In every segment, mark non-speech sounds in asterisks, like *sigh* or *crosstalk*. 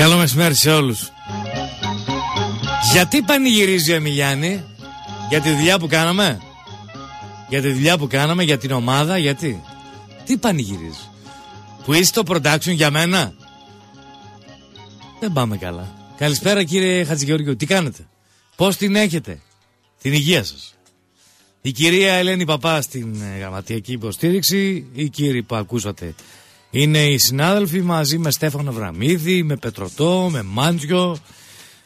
Καλό μεσημέρι σε όλους. Γιατί πανηγυρίζει ο Εμιλιάνη Για τη δουλειά που κάναμε; Για τη δουλειά που κάναμε Για την ομάδα γιατί; Τι πανηγυρίζει; Που είσαι το production για μένα; Δεν πάμε καλά. Καλησπέρα κύριε Χατζηγεωργίου. Τι κάνετε; Πώς την έχετε; Την υγεία σας. Η κυρία Ελένη Παπά στην ε, γραμματιακή υποστήριξη, οι κύριοι που ακούσατε είναι οι συνάδελφοι μαζί με Στέφανο Βραμίδη, με Πετροτό, με Μάντζιο,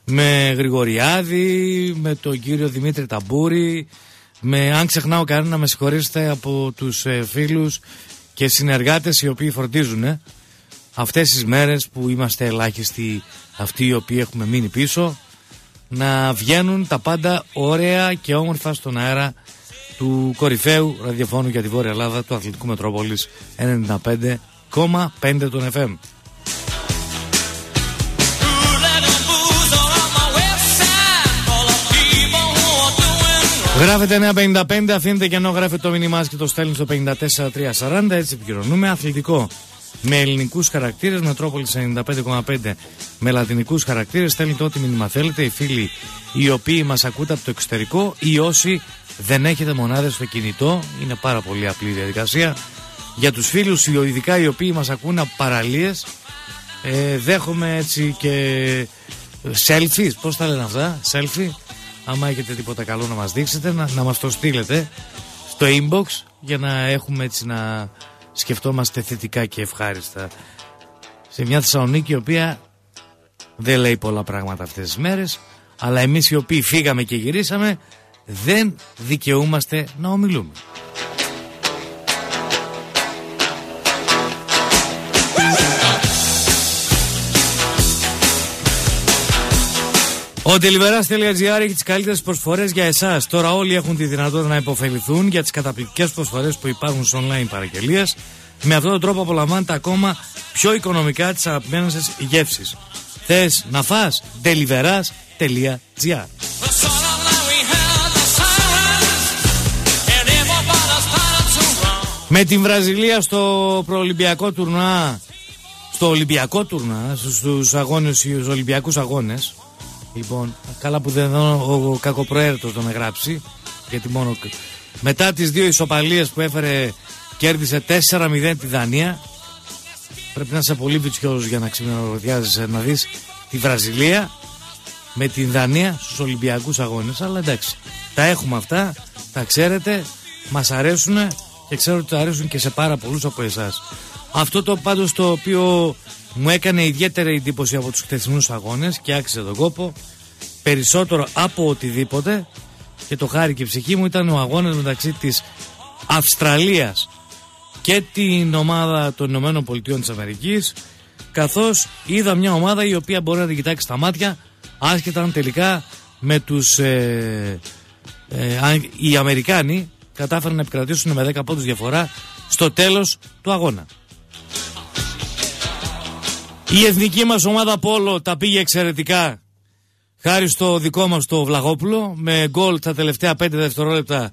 με Γρηγοριάδη, με τον κύριο Δημήτρη Ταμπούρη, με αν ξεχνάω κανένα με συγχωρήσετε από τους ε, φίλους και συνεργάτες οι οποίοι φροντίζουν ε, αυτές τις μέρες που είμαστε ελάχιστοι αυτοί οι οποίοι έχουμε μείνει πίσω να βγαίνουν τα πάντα ωραία και όμορφα στον αέρα του κορυφαίου ραδιοφώνου για τη Βόρεια Ελλάδα του Αθλητικού Μετρόπολης 95,5 των FM. Γράφετε 955, αφήνετε και ενώ γράφετε το μήνυμά και το στέλνει στο 54340, έτσι επικοινωνούμε. Αθλητικό με ελληνικούς χαρακτήρες, Μετρόπολης 95,5 με λατινικούς χαρακτήρες. Στέλνετε ό,τι μήνυμα θέλετε. Οι φίλοι οι οποίοι μας ακούτε από το εξωτερικό ή όσοι δεν έχετε μονάδες στο κινητό, είναι πάρα πολύ απλή διαδικασία. Για τους φίλους, ειδικά οι οποίοι μας ακούνε από παραλίες, ε, δέχομαι έτσι και selfies. Πώς τα λένε αυτά, selfie. Άμα έχετε τίποτα καλό να μας δείξετε, να, να μας το στείλετε στο inbox για να έχουμε έτσι να σκεφτόμαστε θετικά και ευχάριστα σε μια Θεσσαλονίκη η οποία δεν λέει πολλά πράγματα αυτές τις μέρες αλλά εμείς οι οποίοι φύγαμε και γυρίσαμε δεν δικαιούμαστε να ομιλούμε. Ο Deliveras.gr έχει τις καλύτερες προσφορές για εσάς. Τώρα όλοι έχουν τη δυνατότητα να υποφεληθούν για τις καταπληκτικές προσφορές που υπάρχουν σε online παραγγελίες. Με αυτόν τον τρόπο απολαμβάνετε ακόμα πιο οικονομικά τις αγαπημένες σας γεύσεις. Θες να φά Deliveras.gr Με την Βραζιλία στο προολυμπιακό τουρνά στο Ολυμπιακό τουρνά, στους αγώνες, στους Ολυμπιακούς αγώνες Λοιπόν, καλά που δεν ο, ο κακοπροαίρετος τον εγράψει γιατί μόνο μετά τις δύο ισοπαλίες που έφερε κέρδισε 4-0 τη Δανία. Πρέπει να είσαι πολύ βιτσιός για να ξυπναδιάζεσαι να δεις τη Βραζιλία με την Δανία στους Ολυμπιακούς αγώνες. Αλλά εντάξει, τα έχουμε αυτά τα ξέρετε, μας αρέσουν και ξέρω ότι τα αρέσουν και σε πάρα πολλούς από εσάς. Αυτό το πάντως το οποίο μου έκανε ιδιαίτερη εντύπωση από τους χθεσινούς αγώνες και άξιζε τον κόπο περισσότερο από οτιδήποτε και το χάρη και η ψυχή μου ήταν ο αγώνας μεταξύ της Αυστραλίας και την ομάδα των Ηνωμένων Πολιτειών της Αμερικής καθώς είδα μια ομάδα η οποία μπορεί να την κοιτάξει στα μάτια άσχετα αν τελικά με τους ε, ε, οι Αμερικάνοι κατάφεραν να επικρατήσουν με 10 πόντους διαφορά στο τέλος του αγώνα. Η εθνική μας ομάδα Πόλο τα πήγε εξαιρετικά. Χάρη στο δικό μας το Βλαγόπουλο με γκολ τα τελευταία 5 δευτερόλεπτα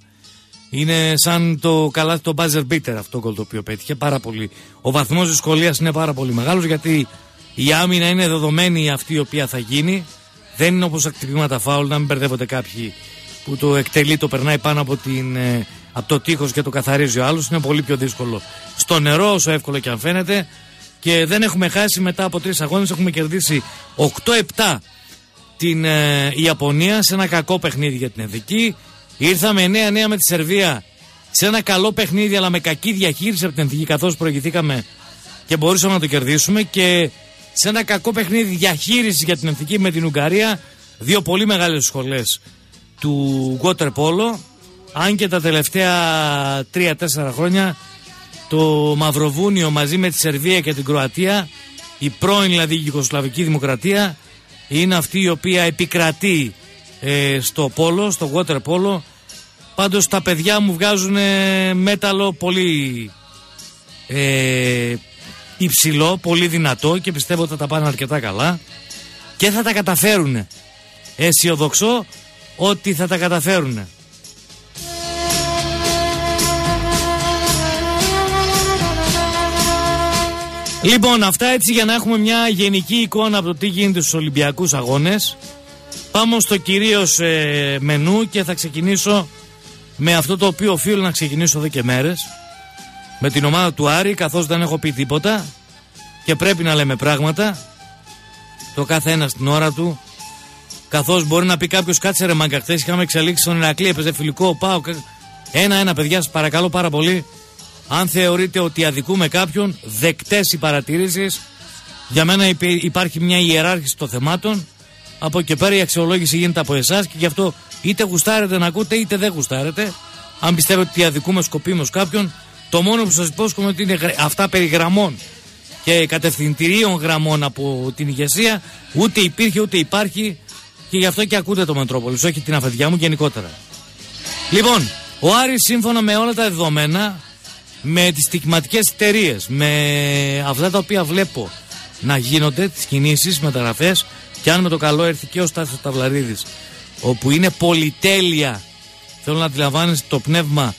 είναι σαν το καλά το buzzer beater αυτό το γκολ το οποίο πέτυχε. Πάρα πολύ. Ο βαθμός δυσκολίας είναι πάρα πολύ μεγάλος γιατί η άμυνα είναι δεδομένη αυτή η οποία θα γίνει. Δεν είναι όπως ακτυπήματα φάουλ να μην μπερδεύονται κάποιοι που το εκτελεί το περνάει πάνω από, την, ε, από το τείχος και το καθαρίζει ο άλλος. Είναι πολύ πιο δύσκολο στο νερό όσο εύκολο και αν φαίνεται και δεν έχουμε χάσει μετά από τρεις αγώνες. Έχουμε κερδίσει 8-7 την ε, Ιαπωνία σε ένα κακό παιχνίδι για την Εθνική. Ήρθαμε 9-9 με τη Σερβία σε ένα καλό παιχνίδι αλλά με κακή διαχείριση από την Εθνική καθώς προηγηθήκαμε και μπορούσαμε να το κερδίσουμε. Και σε ένα κακό παιχνίδι διαχείριση για την Εθνική με την Ουγγαρία. Δύο πολύ μεγάλες σχολές του Water Polo. Αν και τα τελευταία 3-4 χρόνια το Μαυροβούνιο μαζί με τη Σερβία και την Κροατία, η πρώην δηλαδή Ιουγκοσλαβική Δημοκρατία, είναι αυτή η οποία επικρατεί ε, στο πόλο, στο water polo. Πάντως τα παιδιά μου βγάζουν μέταλλο πολύ ε, υψηλό, πολύ δυνατό και πιστεύω ότι θα τα πάνε αρκετά καλά και θα τα καταφέρουν. Αισιοδοξώ ότι θα τα καταφέρουν. Λοιπόν, αυτά έτσι για να έχουμε μια γενική εικόνα από το τι γίνεται στους Ολυμπιακούς Αγώνες. Πάμε στο κυρίως ε, μενού και θα ξεκινήσω με αυτό το οποίο οφείλω να ξεκινήσω εδώ και μέρες. Με την ομάδα του Άρη, καθώς δεν έχω πει τίποτα και πρέπει να λέμε πράγματα. Το κάθε ένα στην ώρα του. Καθώς μπορεί να πει κάποιος κάτσε ρε μάγκα. Χθες είχαμε εξελίξει τον Ηρακλή, έπαιζε φιλικό. Πάω. Ένα-ένα, παιδιά, σας παρακαλώ πάρα πολύ. Αν θεωρείτε ότι αδικούμε κάποιον, δεκτές οι παρατηρήσεις. Για μένα υπάρχει μια ιεράρχηση των θεμάτων. Από εκεί πέρα η αξιολόγηση γίνεται από εσάς και γι' αυτό είτε γουστάρετε να ακούτε είτε δεν γουστάρετε. Αν πιστεύετε ότι αδικούμε σκοπίμως κάποιον, το μόνο που σας υπόσχομαι ότι είναι αυτά περί γραμμών και κατευθυντηρίων γραμμών από την ηγεσία, ούτε υπήρχε ούτε υπάρχει και γι' αυτό και ακούτε το Μετρόπολη, όχι την αφεντιά μου γενικότερα. Λοιπόν, ο Άρης σύμφωνα με όλα τα δεδομένα με τις στοιχηματικές εταιρείες, με αυτά τα οποία βλέπω να γίνονται, τις κινήσεις, μεταγραφές και αν με το καλό έρθει και ο Στάθος Ταυλαρίδης όπου είναι πολυτέλεια θέλω να αντιλαμβάνεστε το πνεύμα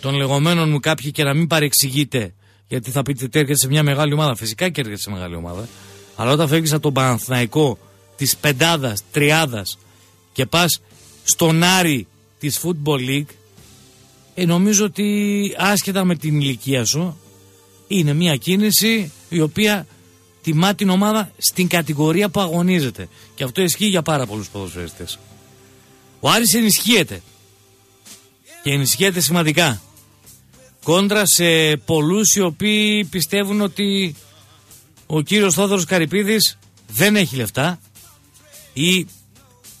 των λεγόμενων μου κάποιοι και να μην παρεξηγείτε γιατί θα πείτε ότι έρχεται σε μια μεγάλη ομάδα. Φυσικά και έρχεται σε μεγάλη ομάδα. Αλλά όταν φεύγεις από τον Παναθηναϊκό της πεντάδας, τριάδας και πας στον Άρη της Football League ε, νομίζω ότι άσχετα με την ηλικία σου είναι μια κίνηση η οποία τιμά την ομάδα στην κατηγορία που αγωνίζεται. Και αυτό ισχύει για πάρα πολλούς ποδοσφαιριστές. Ο Άρης ενισχύεται. Και ενισχύεται σημαντικά. Κόντρα σε πολλούς οι οποίοι πιστεύουν ότι ο κύριος Θόδωρος Καρυπίδης δεν έχει λεφτά ή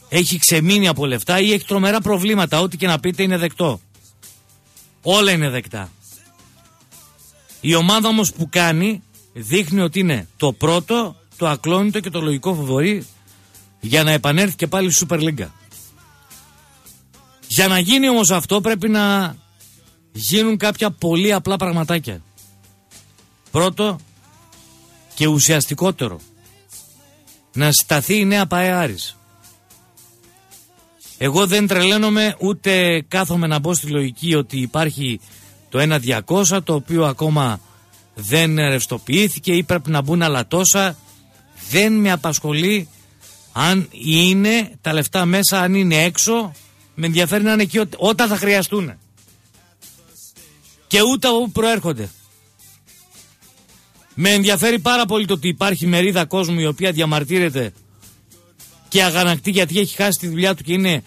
έχει ξεμείνει από λεφτά ή έχει τρομερά προβλήματα. Ό,τι και να πείτε είναι δεκτό. Όλα είναι δεκτά. Η ομάδα όμως που κάνει δείχνει ότι είναι το πρώτο, το ακλόνητο και το λογικό φοβορή για να επανέλθει και πάλι στη Super League. Για να γίνει όμως αυτό πρέπει να γίνουν κάποια πολύ απλά πραγματάκια. Πρώτο και ουσιαστικότερο να σταθεί η νέα ΠαΕ Εγώ δεν τρελαίνομαι ούτε κάθομαι να μπω στη λογική ότι υπάρχει το 1-200 το οποίο ακόμα δεν ρευστοποιήθηκε ή πρέπει να μπουν άλλα τόσα. Δεν με απασχολεί αν είναι τα λεφτά μέσα, αν είναι έξω. Με ενδιαφέρει να είναι εκεί όταν θα χρειαστούν. Και ούτε από που προέρχονται. Με ενδιαφέρει πάρα πολύ το ότι υπάρχει μερίδα κόσμου η οποία διαμαρτύρεται και αγανακτεί γιατί έχει χάσει τη δουλειά του και είναι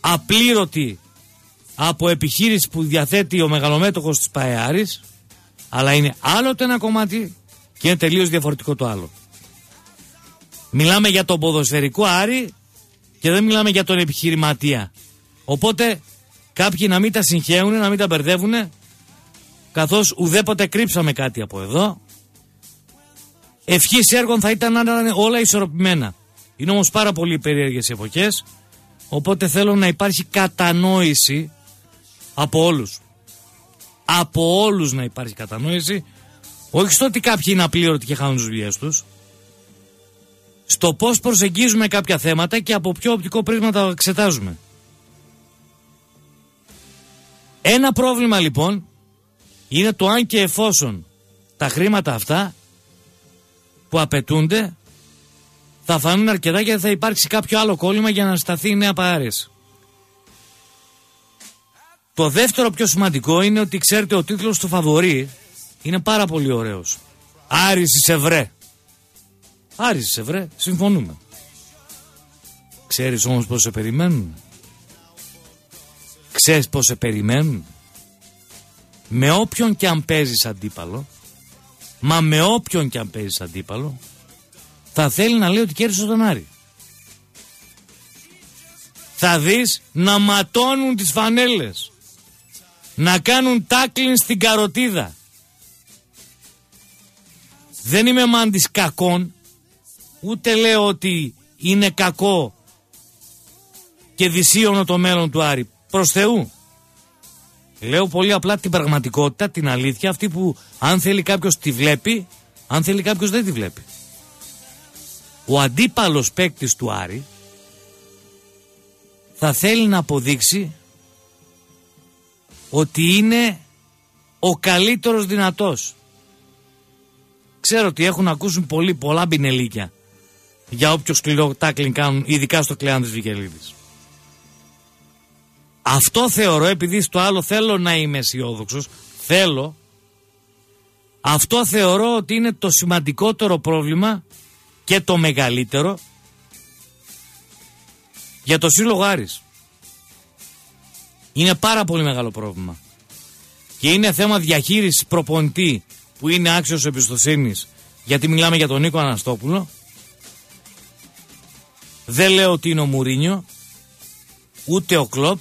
απλήρωτη από επιχείρηση που διαθέτει ο μεγαλομέτωχος της ΠαΕΑΡης αλλά είναι άλλο το ένα κομμάτι και είναι τελείως διαφορετικό το άλλο. Μιλάμε για τον ποδοσφαιρικό Άρη και δεν μιλάμε για τον επιχειρηματία. Οπότε κάποιοι να μην τα συγχαίουν, να μην τα μπερδεύουν καθώς ουδέποτε κρύψαμε κάτι από εδώ Ευχής έργων θα ήταν να είναι όλα ισορροπημένα. Είναι όμως πάρα πολύ περίεργες οι εποχές. Οπότε θέλω να υπάρχει κατανόηση από όλους. Από όλους να υπάρχει κατανόηση. Όχι στο ότι κάποιοι είναι απλήρωτοι και χάνουν τις δουλειές τους. Στο πώς προσεγγίζουμε κάποια θέματα και από ποιο οπτικό πρίσμα τα εξετάζουμε. Ένα πρόβλημα λοιπόν είναι το αν και εφόσον τα χρήματα αυτά που απαιτούνται θα φανούν αρκετά και θα υπάρξει κάποιο άλλο κόλλημα για να σταθεί η νέα παράρεση. Το δεύτερο πιο σημαντικό είναι ότι ξέρετε ο τίτλος του φαβορή είναι πάρα πολύ ωραίος. Άρης Σεβρέ. Άρης Σεβρέ, συμφωνούμε. Ξέρεις όμως πώς σε περιμένουν; Ξέρεις πώς σε περιμένουν; Με όποιον και αν παίζεις αντίπαλο Μα με όποιον και αν παίζεις αντίπαλο, θα θέλει να λέει ότι κέρδισε τον Άρη. Θα δεις να ματώνουν τις φανέλες. Να κάνουν τάκλιν στην καροτίδα. Δεν είμαι μάντης κακών. Ούτε λέω ότι είναι κακό και δυσίωνο το μέλλον του Άρη. Προς Θεού. Λέω πολύ απλά την πραγματικότητα, την αλήθεια, αυτή που αν θέλει κάποιος τη βλέπει, αν θέλει κάποιος δεν τη βλέπει. Ο αντίπαλος παίκτης του Άρη θα θέλει να αποδείξει ότι είναι ο καλύτερος δυνατός. ξέρω ότι έχουν ακούσουν πολύ, πολλά μπινελίκια για όποιο σκληρό τάκλινγκ κάνουν, ειδικά στο κλειάν τη Βικελίδης. Αυτό θεωρώ, επειδή στο άλλο θέλω να είμαι αισιόδοξος, θέλω, αυτό θεωρώ ότι είναι το σημαντικότερο πρόβλημα και το μεγαλύτερο για το Σύλλογο Άρης. Είναι πάρα πολύ μεγάλο πρόβλημα. Και είναι θέμα διαχείρισης προπονητή που είναι άξιος εμπιστοσύνης, γιατί μιλάμε για τον Νίκο Αναστόπουλο. Δεν λέω ότι είναι ο Μουρίνιο, ούτε ο Κλοπ,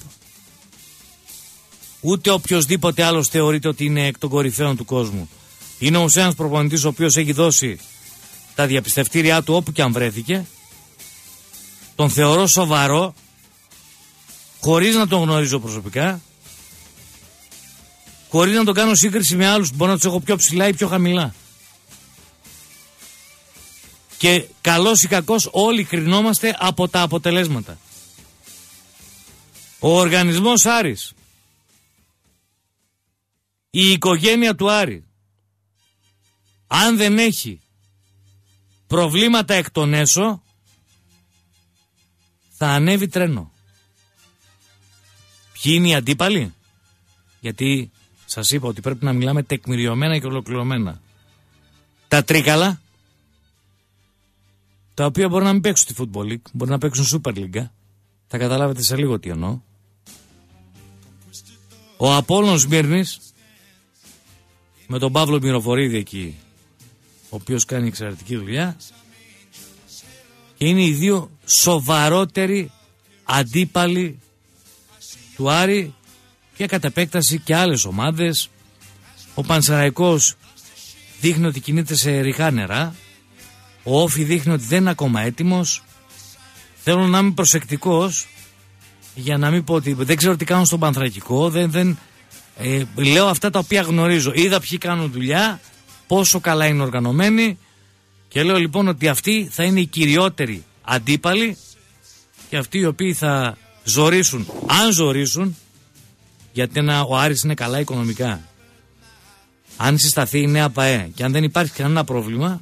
ούτε οποιοδήποτε άλλος θεωρείται ότι είναι εκ των κορυφαίων του κόσμου. Είναι όμως ένας προπονητής ο οποίος έχει δώσει τα διαπιστευτήριά του όπου και αν βρέθηκε. Τον θεωρώ σοβαρό, χωρίς να τον γνωρίζω προσωπικά, χωρίς να τον κάνω σύγκριση με άλλους που μπορώ να τους έχω πιο ψηλά ή πιο χαμηλά. Και καλός ή κακός όλοι κρινόμαστε από τα αποτελέσματα. Ο οργανισμός Άρης, η οικογένεια του Άρη, αν δεν έχει προβλήματα εκ των έσω, θα ανέβει τρένο. Ποιοι είναι οι αντίπαλοι, γιατί σας είπα ότι πρέπει να μιλάμε τεκμηριωμένα και ολοκληρωμένα. Τα τρίκαλα, τα οποία μπορεί να μην παίξουν στη Football League, μπορεί να παίξουν Super League. Θα καταλάβετε σε λίγο τι εννοώ. Ο Απόλλων Σμύρνης, με τον Παύλο Μυροφορίδη εκεί, ο οποίος κάνει εξαιρετική δουλειά, και είναι οι δύο σοβαρότεροι αντίπαλοι του Άρη και κατ' επέκταση και άλλες ομάδες. Ο Πανσαραϊκός δείχνει ότι κινείται σε ρηχά νερά. Ο Όφη δείχνει ότι δεν είναι ακόμα έτοιμος. Θέλω να είμαι προσεκτικός για να μην πω ότι δεν ξέρω τι κάνουν στον Πανθρακικό. Δεν, δεν, ε, λέω αυτά τα οποία γνωρίζω. Είδα ποιοι κάνουν δουλειά, πόσο καλά είναι οργανωμένοι και λέω λοιπόν ότι αυτοί θα είναι οι κυριότεροι αντίπαλοι και αυτοί οι οποίοι θα ζορίσουν, αν ζορίσουν, γιατί ένα, ο Άρης είναι καλά οικονομικά. Αν συσταθεί η νέα ΠαΕ και αν δεν υπάρχει κανένα πρόβλημα,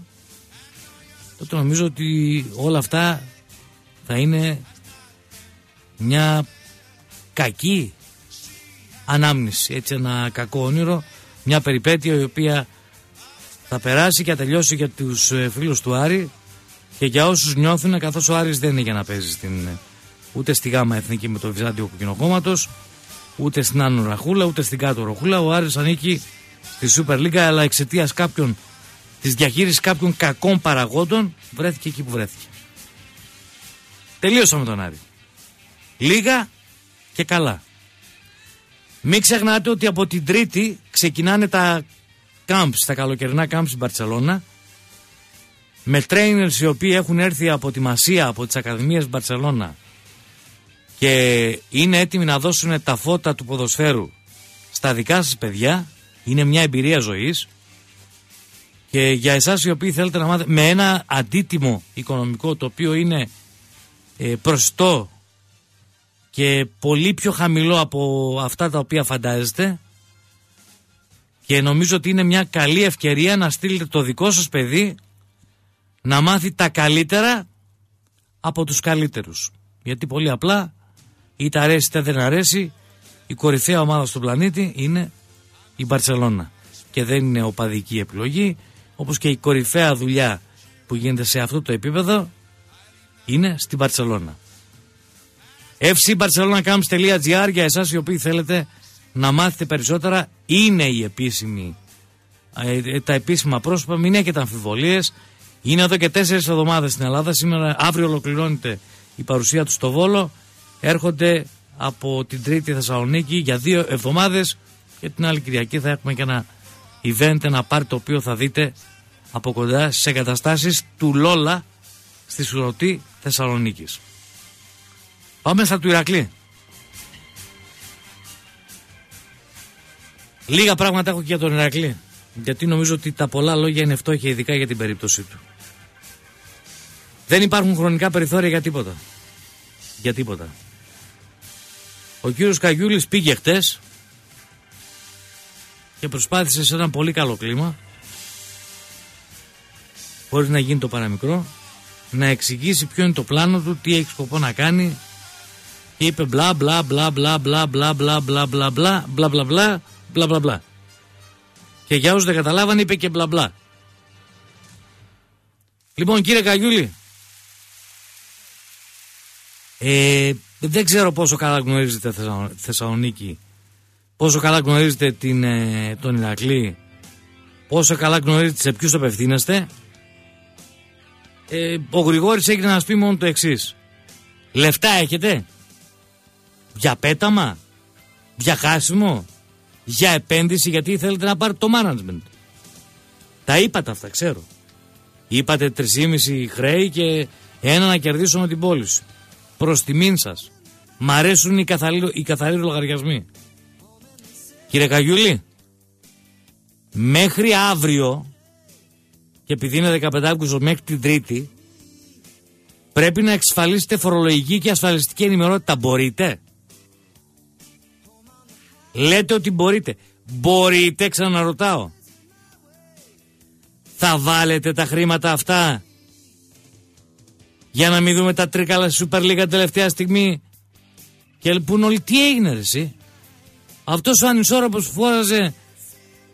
τότε νομίζω ότι όλα αυτά θα είναι μια κακή ανάμνηση, έτσι ένα κακό όνειρο, μια περιπέτεια η οποία θα περάσει και θα τελειώσει για τους ε, φίλους του Άρη. Και για όσους νιώθουν καθώς ο Άρης δεν είναι για να παίζει στην, ε, ούτε στη ΓΑΜΑ Εθνική με το Βυζάντιο Κοκκινοκόμματος ούτε στην Άνω Ραχούλα ούτε στην Κάτω Ραχούλα ο Άρης ανήκει στη Super League αλλά εξαιτίας κάποιων της διαχείρισης κάποιων κακών παραγόντων βρέθηκε εκεί που βρέθηκε. Τελείωσα με τον Άρη. Λίγα και καλά. Μην ξεχνάτε ότι από την Τρίτη ξεκινάνε τα camps, τα καλοκαιρινά camps στην Μπαρσελόνα με trainers οι οποίοι έχουν έρθει από τη Μασία, από τις Ακαδημίες Μπαρσελόνα και είναι έτοιμοι να δώσουν τα φώτα του ποδοσφαίρου στα δικά σας παιδιά είναι μια εμπειρία ζωής. Και για εσάς οι οποίοι θέλετε να μάθετε με ένα αντίτιμο οικονομικό το οποίο είναι ε, προστό και πολύ πιο χαμηλό από αυτά τα οποία φαντάζεστε και νομίζω ότι είναι μια καλή ευκαιρία να στείλετε το δικό σας παιδί να μάθει τα καλύτερα από τους καλύτερους. Γιατί πολύ απλά είτε αρέσει είτε δεν αρέσει η κορυφαία ομάδα στον πλανήτη είναι η Μπαρσελώνα και δεν είναι οπαδική επιλογή όπως και η κορυφαία δουλειά που γίνεται σε αυτό το επίπεδο είναι στην Μπαρσελώνα. fcbarcelonacamps.gr για εσάς οι οποίοι θέλετε να μάθετε περισσότερα. Είναι η επίσημη ε, τα επίσημα πρόσωπα. Μην έχετε αμφιβολίες. Είναι εδώ και τέσσερις εβδομάδες στην Ελλάδα. Σήμερα αύριο ολοκληρώνεται η παρουσία τους στο Βόλο. Έρχονται από την Τρίτη Θεσσαλονίκη για δύο εβδομάδες και την άλλη Κυριακή θα έχουμε και ένα event, ένα πάρτι το οποίο θα δείτε από κοντά στις εγκαταστάσεις του Λόλα στη Σουρωτή Θεσσαλονίκης. Πάμε στα του Ηρακλή. Λίγα πράγματα έχω και για τον Ηρακλή. Γιατί νομίζω ότι τα πολλά λόγια είναι φτώχεια ειδικά για την περίπτωσή του. Δεν υπάρχουν χρονικά περιθώρια για τίποτα. Για τίποτα. Ο κύριος Καγιούλης πήγε χτες και προσπάθησε σε ένα πολύ καλό κλίμα χωρίς να γίνει το παραμικρό, να εξηγήσει ποιο είναι το πλάνο του, τι έχει σκοπό να κάνει και είπε μπλα μπλα μπλα μπλα μπλα μπλα μπλα μπλα μπλα μπλα μπλα μπλα μπλα μπλα μπλα. Μπλα και για όσους δεν καταλάβαν είπε και μπλα μπλα. Λοιπόν κύριε Καγιούλη ε, δεν ξέρω πόσο καλά γνωρίζετε Θεσσαλονίκη. Πόσο καλά γνωρίζετε την, ε, τον Ηρακλή. Πόσο καλά γνωρίζετε σε ποιους απευθύνεστε. Ε, ο Γρηγόρης έγινε να πει μόνο το εξής. Λεφτά έχετε; Για πέταμα, για χάσιμο, για επένδυση γιατί θέλετε να πάρετε το management. Τα είπατε αυτά, ξέρω. Είπατε 3,5 χρέη και ένα να κερδίσω με την πόλη σου. Προς τιμήν σας. Μ' αρέσουν οι καθαροί, οι καθαροί λογαριασμοί. Κύριε Καγιούλη, μέχρι αύριο και επειδή είναι 15 Αύγουστο μέχρι την Τρίτη, πρέπει να εξασφαλίσετε φορολογική και ασφαλιστική ενημερότητα. Μπορείτε. Λέτε ότι μπορείτε. Μπορείτε, ξαναρωτάω. Θα βάλετε τα χρήματα αυτά για να μην δούμε τα τρίκαλα στη Super League τελευταία στιγμή; Και ελπούν όλοι τι έγινε ρε εσύ; Αυτός ο ανισόρροπος που φόραζε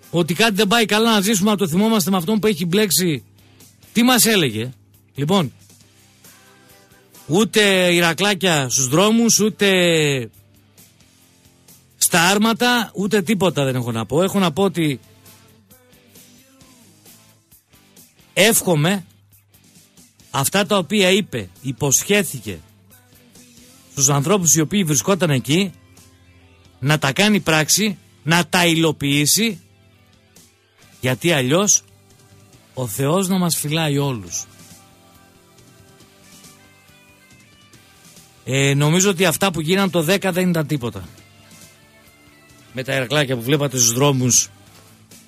ότι κάτι δεν πάει καλά να ζήσουμε να το θυμόμαστε με αυτόν που έχει μπλέξει. Τι μας έλεγε; Λοιπόν, ούτε Ηρακλάκια στους δρόμους, ούτε στα άρματα, ούτε τίποτα δεν έχω να πω. Έχω να πω ότι εύχομαι αυτά τα οποία είπε, υποσχέθηκε στους ανθρώπους οι οποίοι βρισκόταν εκεί να τα κάνει πράξη, να τα υλοποιήσει γιατί αλλιώς ο Θεός να μας φυλάει όλους. Ε, νομίζω ότι αυτά που γίνανε το 10 δεν ήταν τίποτα. Με τα ερκλάκια που βλέπατε στους δρόμους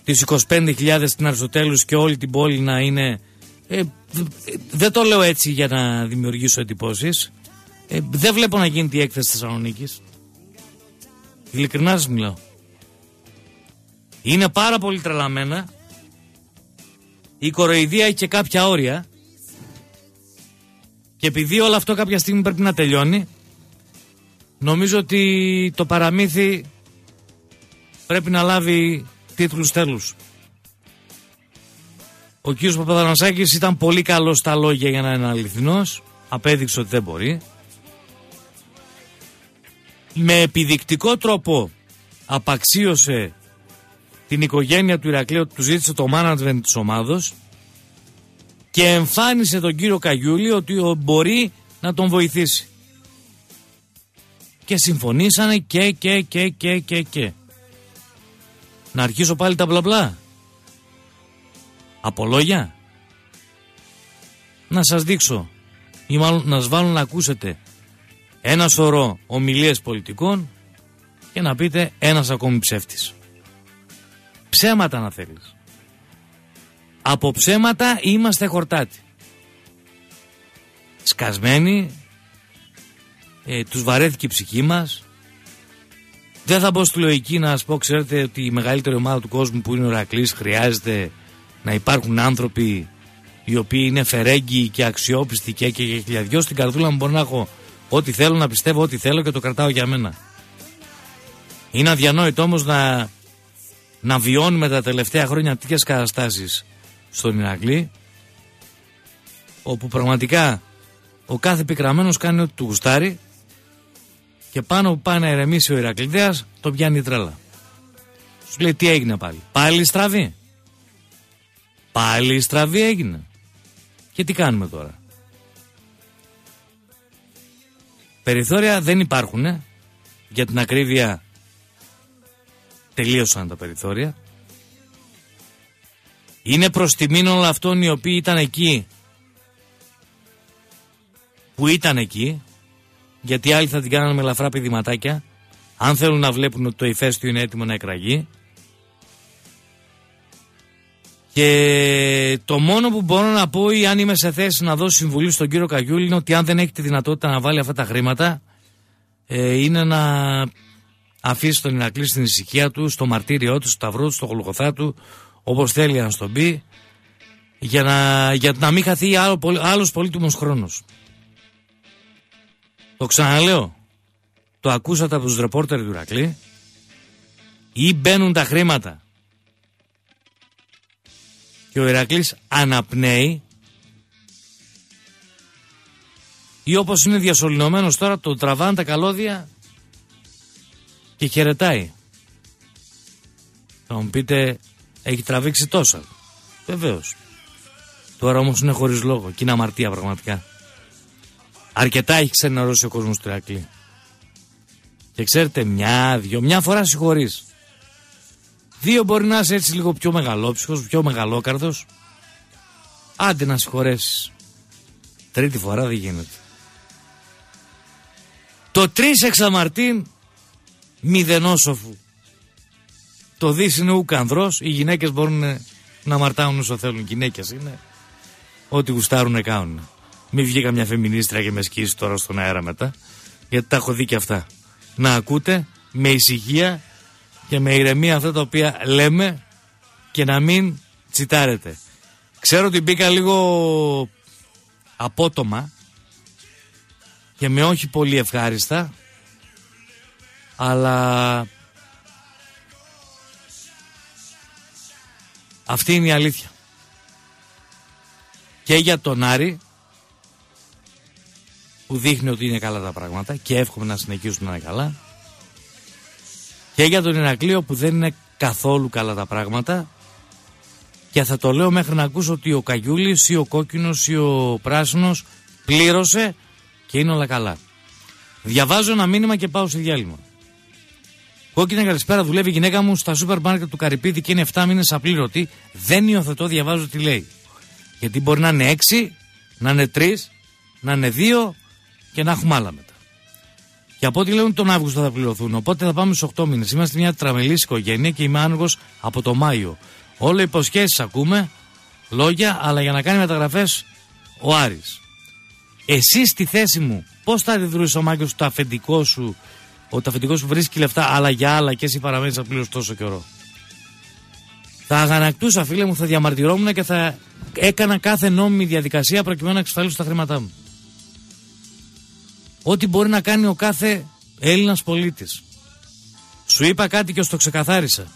τις 25.000 στην Αριστοτέλους και όλη την πόλη να είναι... Ε, δεν το λέω έτσι για να δημιουργήσω εντυπώσεις. Ε, δεν βλέπω να γίνει η έκθεση της Θεσσαλονίκης. Ειλικρινάς σας μιλάω. Είναι πάρα πολύ τρελαμένα. Η κοροϊδία έχει και κάποια όρια. Και επειδή όλο αυτό κάποια στιγμή πρέπει να τελειώνει, νομίζω ότι το παραμύθι πρέπει να λάβει τίτλους τέλους. Ο κ. Παπαδανασάκης ήταν πολύ καλός στα λόγια για να είναι αληθινός. Απέδειξε ότι δεν μπορεί. Με επιδεικτικό τρόπο απαξίωσε την οικογένεια του Ηρακλείου του ζήτησε το management της ομάδος και εμφάνισε τον κύριο Καγιούλη ότι μπορεί να τον βοηθήσει. Και συμφωνήσανε και και και και και και. Να αρχίσω πάλι τα μπλα μπλα. Από λόγια. Να σας δείξω ή μάλλον να σας βάλω να ακούσετε ένα σωρό ομιλίες πολιτικών και να πείτε ένας ακόμη ψεύτης. Ψέματα να θέλεις. Από ψέματα είμαστε χορτάτι. Σκασμένοι, ε, τους βαρέθηκε η ψυχή μας. Δεν θα μπω στη λογική να σας πω, ξέρετε, ότι η μεγαλύτερη ομάδα του κόσμου που είναι ο Ρακλής χρειάζεται να υπάρχουν άνθρωποι οι οποίοι είναι φερέγγοι και αξιόπιστοι και, και, και χιλιαδιός στην καρδούλα μου μπορώ να έχω ό,τι θέλω, να πιστεύω ό,τι θέλω και το κρατάω για μένα. Είναι αδιανόητο όμως να να βιώνουμε τα τελευταία χρόνια τέτοιες καταστάσεις στον Ηρακλή όπου πραγματικά ο κάθε πικραμένος κάνει ό,τι του γουστάρει και πάνω που πάει να ηρεμήσει ο Ηρακλήδεας το πιάνει η τρέλα. Σου λέει τι έγινε πάλι; Πάλι στραβή; Πάλι στραβή έγινε. Και τι κάνουμε τώρα; Περιθώρια δεν υπάρχουν για την ακρίβεια τελείωσαν τα περιθώρια. Είναι προς τιμήν όλων αυτών οι οποίοι ήταν εκεί που ήταν εκεί γιατί άλλοι θα την κάνανε με ελαφρά πηδηματάκια αν θέλουν να βλέπουν ότι το ηφαίστειο είναι έτοιμο να εκραγεί και το μόνο που μπορώ να πω ή αν είμαι σε θέση να δώσω συμβουλή στον κύριο Καγιούλη είναι ότι αν δεν έχει τη δυνατότητα να βάλει αυτά τα χρήματα ε, είναι να αφήσει τον Ηρακλή στην ησυχία του, στο μαρτύριό του, στο σταυρό του, στο γολγοθά του, όπως θέλει να στον πει. για να, για να μην χαθεί άλλο, άλλος πολύτιμος χρόνος. Το ξαναλέω. Το ακούσατε από τους ρεπόρτερ του Ρακλή ή μπαίνουν τα χρήματα και ο Ηρακλής αναπνέει ή όπως είναι διασωληνωμένος τώρα το τραβάνε τα καλώδια και χαιρετάει. Θα μου πείτε έχει τραβήξει τόσα. Βεβαίως. Τώρα όμως είναι χωρίς λόγο και είναι αμαρτία πραγματικά. Αρκετά έχει ξενερώσει ο κόσμος του Ηρακλή. Και ξέρετε, μια, δυο, μια φορά συγχωρείς. Δύο μπορεί να είσαι έτσι λίγο πιο μεγαλόψυχος, πιο μεγαλόκαρδος. Άντε να συγχωρέσεις. Τρίτη φορά δεν γίνεται. Το τρεις εξαμαρτίν μηδενόσοφου. Το δις είναι ουκανδρός, οι γυναίκες μπορούν να αμαρτάουν όσο θέλουν. Γυναίκες είναι. Ό,τι γουστάρουν κάνουν. Μην βγει καμιά φεμινίστρια και με σκίσει τώρα στον αέρα μετά. Γιατί τα έχω δει και αυτά να ακούτε με ησυχία και με ηρεμία αυτά τα οποία λέμε και να μην τσιτάρετε. Ξέρω ότι μπήκα λίγο απότομα και με όχι πολύ ευχάριστα αλλά αυτή είναι η αλήθεια. Και για τον Άρη που δείχνει ότι είναι καλά τα πράγματα και εύχομαι να συνεχίσουν να είναι καλά. Και για τον Ηρακλείο που δεν είναι καθόλου καλά τα πράγματα. Και θα το λέω μέχρι να ακούσω ότι ο Καγιούλης ή ο Κόκκινος ή ο Πράσινος πλήρωσε και είναι όλα καλά. Διαβάζω ένα μήνυμα και πάω σε διάλειμμα. Κόκκινα καλησπέρα, δουλεύει η γυναίκα μου στα σούπερ μάρκετ του Καρυπίδη και είναι 7 μήνες απλήρωτη. Δεν υιοθετώ, διαβάζω τι λέει. Γιατί μπορεί να είναι 6, να είναι 3, να είναι 2 και να έχουμε άλλα μετά. Και από ό,τι λένε τον Αύγουστο θα πληρωθούν. Οπότε θα πάμε στου 8 μήνες. Είμαστε μια τραμελής οικογένεια και είμαι άνοιγο από το Μάιο. Όλα υποσχέσεις ακούμε, λόγια, αλλά για να κάνει μεταγραφές ο Άρης. Εσύ στη θέση μου, πώς θα αντιδρούσε ο Μάγκος το αφεντικό σου, ότι το αφεντικό σου βρίσκει λεφτά, αλλά για άλλα και εσύ παραμένεις απλήρω τόσο καιρό. Θα αγανακτούσα, φίλε μου, θα διαμαρτυρόμουν και θα έκανα κάθε νόμιμη διαδικασία προκειμένου να εξασφαλίσω τα χρήματά μου ό,τι μπορεί να κάνει ο κάθε Έλληνας πολίτης. Σου είπα κάτι και το ξεκαθάρισα.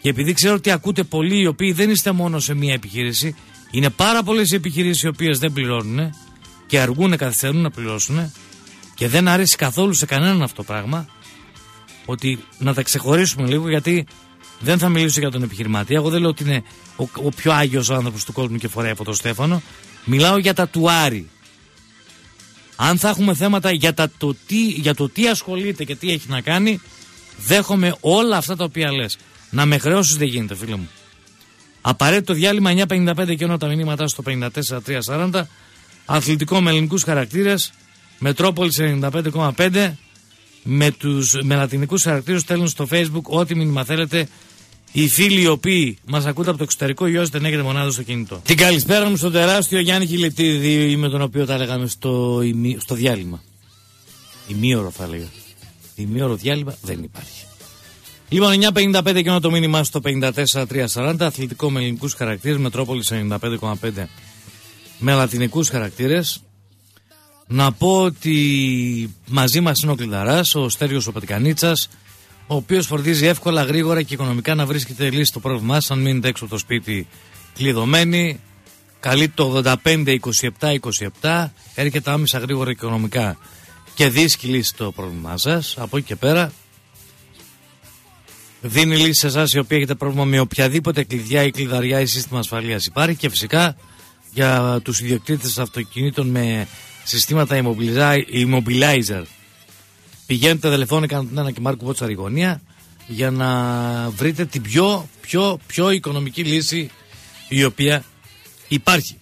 Και επειδή ξέρω ότι ακούτε πολλοί οι οποίοι δεν είστε μόνο σε μία επιχείρηση, είναι πάρα πολλές οι επιχειρήσεις οι οποίες δεν πληρώνουν και αργούν, καθυστερούν να πληρώσουν και δεν αρέσει καθόλου σε κανέναν αυτό το πράγμα. Ότι να τα ξεχωρίσουμε λίγο γιατί δεν θα μιλήσω για τον επιχειρηματή. Εγώ δεν λέω ότι είναι ο, ο πιο άγιος άνθρωπος του κόσμου και φοράει αυτό το Στέφανο. Μιλάω για τα τουάρι. Αν θα έχουμε θέματα για, τα, το, τι, για το τι ασχολείται και τι έχει να κάνει, δέχομαι όλα αυτά τα οποία λες. Να με χρεώσεις δεν γίνεται, φίλε μου. Απαραίτητο διάλειμμα 9.55 και ενώ τα μηνύματά στο 54.340. Αθλητικό με ελληνικούς χαρακτήρες. Μετρόπολης 95,5. Με τους με λατινικούς χαρακτήρες στέλνουν στο facebook ό,τι μήνυμα θέλετε οι φίλοι οι οποίοι μας ακούτε από το εξωτερικό, ή όσοι δεν έχετε μονάδα στο κινητό. Την καλησπέρα μου στον τεράστιο Γιάννη Χιλετίδη, με τον οποίο τα λέγαμε στο, στο διάλειμμα. Ημίωρο θα έλεγα. Ημίωρο διάλειμμα δεν υπάρχει. Λοιπόν, 9.55 και το μήνυμα στο 54.340. Αθλητικό με ελληνικούς χαρακτήρες. Μετρόπολης 95,5 με λατινικούς χαρακτήρες. Να πω ότι μαζί μας είναι ο Κλειδαράς, ο Στέριος ο Πετικανίτσας, ο οποίος φροντίζει εύκολα, γρήγορα και οικονομικά να βρίσκεται λύση στο πρόβλημά σας. Αν μείνετε έξω από το σπίτι κλειδωμένοι, καλεί το 85-27-27, έρχεται άμεσα γρήγορα οικονομικά και δύσκολη λύση στο πρόβλημά σας. Από εκεί και πέρα, δίνει λύση σε εσάς οι οποίοι έχετε πρόβλημα με οποιαδήποτε κλειδιά ή κλειδαριά ή σύστημα ασφαλείας υπάρχει και φυσικά για τους ιδιοκτήτες αυτοκινήτων με συστήματα immobilizer Πηγαίνετε τηλεφώνικα την ένα και Μάρκο Πότσα Ριγωνία για να βρείτε την πιο, πιο, πιο οικονομική λύση η οποία υπάρχει.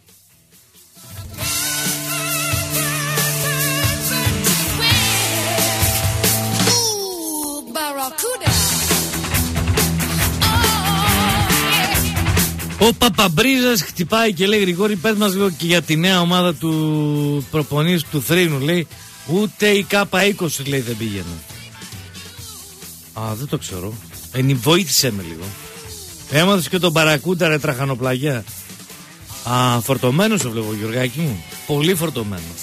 Ο Παπαμπρίζας χτυπάει και λέει Γρηγόρη πες μας λίγο και για τη νέα ομάδα του προπονής του Θρήνου λέει Ούτε η K20 λέει δεν πήγαινε. Α, δεν το ξέρω. Ενη, βοήθησε με λίγο. Έμαθες και τον Παρακούντα ρε τραχανοπλαγιά. Α, φορτωμένος το βλέπω, Γιωργάκη μου. Πολύ φορτωμένος.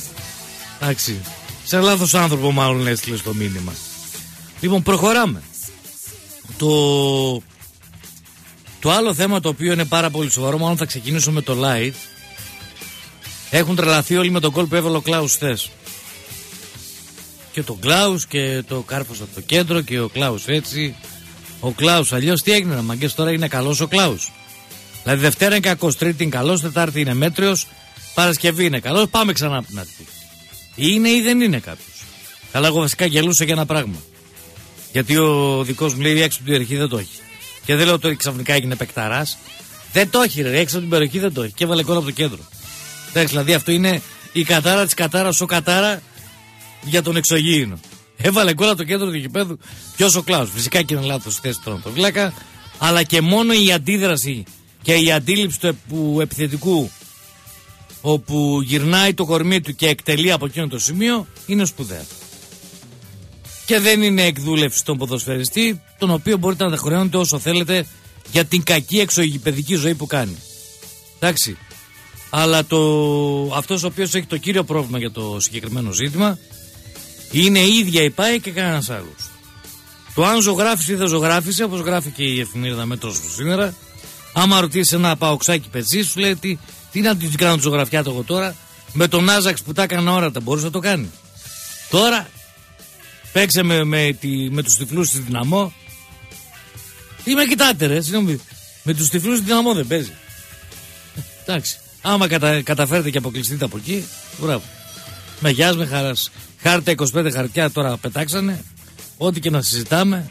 Εντάξει. Σε λάθος άνθρωπο, μάλλον έστειλες το μήνυμα. Λοιπόν, προχωράμε. Το... το άλλο θέμα το οποίο είναι πάρα πολύ σοβαρό, μάλλον θα ξεκινήσω με το light. Έχουν τρελαθεί όλοι με τον κόλ που έβαλε ο Κλάους χθες. Και τον Κλάους και το κάρφος από το κέντρο και ο Κλάους έτσι. Ο Κλάους αλλιώς τι έγινε, να μαγκές τώρα είναι καλός ο Κλάους. Δηλαδή Δευτέρα είναι κακός, Τρίτη είναι καλός, Τετάρτη είναι μέτριος, Παρασκευή είναι καλός, πάμε ξανά από την αρχή. Είναι ή δεν είναι κάποιος. Αλλά εγώ βασικά γελούσα για ένα πράγμα. Γιατί ο δικός μου λέει έξω από την περιοχή δεν το έχει. Και δεν λέω ότι ξαφνικά έγινε πεκταρά. Δεν το έχει, ρε, έξω από την περιοχή δεν το έχει. Και έβαλε κόλλα από το κέντρο. Εντάξει, δηλαδή αυτό είναι η κατάρα της κατάρας ο κατάρα για τον εξωγήινο. Έβαλε κόλλα από το κέντρο του γηπέδου. Ποιος ο Κλάους. Φυσικά και είναι λάθος θέση τώρα το βλάκα. Αλλά και μόνο η αντίδραση και η αντίληψη του επιθετικού όπου γυρνάει το κορμί του και εκτελεί από εκείνο το σημείο είναι σπουδαία. Και δεν είναι εκδούλευση στον ποδοσφαιριστή, τον οποίο μπορείτε να τα χρεώνετε όσο θέλετε για την κακή εξωγηπαιδική ζωή που κάνει. Εντάξει. Αλλά το... αυτός ο οποίος έχει το κύριο πρόβλημα για το συγκεκριμένο ζήτημα είναι η ίδια η ΠΑΕ και κανένας άλλος. Το αν ζωγράφησε ή δεν ζωγράφησε, όπως γράφει και η εφημερίδα Μέτρος σήμερα, άμα ρωτήσει ένα παοξάκι πετσί, σου λέει τι, τι να την κάνω τη ζωγραφιά το εγώ τώρα, με τον Άζαξ που τα έκανε όρατα, μπορούσε να το κάνει. Τώρα παίξε με, με, τη, με τους τυφλούς τη δυναμό. Τι με κοιτάτε, ρε, συγγνώμη. Με τους τυφλούς τη δυναμό δεν παίζει. Εντάξει. Άμα κατα, καταφέρετε και αποκλειστείτε από εκεί, μπράβο. Με γεια, με χαράς. Χάρτα 25 χαρτιά τώρα πετάξανε. Ό,τι και να συζητάμε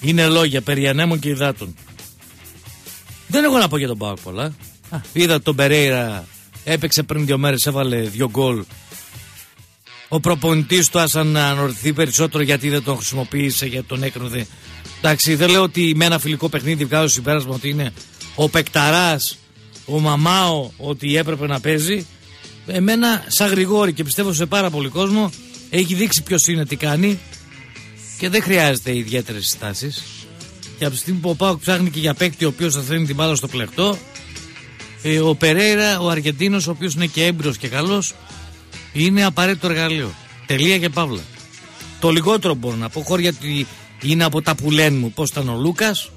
είναι λόγια περί ανέμων και υδάτων. Δεν έχω να πω για τον Πάοκ πολλά. Α, είδα τον Περέιρα έπαιξε πριν δύο μέρες, έβαλε δύο γκολ. Ο προπονητής του άσαν να αναρωτηθεί περισσότερο γιατί δεν τον χρησιμοποίησε, γιατί τον έκρουδε. Εντάξει, δεν λέω ότι με ένα φιλικό παιχνίδι βγάζω συμπέρασμα ότι είναι ο Πεκταράς, ο Μαμάο, ότι έπρεπε να παίζει. Εμένα, σαν γρηγόρη και πιστεύω σε πάρα πολύ κόσμο, έχει δείξει ποιος είναι, τι κάνει και δεν χρειάζεται ιδιαίτερες συστάσεις. Και από τη στιγμή που ο Πάουκ ψάχνει και για παίκτη ο οποίος θα θέλει την μπάλα στο πλεκτό, ε, ο Περέιρα, ο Αργεντίνος, ο οποίος είναι και έμπειρο και καλός, είναι απαραίτητο εργαλείο. Τελεία και παύλα. Το λιγότερο μπορώ να πω, χώρια γιατί είναι από τα που λένε μου πώς ήταν ο Λούκας.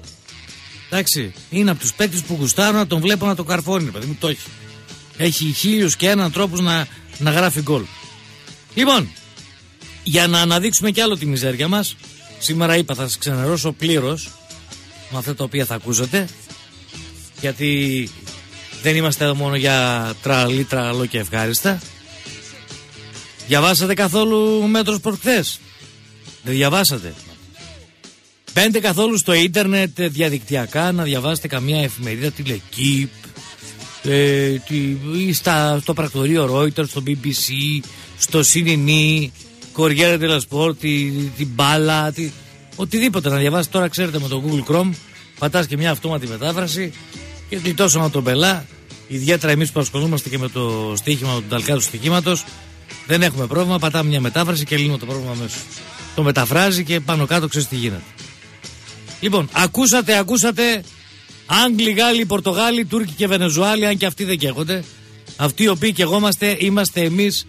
Εντάξει, είναι από τους παίκτες που γουστάρουν να τον βλέπω να το καρφώνει, παιδί μου, το έχει. Έχει χίλιους και έναν τρόπος να, να γράφει γκολ. Λοιπόν, για να αναδείξουμε κι άλλο τη μιζέρια μας, σήμερα είπα θα σας ξενερώσω πλήρως με αυτά τα οποία θα ακούσετε. Γιατί δεν είμαστε εδώ μόνο για τραλή, τραλό και ευχάριστα. Διαβάσατε καθόλου μέτρος προχθές; Δεν διαβάσατε. Μπαίνετε καθόλου στο ίντερνετ διαδικτυακά να διαβάσετε καμία εφημερίδα τηλεκύπ ε, ή στα, στο πρακτορείο Reuters, στο BBC, στο CNN, Corriere dello Sport, την μπάλα, τη, οτιδήποτε να διαβάσετε τώρα ξέρετε με το Google Chrome πατάς και μια αυτόματη μετάφραση και γλιτώσαμε τον πελά ιδιαίτερα εμείς που ασχολούμαστε και με το στοίχημα του ταλκά του στοιχήματος δεν έχουμε πρόβλημα, πατάμε μια μετάφραση και λύνουμε το πρόβλημα μέσα. Το μεταφράζει και πάνω κάτω ξέρεις τι γίνεται. Λοιπόν, ακούσατε, ακούσατε Άγγλοι, Γάλλοι, Πορτογάλοι, Τούρκοι και Βενεζουάλοι, αν και αυτοί δεν καίγονται. Αυτοί οι οποίοι καιγόμαστε είμαστε εμείς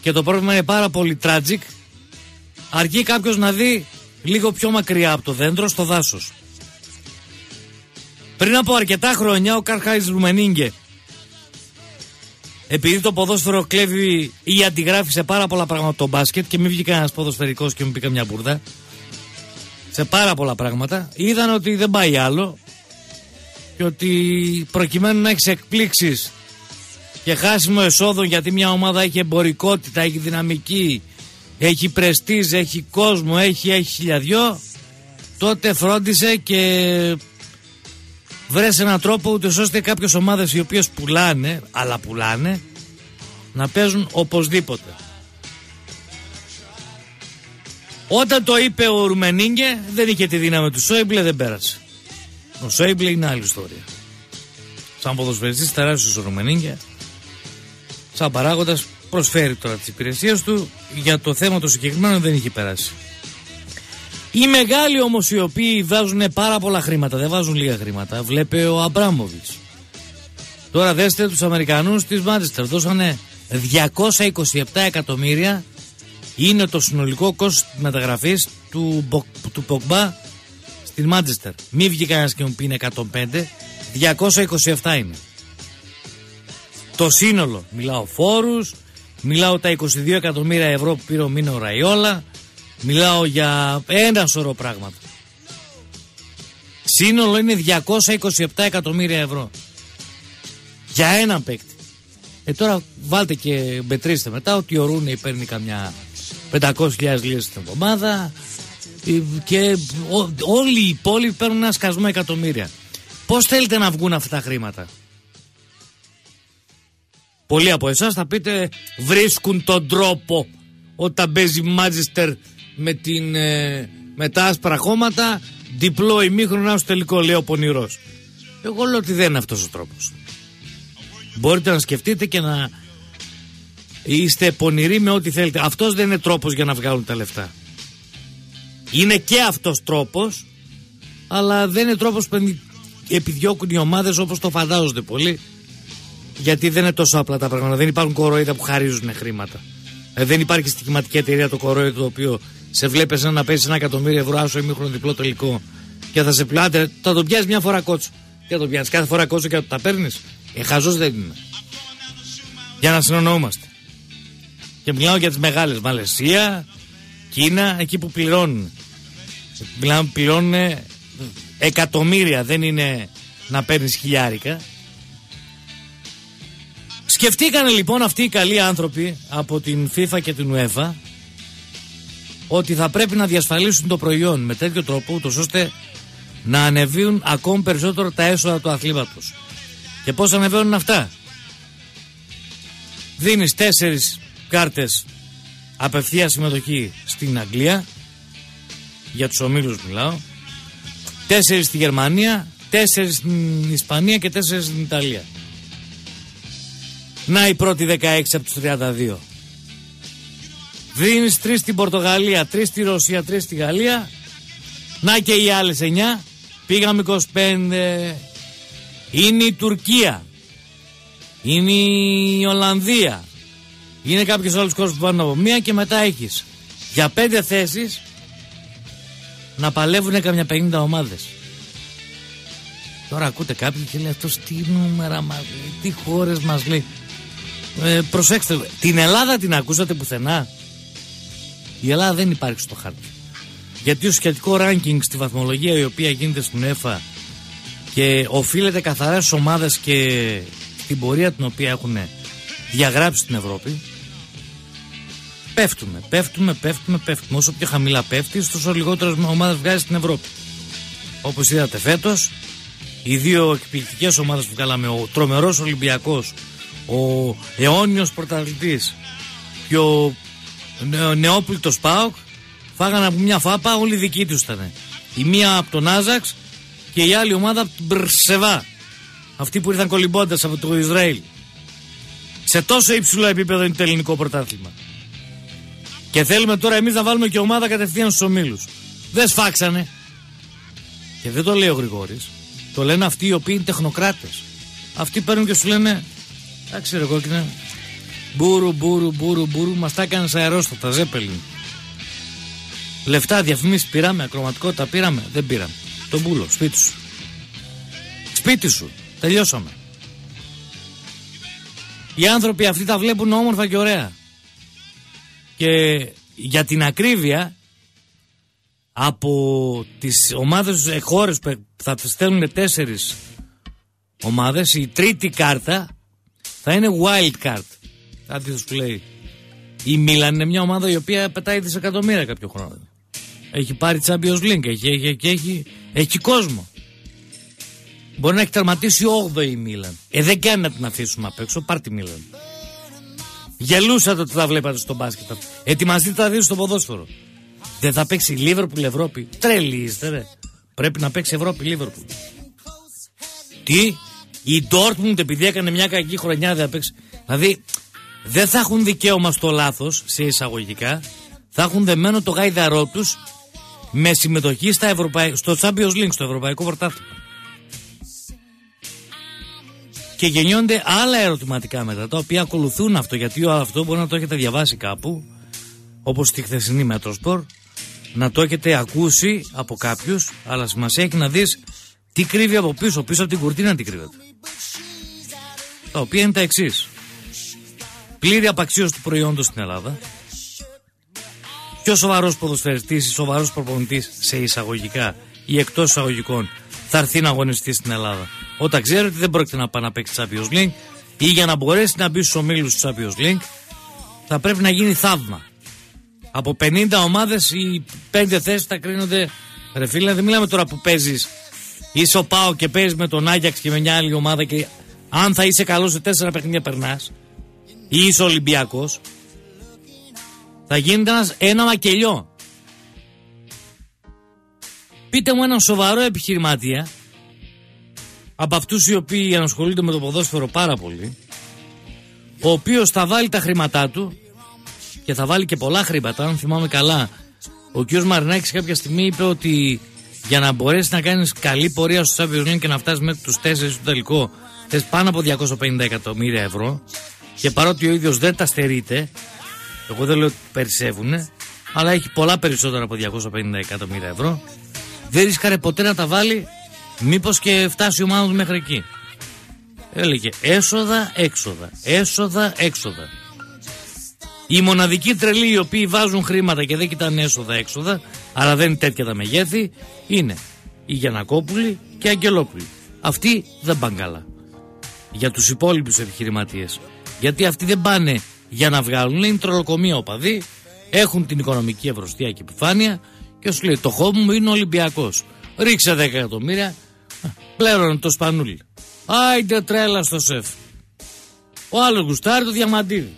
και το πρόβλημα είναι πάρα πολύ tragic. Αρκεί κάποιος να δει λίγο πιο μακριά από το δέντρο στο δάσος. Πριν από αρκετά χρόνια ο Καρχάη Ρουμενίγκε επειδή το ποδόσφαιρο κλέβει ή αντιγράφει σε πάρα πολλά πράγματα το μπάσκετ και μην βγήκε ένας ποδοσφαιρικός και μου πει μια μπουρδα. Σε πάρα πολλά πράγματα. Είδαν ότι δεν πάει άλλο και ότι προκειμένου να έχεις εκπλήξεις και χάσιμο εσόδων γιατί μια ομάδα έχει εμπορικότητα, έχει δυναμική, έχει πρεστίζ, έχει κόσμο, έχει, έχει χιλιαδιό, τότε φρόντισε και βρες έναν τρόπο ούτε ώστε κάποιες ομάδες οι οποίες πουλάνε, αλλά πουλάνε, να παίζουν οπωσδήποτε. Όταν το είπε ο Ρουμενίγκε δεν είχε τη δύναμη του Σόιμπλε, δεν πέρασε. Ο Σόιμπλε είναι άλλη ιστορία. Σαν ποδοσφαιριστής τεράστιος ο Ρουμενίγκε, σαν παράγοντας προσφέρει τώρα τις υπηρεσίες του, για το θέμα το συγκεκριμένο δεν είχε περάσει. Οι μεγάλοι όμω οι οποίοι βάζουν πάρα πολλά χρήματα, δεν βάζουν λίγα χρήματα. Βλέπε ο Αμπράμοβιτς. Τώρα δέστε τους Αμερικανούς της Μάντσεστερ. Δώσανε 227 εκατομμύρια. Είναι το συνολικό κόστος μεταγραφής του, του Πογμπά στην Μάντσεστερ. Μη βγει κανένας και μου πει είναι 105. 227 είναι. Το σύνολο. Μιλάω φόρους, μιλάω τα 22 εκατομμύρια ευρώ που πήρε ο Μίνο Ραϊόλα, μιλάω για ένα σωρό πράγματα. Σύνολο είναι 227 εκατομμύρια ευρώ. Για έναν παίκτη. Ε τώρα βάλτε και μπετρίστε μετά ότι ο Ρούνεϊ παίρνει καμιά 500.000 λίρες στην εβδομάδα ε, και όλοι οι υπόλοιποι παίρνουν ένα σκασμό εκατομμύρια. Πώς θέλετε να βγουν αυτά τα χρήματα; Πολλοί από εσάς θα πείτε βρίσκουν τον τρόπο όταν παίζει Μάτζιστερ με, την, ε, με τα άσπρα χώματα διπλό ημίχρονα στο τελικό λέει ο πονηρός. Εγώ λέω ότι δεν είναι αυτός ο τρόπος. Μπορείτε να σκεφτείτε και να είστε πονηροί με ό,τι θέλετε. Αυτός δεν είναι τρόπος για να βγάλουν τα λεφτά. Είναι και αυτός τρόπος αλλά δεν είναι τρόπος που επιδιώκουν οι ομάδες όπως το φαντάζονται πολλοί γιατί δεν είναι τόσο απλά τα πράγματα. Δεν υπάρχουν κοροϊδά που χαρίζουν χρήματα. Ε, δεν υπάρχει στοιχηματική εταιρεία το κοροϊδό το οποίο σε βλέπει να παίζει ένα εκατομμύριο ευρώ άσο ημίχρονο διπλό τελικό και θα σε πλάτε, θα το πιάσεις μια φορά κότσο. Και θα το πιάσεις κάθε φορά κότσο και θα το τα παίρνεις. Ε, χαζός δεν είναι. Για να συνεννοούμαστε. Και μιλάω για τις μεγάλες. Μαλαισία, Κίνα, εκεί που πληρώνουν. Μιλάμε, πληρώνουν εκατομμύρια, δεν είναι να παίρνεις χιλιάρικα. Σκεφτήκανε λοιπόν αυτοί οι καλοί άνθρωποι από την FIFA και την UEFA ότι θα πρέπει να διασφαλίσουν το προϊόν με τέτοιο τρόπο ούτως ώστε να ανεβούν ακόμη περισσότερο τα έσοδα του αθλήματος. Και πώς ανεβαίνουν αυτά; Δίνεις τέσσερις κάρτες απευθεία συμμετοχή στην Αγγλία για τους ομίλους μιλάω τέσσερις στη Γερμανία τέσσερις στην Ισπανία και τέσσερις στην Ιταλία να η πρώτη 16 από τους 32. Δίνεις τρεις στην Πορτογαλία, τρεις στη Ρωσία, τρεις στη Γαλλία. Να και οι άλλες 9. Πήγαμε 25. Είναι η Τουρκία. Είναι η Ολλανδία. Είναι κάποιες άλλες χώρες που πάνε από μία και μετά έχεις για πέντε θέσεις να παλεύουν καμιά 50 ομάδες. Τώρα ακούτε κάποιοι και λέει αυτός τι νούμερα μας λέει, τι χώρες μας λέει. Ε, προσέξτε, την Ελλάδα την ακούσατε πουθενά. Η Ελλάδα δεν υπάρχει στο χάρτη. Γιατί ο σχετικό ranking στη βαθμολογία η οποία γίνεται στην ΕΦΑ και οφείλεται καθαρά στις ομάδες και την πορεία την οποία έχουν διαγράψει στην Ευρώπη. Πέφτουμε, πέφτουμε, πέφτουμε, πέφτουμε. Όσο πιο χαμηλά πέφτεις, τόσο λιγότερε ομάδε βγάζει στην Ευρώπη. Όπως είδατε φέτος, οι δύο εκπληκτικές ομάδες που βγάλαμε, ο τρομερός Ολυμπιακός ο αιώνιος πρωταθλητής και ο νεόπλητος ΠΑΟΚ φάγανε από μια φάπα όλοι δικοί τους ήταν. Η μία από τον Άζαξ και η άλλη ομάδα από την Μπρσεβά. Αυτοί που ήρθαν κολυμπώντας από το Ισραήλ. Σε τόσο υψηλό επίπεδο είναι το ελληνικό πρωτάθλημα. Και θέλουμε τώρα εμείς να βάλουμε και ομάδα κατευθείαν στους ομίλους. Δεν σφάξανε. Και δεν το λέει ο Γρηγόρης. Το λένε αυτοί οι οποίοι είναι τεχνοκράτες. Αυτοί παίρνουν και σου λένε Εντάξει ρε κόκκινα. Μπούρου, μπούρου, μπούρου, μπούρου. Μας τα έκανες αερόστατα, ζέπελιν. Λεφτά, διαφημίσεις πήραμε, ακροματικότητα πήραμε. Δεν πήραμε. Τον πούλο, σπίτι σου. Σπίτι σου. Τελειώσαμε. Οι άνθρωποι αυτοί τα βλέπουν όμορφα και ωραία. Και για την ακρίβεια από τις ομάδες ε, χώρες που θα στέλνουν τέσσερις ομάδες η τρίτη κάρτα θα είναι wild card. Κάτι σου λέει. Η Μίλαν είναι μια ομάδα η οποία πετάει δισεκατομμύρια κάποιο χρόνο. Έχει πάρει Champions League, έχει, έχει, έχει, έχει, έχει κόσμο. Μπορεί να έχει τερματίσει 8 η Μίλαν. Ε, δεν κάνει να την αφήσουμε απ' έξω, πάρ τη Μίλαν. Γελούσατε ότι θα βλέπατε στο μπάσκετ. Ετοιμαστείτε τα δείτε στο ποδόσφαιρο. Δεν θα παίξει Λίβερπουλ Ευρώπη. Τρέλη είστε, ρε. Πρέπει να παίξει Ευρώπη Λίβερπουλ. Τι, η Dortmund επειδή έκανε μια κακή χρονιά δεν θα παίξει. Δηλαδή δεν θα έχουν δικαίωμα στο λάθος σε εισαγωγικά. Θα έχουν δεμένο το γάιδαρό τους με συμμετοχή στα Ευρωπαϊ... στο Champions League, στο Ευρωπαϊκό Πρωτάθλημα. Και γεννιόνται άλλα ερωτηματικά μετά τα οποία ακολουθούν αυτό γιατί αυτό μπορεί να το έχετε διαβάσει κάπου όπως τη χθεσινή Μέτροσπορ να το έχετε ακούσει από κάποιους αλλά σημασία έχει να δεις τι κρύβει από πίσω, πίσω από την κουρτίνα τι κρύβεται τα οποία είναι τα εξής. Πλήρη απαξίωση του προϊόντος στην Ελλάδα πιο σοβαρός ποδοσφαιριστής ή σοβαρός προπονητής σε εισαγωγικά ή εκτός εισαγωγικών θα έρθει να αγωνιστεί στην Ελλάδα. Όταν ξέρει ότι δεν πρόκειται να πάει να παίξει Champions League ή για να μπορέσει να μπει στους ομίλους του Champions League θα πρέπει να γίνει θαύμα. Από 50 ομάδες οι 5 θέσεις θα κρίνονται. Ρε φίλε, δεν μιλάμε τώρα που παίζεις. Είσαι ο Πάο και παίζεις με τον Άγιαξ και με μια άλλη ομάδα και αν θα είσαι καλός σε 4 παιχνίδια περνάς ή είσαι Ολυμπιακός, θα γίνεται ένας, ένα μακελιό. Πείτε μου έναν σοβαρό επιχειρηματία από αυτούς οι οποίοι ανασχολούνται με το ποδόσφαιρο πάρα πολύ ο οποίος θα βάλει τα χρήματά του και θα βάλει και πολλά χρήματα αν θυμάμαι καλά ο κ. Μαρινάκης κάποια στιγμή είπε ότι για να μπορέσεις να κάνεις καλή πορεία στο Champions League και να φτάσεις μέχρι τους 4 στο τελικό θες πάνω από 250 εκατομμύρια ευρώ και παρότι ο ίδιος δεν τα στερείται εγώ δεν λέω ότι περισσεύουν αλλά έχει πολλά περισσότερα από 250 εκατομμύρια ευρώ δεν ρίσκαρε ποτέ να τα βάλει μήπως και φτάσει η ομάδα του μέχρι εκεί. Έλεγε έσοδα, έξοδα, έσοδα, έξοδα. Οι μοναδικοί τρελοί οι οποίοι βάζουν χρήματα και δεν κοιτάνε έσοδα, έξοδα, αλλά δεν είναι τέτοια τα μεγέθη, είναι οι Γιανακόπουλοι και οι Αγγελόπουλοι. Αυτοί δεν πάνε καλά. Για τους υπόλοιπους επιχειρηματίες. Γιατί αυτοί δεν πάνε για να βγάλουν, είναι τρολοκομεία οπαδοί, έχουν την οικονομική ευρωστία και επιφάνεια και σου λέει: Το χώμα μου είναι Ολυμπιακός. Ρίξε 10 εκατομμύρια, πλέον το σπανούλι. Άιντε τρέλα στο σεφ. Ο άλλος γουστάρει το διαμαντίδι.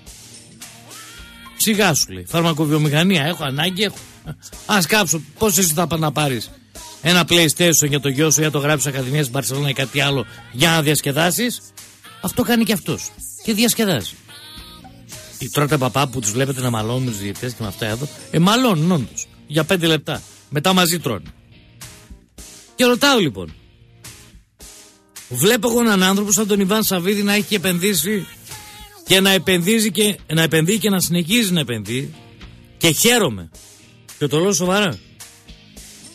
Σιγά σου λέει. Φαρμακοβιομηχανία, έχω ανάγκη, έχω. Α κάψω, πώς εσύ θα πάει να πάρεις ένα PlayStation για το γιο σου, για το γράψει Ακαδημίας στην Παρσελόνα ή κάτι άλλο για να διασκεδάσεις; Αυτό κάνει και αυτός. Και διασκεδάζει. Οι τρώτε παπά που τους βλέπετε να μαλώνουν με τους διαιτητές και με αυτά εδώ, ε, μαλώνουν όντως για πέντε λεπτά. Μετά μαζί τρώνε. Και ρωτάω λοιπόν. Βλέπω εγώ έναν άνθρωπο σαν τον Ιβάν Σαββίδη να έχει επενδύσει και να επενδύει και να, επενδύει και να συνεχίζει να επενδύει και χαίρομαι. Και το λέω σοβαρά.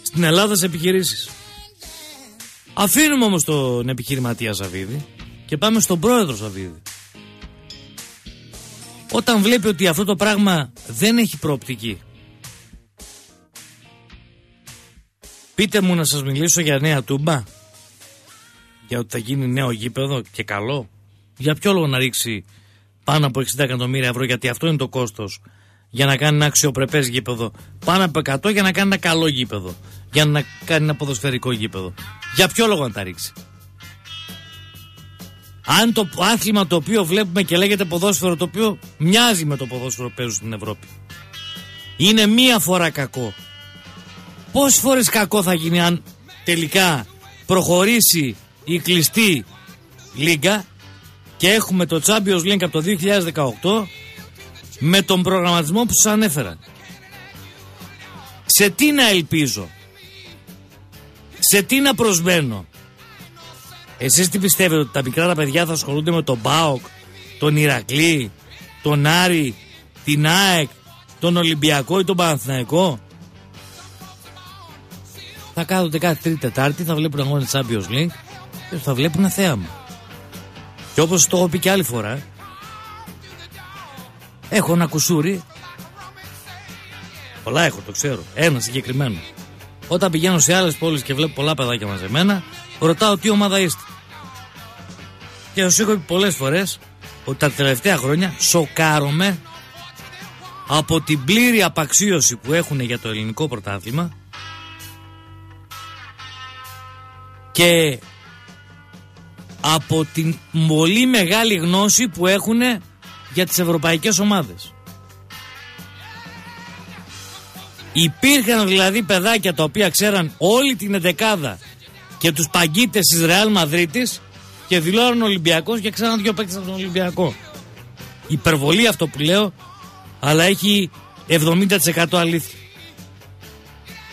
Στην Ελλάδα σε επιχειρήσεις. Αφήνουμε όμως τον επιχειρηματία Σαββίδη και πάμε στον πρόεδρο Σαββίδη. Όταν βλέπει ότι αυτό το πράγμα δεν έχει προοπτική Πείτε μου να σας μιλήσω για νέα τούμπα. Για ότι θα γίνει νέο γήπεδο και καλό. Για ποιο λόγο να ρίξει πάνω από 60 εκατομμύρια ευρώ, γιατί αυτό είναι το κόστος για να κάνει ένα αξιοπρεπές γήπεδο. Πάνω από 100 για να κάνει ένα καλό γήπεδο. Για να κάνει ένα ποδοσφαιρικό γήπεδο. Για ποιο λόγο να τα ρίξει. Αν το άθλημα το οποίο βλέπουμε και λέγεται ποδόσφαιρο, το οποίο μοιάζει με το ποδόσφαιρο που παίζουν στην Ευρώπη, είναι μία φορά κακό Πόσες φορές κακό θα γίνει αν τελικά προχωρήσει η κλειστή λίγκα και έχουμε το Champions League από το 2018 με τον προγραμματισμό που σας ανέφερα. Σε τι να ελπίζω; Σε τι να προσμένω. Εσείς τι πιστεύετε ότι τα μικρά τα παιδιά θα ασχολούνται με τον ΠΑΟΚ, τον Ηρακλή, τον Άρη, την ΑΕΚ, τον Ολυμπιακό ή τον Παναθηναϊκό; Θα κάθονται κάθε Τρίτη Τετάρτη, θα βλέπουν αγώνες Champions League και θα βλέπουν θέαμα. Και όπως το έχω πει και άλλη φορά, έχω ένα κουσούρι. Πολλά έχω, το ξέρω. Ένα συγκεκριμένο. Όταν πηγαίνω σε άλλες πόλεις και βλέπω πολλά παιδάκια μαζεμένα, ρωτάω τι ομάδα είστε. Και σας έχω πει πολλές φορές ότι τα τελευταία χρόνια σοκάρομαι από την πλήρη απαξίωση που έχουν για το ελληνικό πρωτάθλημα και από την πολύ μεγάλη γνώση που έχουν για τις ευρωπαϊκές ομάδες. Υπήρχαν δηλαδή παιδάκια τα οποία ξέραν όλη την εντεκάδα και τους παγκίτες της Ρεάλ Μαδρίτης και δηλώνουν Ολυμπιακός και ξέραν δυο παίκτες από τον Ολυμπιακό. Υπερβολή αυτό που λέω, αλλά έχει 70% αλήθεια.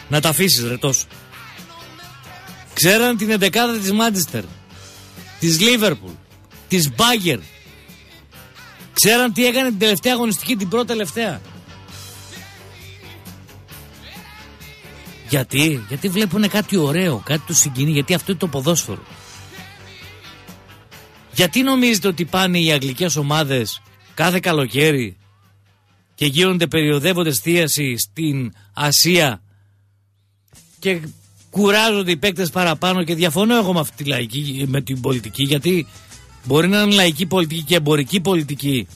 Να τα αφήσεις ρε τόσο. Ξέραν την εντεκάδα της Μάντιστερ, της Λίβερπουλ, της Μπάγκερ. Ξέραν τι έκανε την τελευταία αγωνιστική, την πρώτη τελευταία. Γιατί, γιατί βλέπουν κάτι ωραίο, κάτι του συγκινεί, γιατί αυτό είναι το ποδόσφαιρο. Γιατί νομίζετε ότι πάνε οι αγγλικές ομάδες κάθε καλοκαίρι και γίνονται περιοδεύονται θίαση στην Ασία και κουράζονται οι παίκτες παραπάνω και διαφωνώ εγώ με αυτή τη λαϊκή, με την πολιτική γιατί μπορεί να είναι λαϊκή πολιτική και εμπορική πολιτική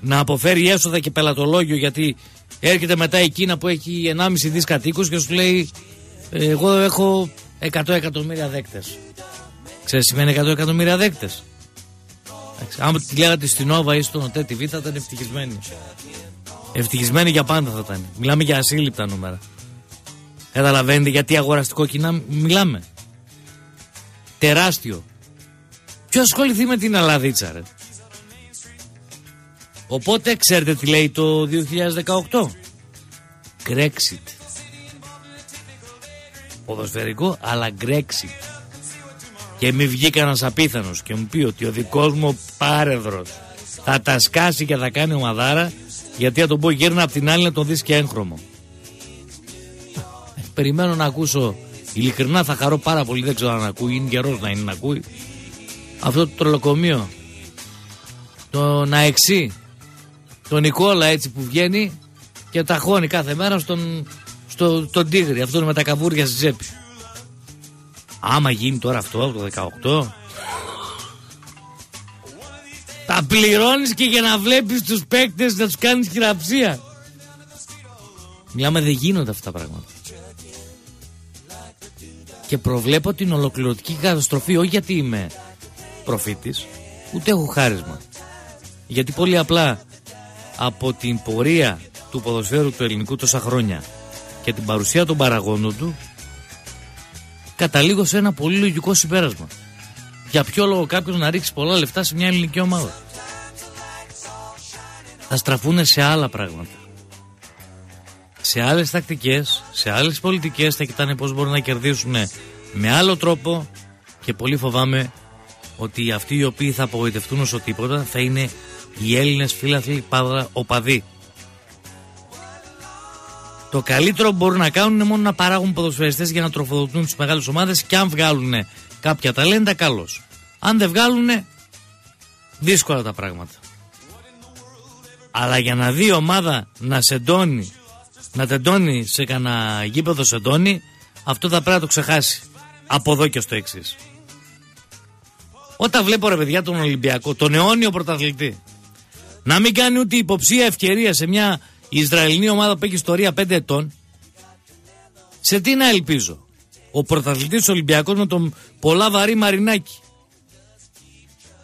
να αποφέρει έσοδα και πελατολόγιο γιατί έρχεται μετά η Κίνα που έχει 1,5 δις κατοίκους και σου λέει εγώ έχω 100 εκατομμύρια δέκτες. Ξέρεις σημαίνει 100 εκατομμύρια δέκτες. Αν τη λέγατε στην Νόβα ή στον ΟΤΕ TV θα ήταν ευτυχισμένοι. Ευτυχισμένοι για πάντα θα ήταν. Μιλάμε για ασύλληπτα νούμερα. Καταλαβαίνετε γιατί αγοραστικό κοινά μιλάμε. Τεράστιο. Ποιο ασχοληθεί με την Αλαδίτσα ρε; Οπότε ξέρετε τι λέει το 2018. Brexit. Ποδοσφαιρικό αλλά Brexit. Και μη βγει κανένας απίθανος και μου πει ότι ο δικός μου πάρεδρος θα τα σκάσει και θα κάνει ομαδάρα γιατί θα τον πω γύρνα από την άλλη να τον δεις και έγχρωμο. Περιμένω να ακούσω. Ειλικρινά θα χαρώ πάρα πολύ. Δεν ξέρω αν ακούει. Είναι καιρός να είναι να ακούει. Αυτό το τρολοκομείο. Το Ναεξί. Τον Νικόλα έτσι που βγαίνει και ταχώνει κάθε μέρα στον, στο, τον Τίγρη. Αυτό είναι με τα καβούρια στη τσέπη. Άμα γίνει τώρα αυτό το 18 τα πληρώνεις και για να βλέπεις τους παίκτες να τους κάνεις χειραψία Μιλάμε δεν γίνονται αυτά τα πράγματα Και προβλέπω την ολοκληρωτική καταστροφή Όχι γιατί είμαι προφήτης Ούτε έχω χάρισμα Γιατί πολύ απλά Από την πορεία του ποδοσφαίρου του ελληνικού τόσα χρόνια Και την παρουσία των παραγόντων του καταλήγω σε ένα πολύ λογικό συμπέρασμα. Για ποιο λόγο κάποιος να ρίξει πολλά λεφτά σε μια ελληνική ομάδα. Θα στραφούν σε άλλα πράγματα. Σε άλλες τακτικές, σε άλλες πολιτικές θα κοιτάνε πώς μπορούν να κερδίσουν με άλλο τρόπο και πολύ φοβάμαι ότι αυτοί οι οποίοι θα απογοητευτούν όσο τίποτα θα είναι οι Έλληνες φίλαθλοι πάδρα οπαδοί το καλύτερο που μπορούν να κάνουν είναι μόνο να παράγουν ποδοσφαιριστές για να τροφοδοτούν τις μεγάλες ομάδες και αν βγάλουν κάποια ταλέντα, καλώς. Αν δεν βγάλουν, δύσκολα τα πράγματα. Αλλά για να δει η ομάδα να σεντώνει, να τεντώνει σε κανένα γήπεδο σεντώνει, αυτό θα πρέπει να το ξεχάσει. Από εδώ και στο εξής. Όταν βλέπω ρε παιδιά τον Ολυμπιακό, τον αιώνιο πρωταθλητή, να μην κάνει ούτε υποψία ευκαιρία σε μια η Ισραηλινή ομάδα που έχει ιστορία 5 ετών, σε τι να ελπίζω; Ο πρωταθλητής Ολυμπιακός με τον πολλά βαρύ Μαρινάκι.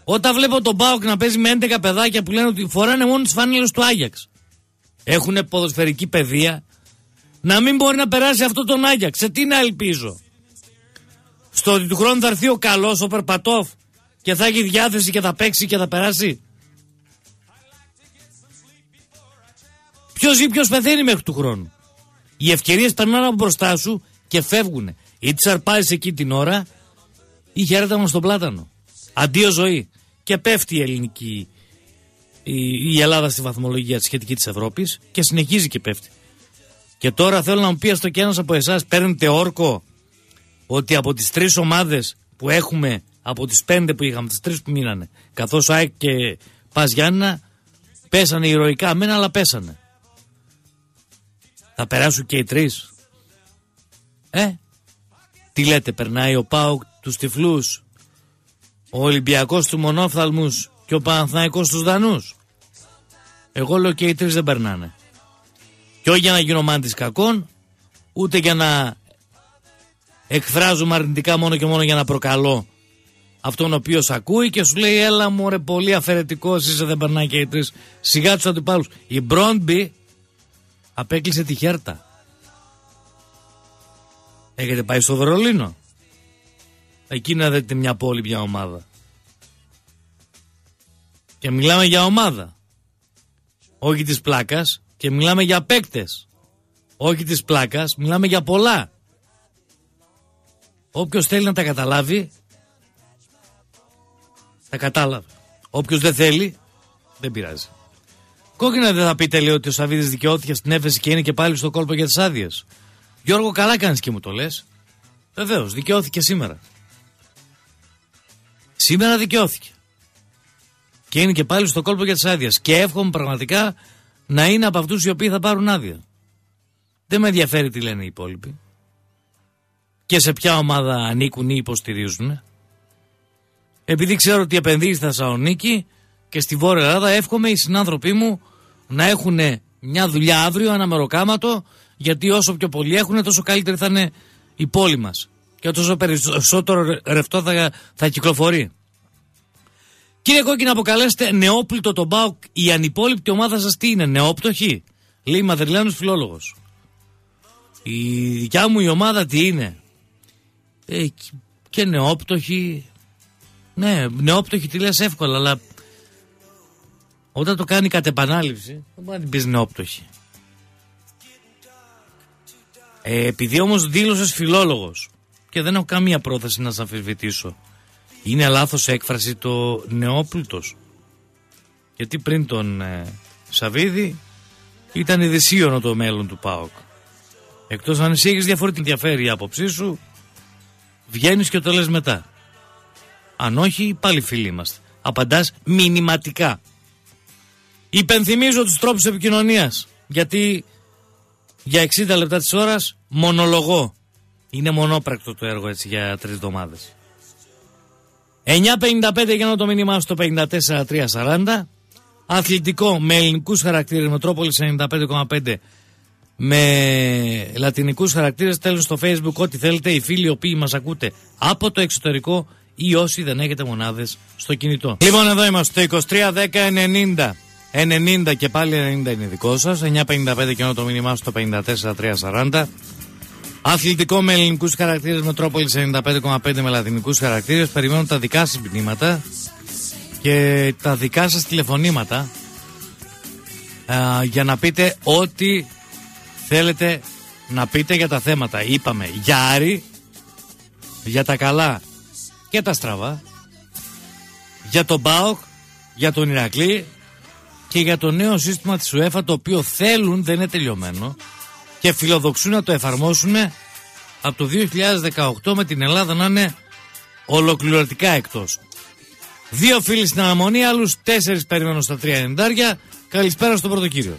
Όταν βλέπω τον Μπάουκ να παίζει με 11 παιδάκια που λένε ότι φοράνε μόνος τι φάνελε του Άγιαξ. Έχουν ποδοσφαιρική παιδεία. Να μην μπορεί να περάσει αυτό τον Άγιαξ. Σε τι να ελπίζω. Στο ότι του χρόνου θα έρθει ο καλός, ο Περπατόφ και θα έχει διάθεση και θα παίξει και θα περάσει. Ποιος ζει, ποιος πεθαίνει μέχρι του χρόνου. Οι ευκαιρίες περνάνε από μπροστά σου και φεύγουν. Ή τις αρπάζεις εκεί την ώρα, ή χαίρετα μα στον πλάτανο. Αντίο ζωή. Και πέφτει η ελληνική, η, η Ελλάδα στη βαθμολογία τη σχετική της Ευρώπης και συνεχίζει και πέφτει. Και τώρα θέλω να μου πει στο και ένας από εσάς, παίρνετε όρκο ότι από τις τρεις ομάδες που έχουμε, από τις πέντε που είχαμε, τις τρεις που μείνανε, καθώς ΑΕΚ και Πας Γιάννα, πέσανε ηρωικά μένα, αλλά πέσανε. Θα περάσουν και οι τρεις. Ε, τι λέτε, περνάει ο Πάουκ τους τυφλούς, ο Ολυμπιακός του μονόφθαλμους και ο Παναθηναϊκός του Δανούς. Εγώ λέω και οι τρεις δεν περνάνε. Και όχι για να γίνω μάντης κακών, ούτε για να εκφράζουμε αρνητικά μόνο και μόνο για να προκαλώ αυτόν ο οποίος ακούει και σου λέει έλα μου ρε πολύ αφαιρετικός είσαι δεν περνάει και οι τρεις σιγά τους αντιπάλους. η Μπρόντμπι απέκλεισε τη Χέρτα. Έχετε πάει στο Βερολίνο; Εκεί να δείτε μια πόλη, μια ομάδα. Και μιλάμε για ομάδα. Όχι της πλάκας και μιλάμε για παίκτες. Όχι της πλάκας, μιλάμε για πολλά. Όποιος θέλει να τα καταλάβει, τα κατάλαβε. Όποιος δεν θέλει, δεν πειράζει. Κόκκινα δεν θα πείτε λέει ότι ο Σαββίδης δικαιώθηκε στην έφεση και είναι και πάλι στο κόλπο για τις άδειες. Γιώργο, καλά κάνεις και μου το λες. Βεβαίως, δικαιώθηκε σήμερα. Σήμερα δικαιώθηκε. Και είναι και πάλι στο κόλπο για τις άδειες. Και εύχομαι πραγματικά να είναι από αυτούς οι οποίοι θα πάρουν άδεια. Δεν με ενδιαφέρει τι λένε οι υπόλοιποι. Και σε ποια ομάδα ανήκουν ή υποστηρίζουν. Επειδή ξέρω ότι επενδύει στη Θεσσαλονίκη και στη Βόρεια Ελλάδα, εύχομαι οι συνάνθρωποι μου να έχουν μια δουλειά αύριο, ένα μεροκάματο, γιατί όσο πιο πολλοί έχουν, τόσο καλύτερη θα είναι η πόλη μας. Και τόσο περισσότερο ρευτό θα, θα κυκλοφορεί. Κύριε Κόκκι, αποκαλέσετε νεόπλητο τον Μπάουκ, η ανυπόλοιπτη ομάδα σας τι είναι, νεόπτωχη, λέει Μαδριλάνο φιλόλογος. Η δικιά μου η ομάδα τι είναι, ε, και νεόπτωχη. Ναι, νεόπτωχη τη λες εύκολα, αλλά όταν το κάνει κατ' επανάληψη, δεν μπορεί να την πεις νεόπτωχη. Ε, επειδή όμως δήλωσες φιλόλογος και δεν έχω καμία πρόθεση να σε αμφισβητήσω, είναι λάθος έκφραση το νεόπλουτο. Γιατί πριν τον ε, Σαββίδη ήταν ειδησίωνο το μέλλον του ΠΑΟΚ. Εκτός αν εσύ έχεις διαφορετική ενδιαφέρει η άποψή σου, βγαίνεις και το λες μετά. Αν όχι, πάλι φίλοι είμαστε. Απαντάς μηνυματικά. Υπενθυμίζω τους τρόπους επικοινωνίας. Γιατί για 60 λεπτά της ώρας μονολογώ. Είναι μονόπρακτο το έργο έτσι για τρεις εβδομάδες. 9.55 για να το μήνυμά στο 54.340. Αθλητικό με ελληνικούς χαρακτήρες Μετρόπολης 95,5 με λατινικούς χαρακτήρες. Τέλο στο facebook ό,τι θέλετε. Οι φίλοι οι οποίοι μας ακούτε από το εξωτερικό ή όσοι δεν έχετε μονάδες στο κινητό. Λοιπόν, εδώ είμαστε το 23 10 90. 90 και πάλι 90 είναι δικό σας. 9.55 και να το μήνυμά στο 54.340. Αθλητικό με ελληνικούς χαρακτήρες Μετρόπολης 95,5 με λατινικούς χαρακτήρες. Περιμένω τα δικά σας μηνύματα και τα δικά σας τηλεφωνήματα για να πείτε ό,τι θέλετε να πείτε για τα θέματα. Είπαμε για Άρη, για τα καλά και τα στραβά, για τον Μπάοκ, για τον Ηρακλή και για το νέο σύστημα της UEFA το οποίο θέλουν, δεν είναι τελειωμένο και φιλοδοξούν να το εφαρμόσουν από το 2018 με την Ελλάδα να είναι ολοκληρωτικά εκτός. Δύο φίλοι στην αναμονή, άλλους τέσσερις περιμένω στα τρία ενεντάρια. Καλησπέρα στον πρώτο κύριο.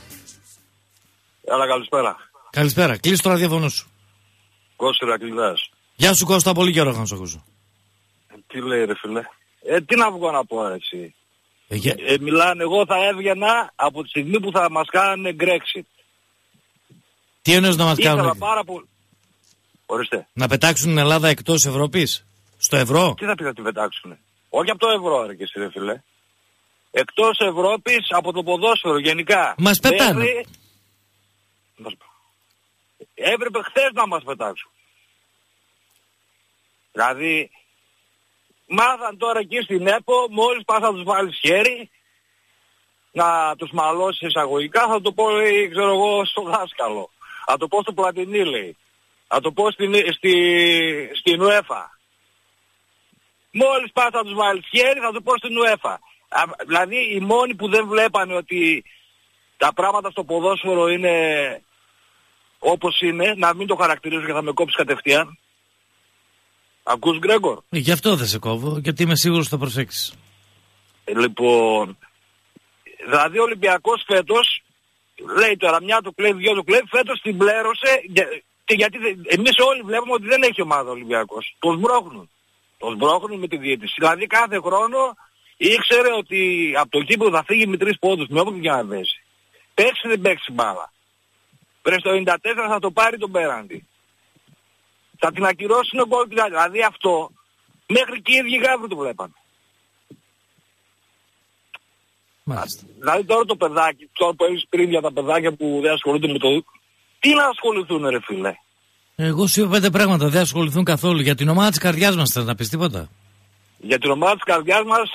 Έλα, καλησπέρα. Καλησπέρα. Κλείσει το ραδιόφωνο σου. Κώστα Ρακλειδάς. Γεια σου Κώστα, πολύ καιρό να σου ακούσω. Ε, τι λέει ρε φίλε. Ε, τι να βγω να πω έτσι. Ε, για... ε, μιλάνε, εγώ θα έβγαινα από τη στιγμή που θα μας κάνουν Brexit. Τι εννοείς να μας κάνουν. πάρα πολύ. Ορίστε. Να πετάξουν την Ελλάδα εκτός Ευρώπης; Στο ευρώ; Τι θα πεις να την πετάξουν. Όχι από το ευρώ ρε και εσύ ρε φίλε. Εκτός Ευρώπης από το ποδόσφαιρο γενικά. Μας πετάνε. Έπρεπε χθες να μας πετάξουν. Δηλαδή, μάθαν τώρα εκεί στην ΕΠΟ, μόλις πας να τους βάλεις χέρι, να τους μαλώσεις εισαγωγικά, θα το πω, λέει, ξέρω εγώ, στο δάσκαλο. Θα το πω στο Πλατινί, λέει. Θα το πω στην, στη, στην UEFA. Μόλις πας να τους βάλεις χέρι, θα το πω στην UEFA. Δηλαδή, οι μόνοι που δεν βλέπανε ότι τα πράγματα στο ποδόσφαιρο είναι όπως είναι, να μην το χαρακτηρίζω και θα με κόψεις κατευθείαν. Ακούς Γκρέγκορ; Ε, γι' αυτό δεν σε κόβω, γιατί είμαι σίγουρος ότι θα προσέξεις. Ε, λοιπόν, δηλαδή ο Ολυμπιακός φέτος, λέει τώρα μια του κλέβει, δυο του κλέβει, φέτος την πλέρωσε, και γιατί εμείς όλοι βλέπουμε ότι δεν έχει ομάδα ο Ολυμπιακός. Τον σμπρώχνουν. Τον σμπρώχνουν με τη διαιτησία. Δηλαδή κάθε χρόνο ήξερε ότι από το κήπο θα φύγει με τρεις πόντους, με όποιο για να δέσει. Παίξει δεν παίξει μπάλα. Πρέπει στο 94 θα το πάρει τον πέραντι. Θα την ακυρώσουν ο γκολ Δηλαδή αυτό μέχρι και οι ίδιοι γάβροι το βλέπαν. Μάλιστα. Δηλαδή τώρα το παιδάκι, τώρα που έχεις πριν για τα παιδάκια που δεν ασχολούνται με το... Τι να ασχοληθούν ρε φίλε; Εγώ σου είπα πέντε πράγματα, δεν ασχοληθούν καθόλου. Για την ομάδα της καρδιάς μας θες να πεις τίποτα; Για την ομάδα της καρδιάς μας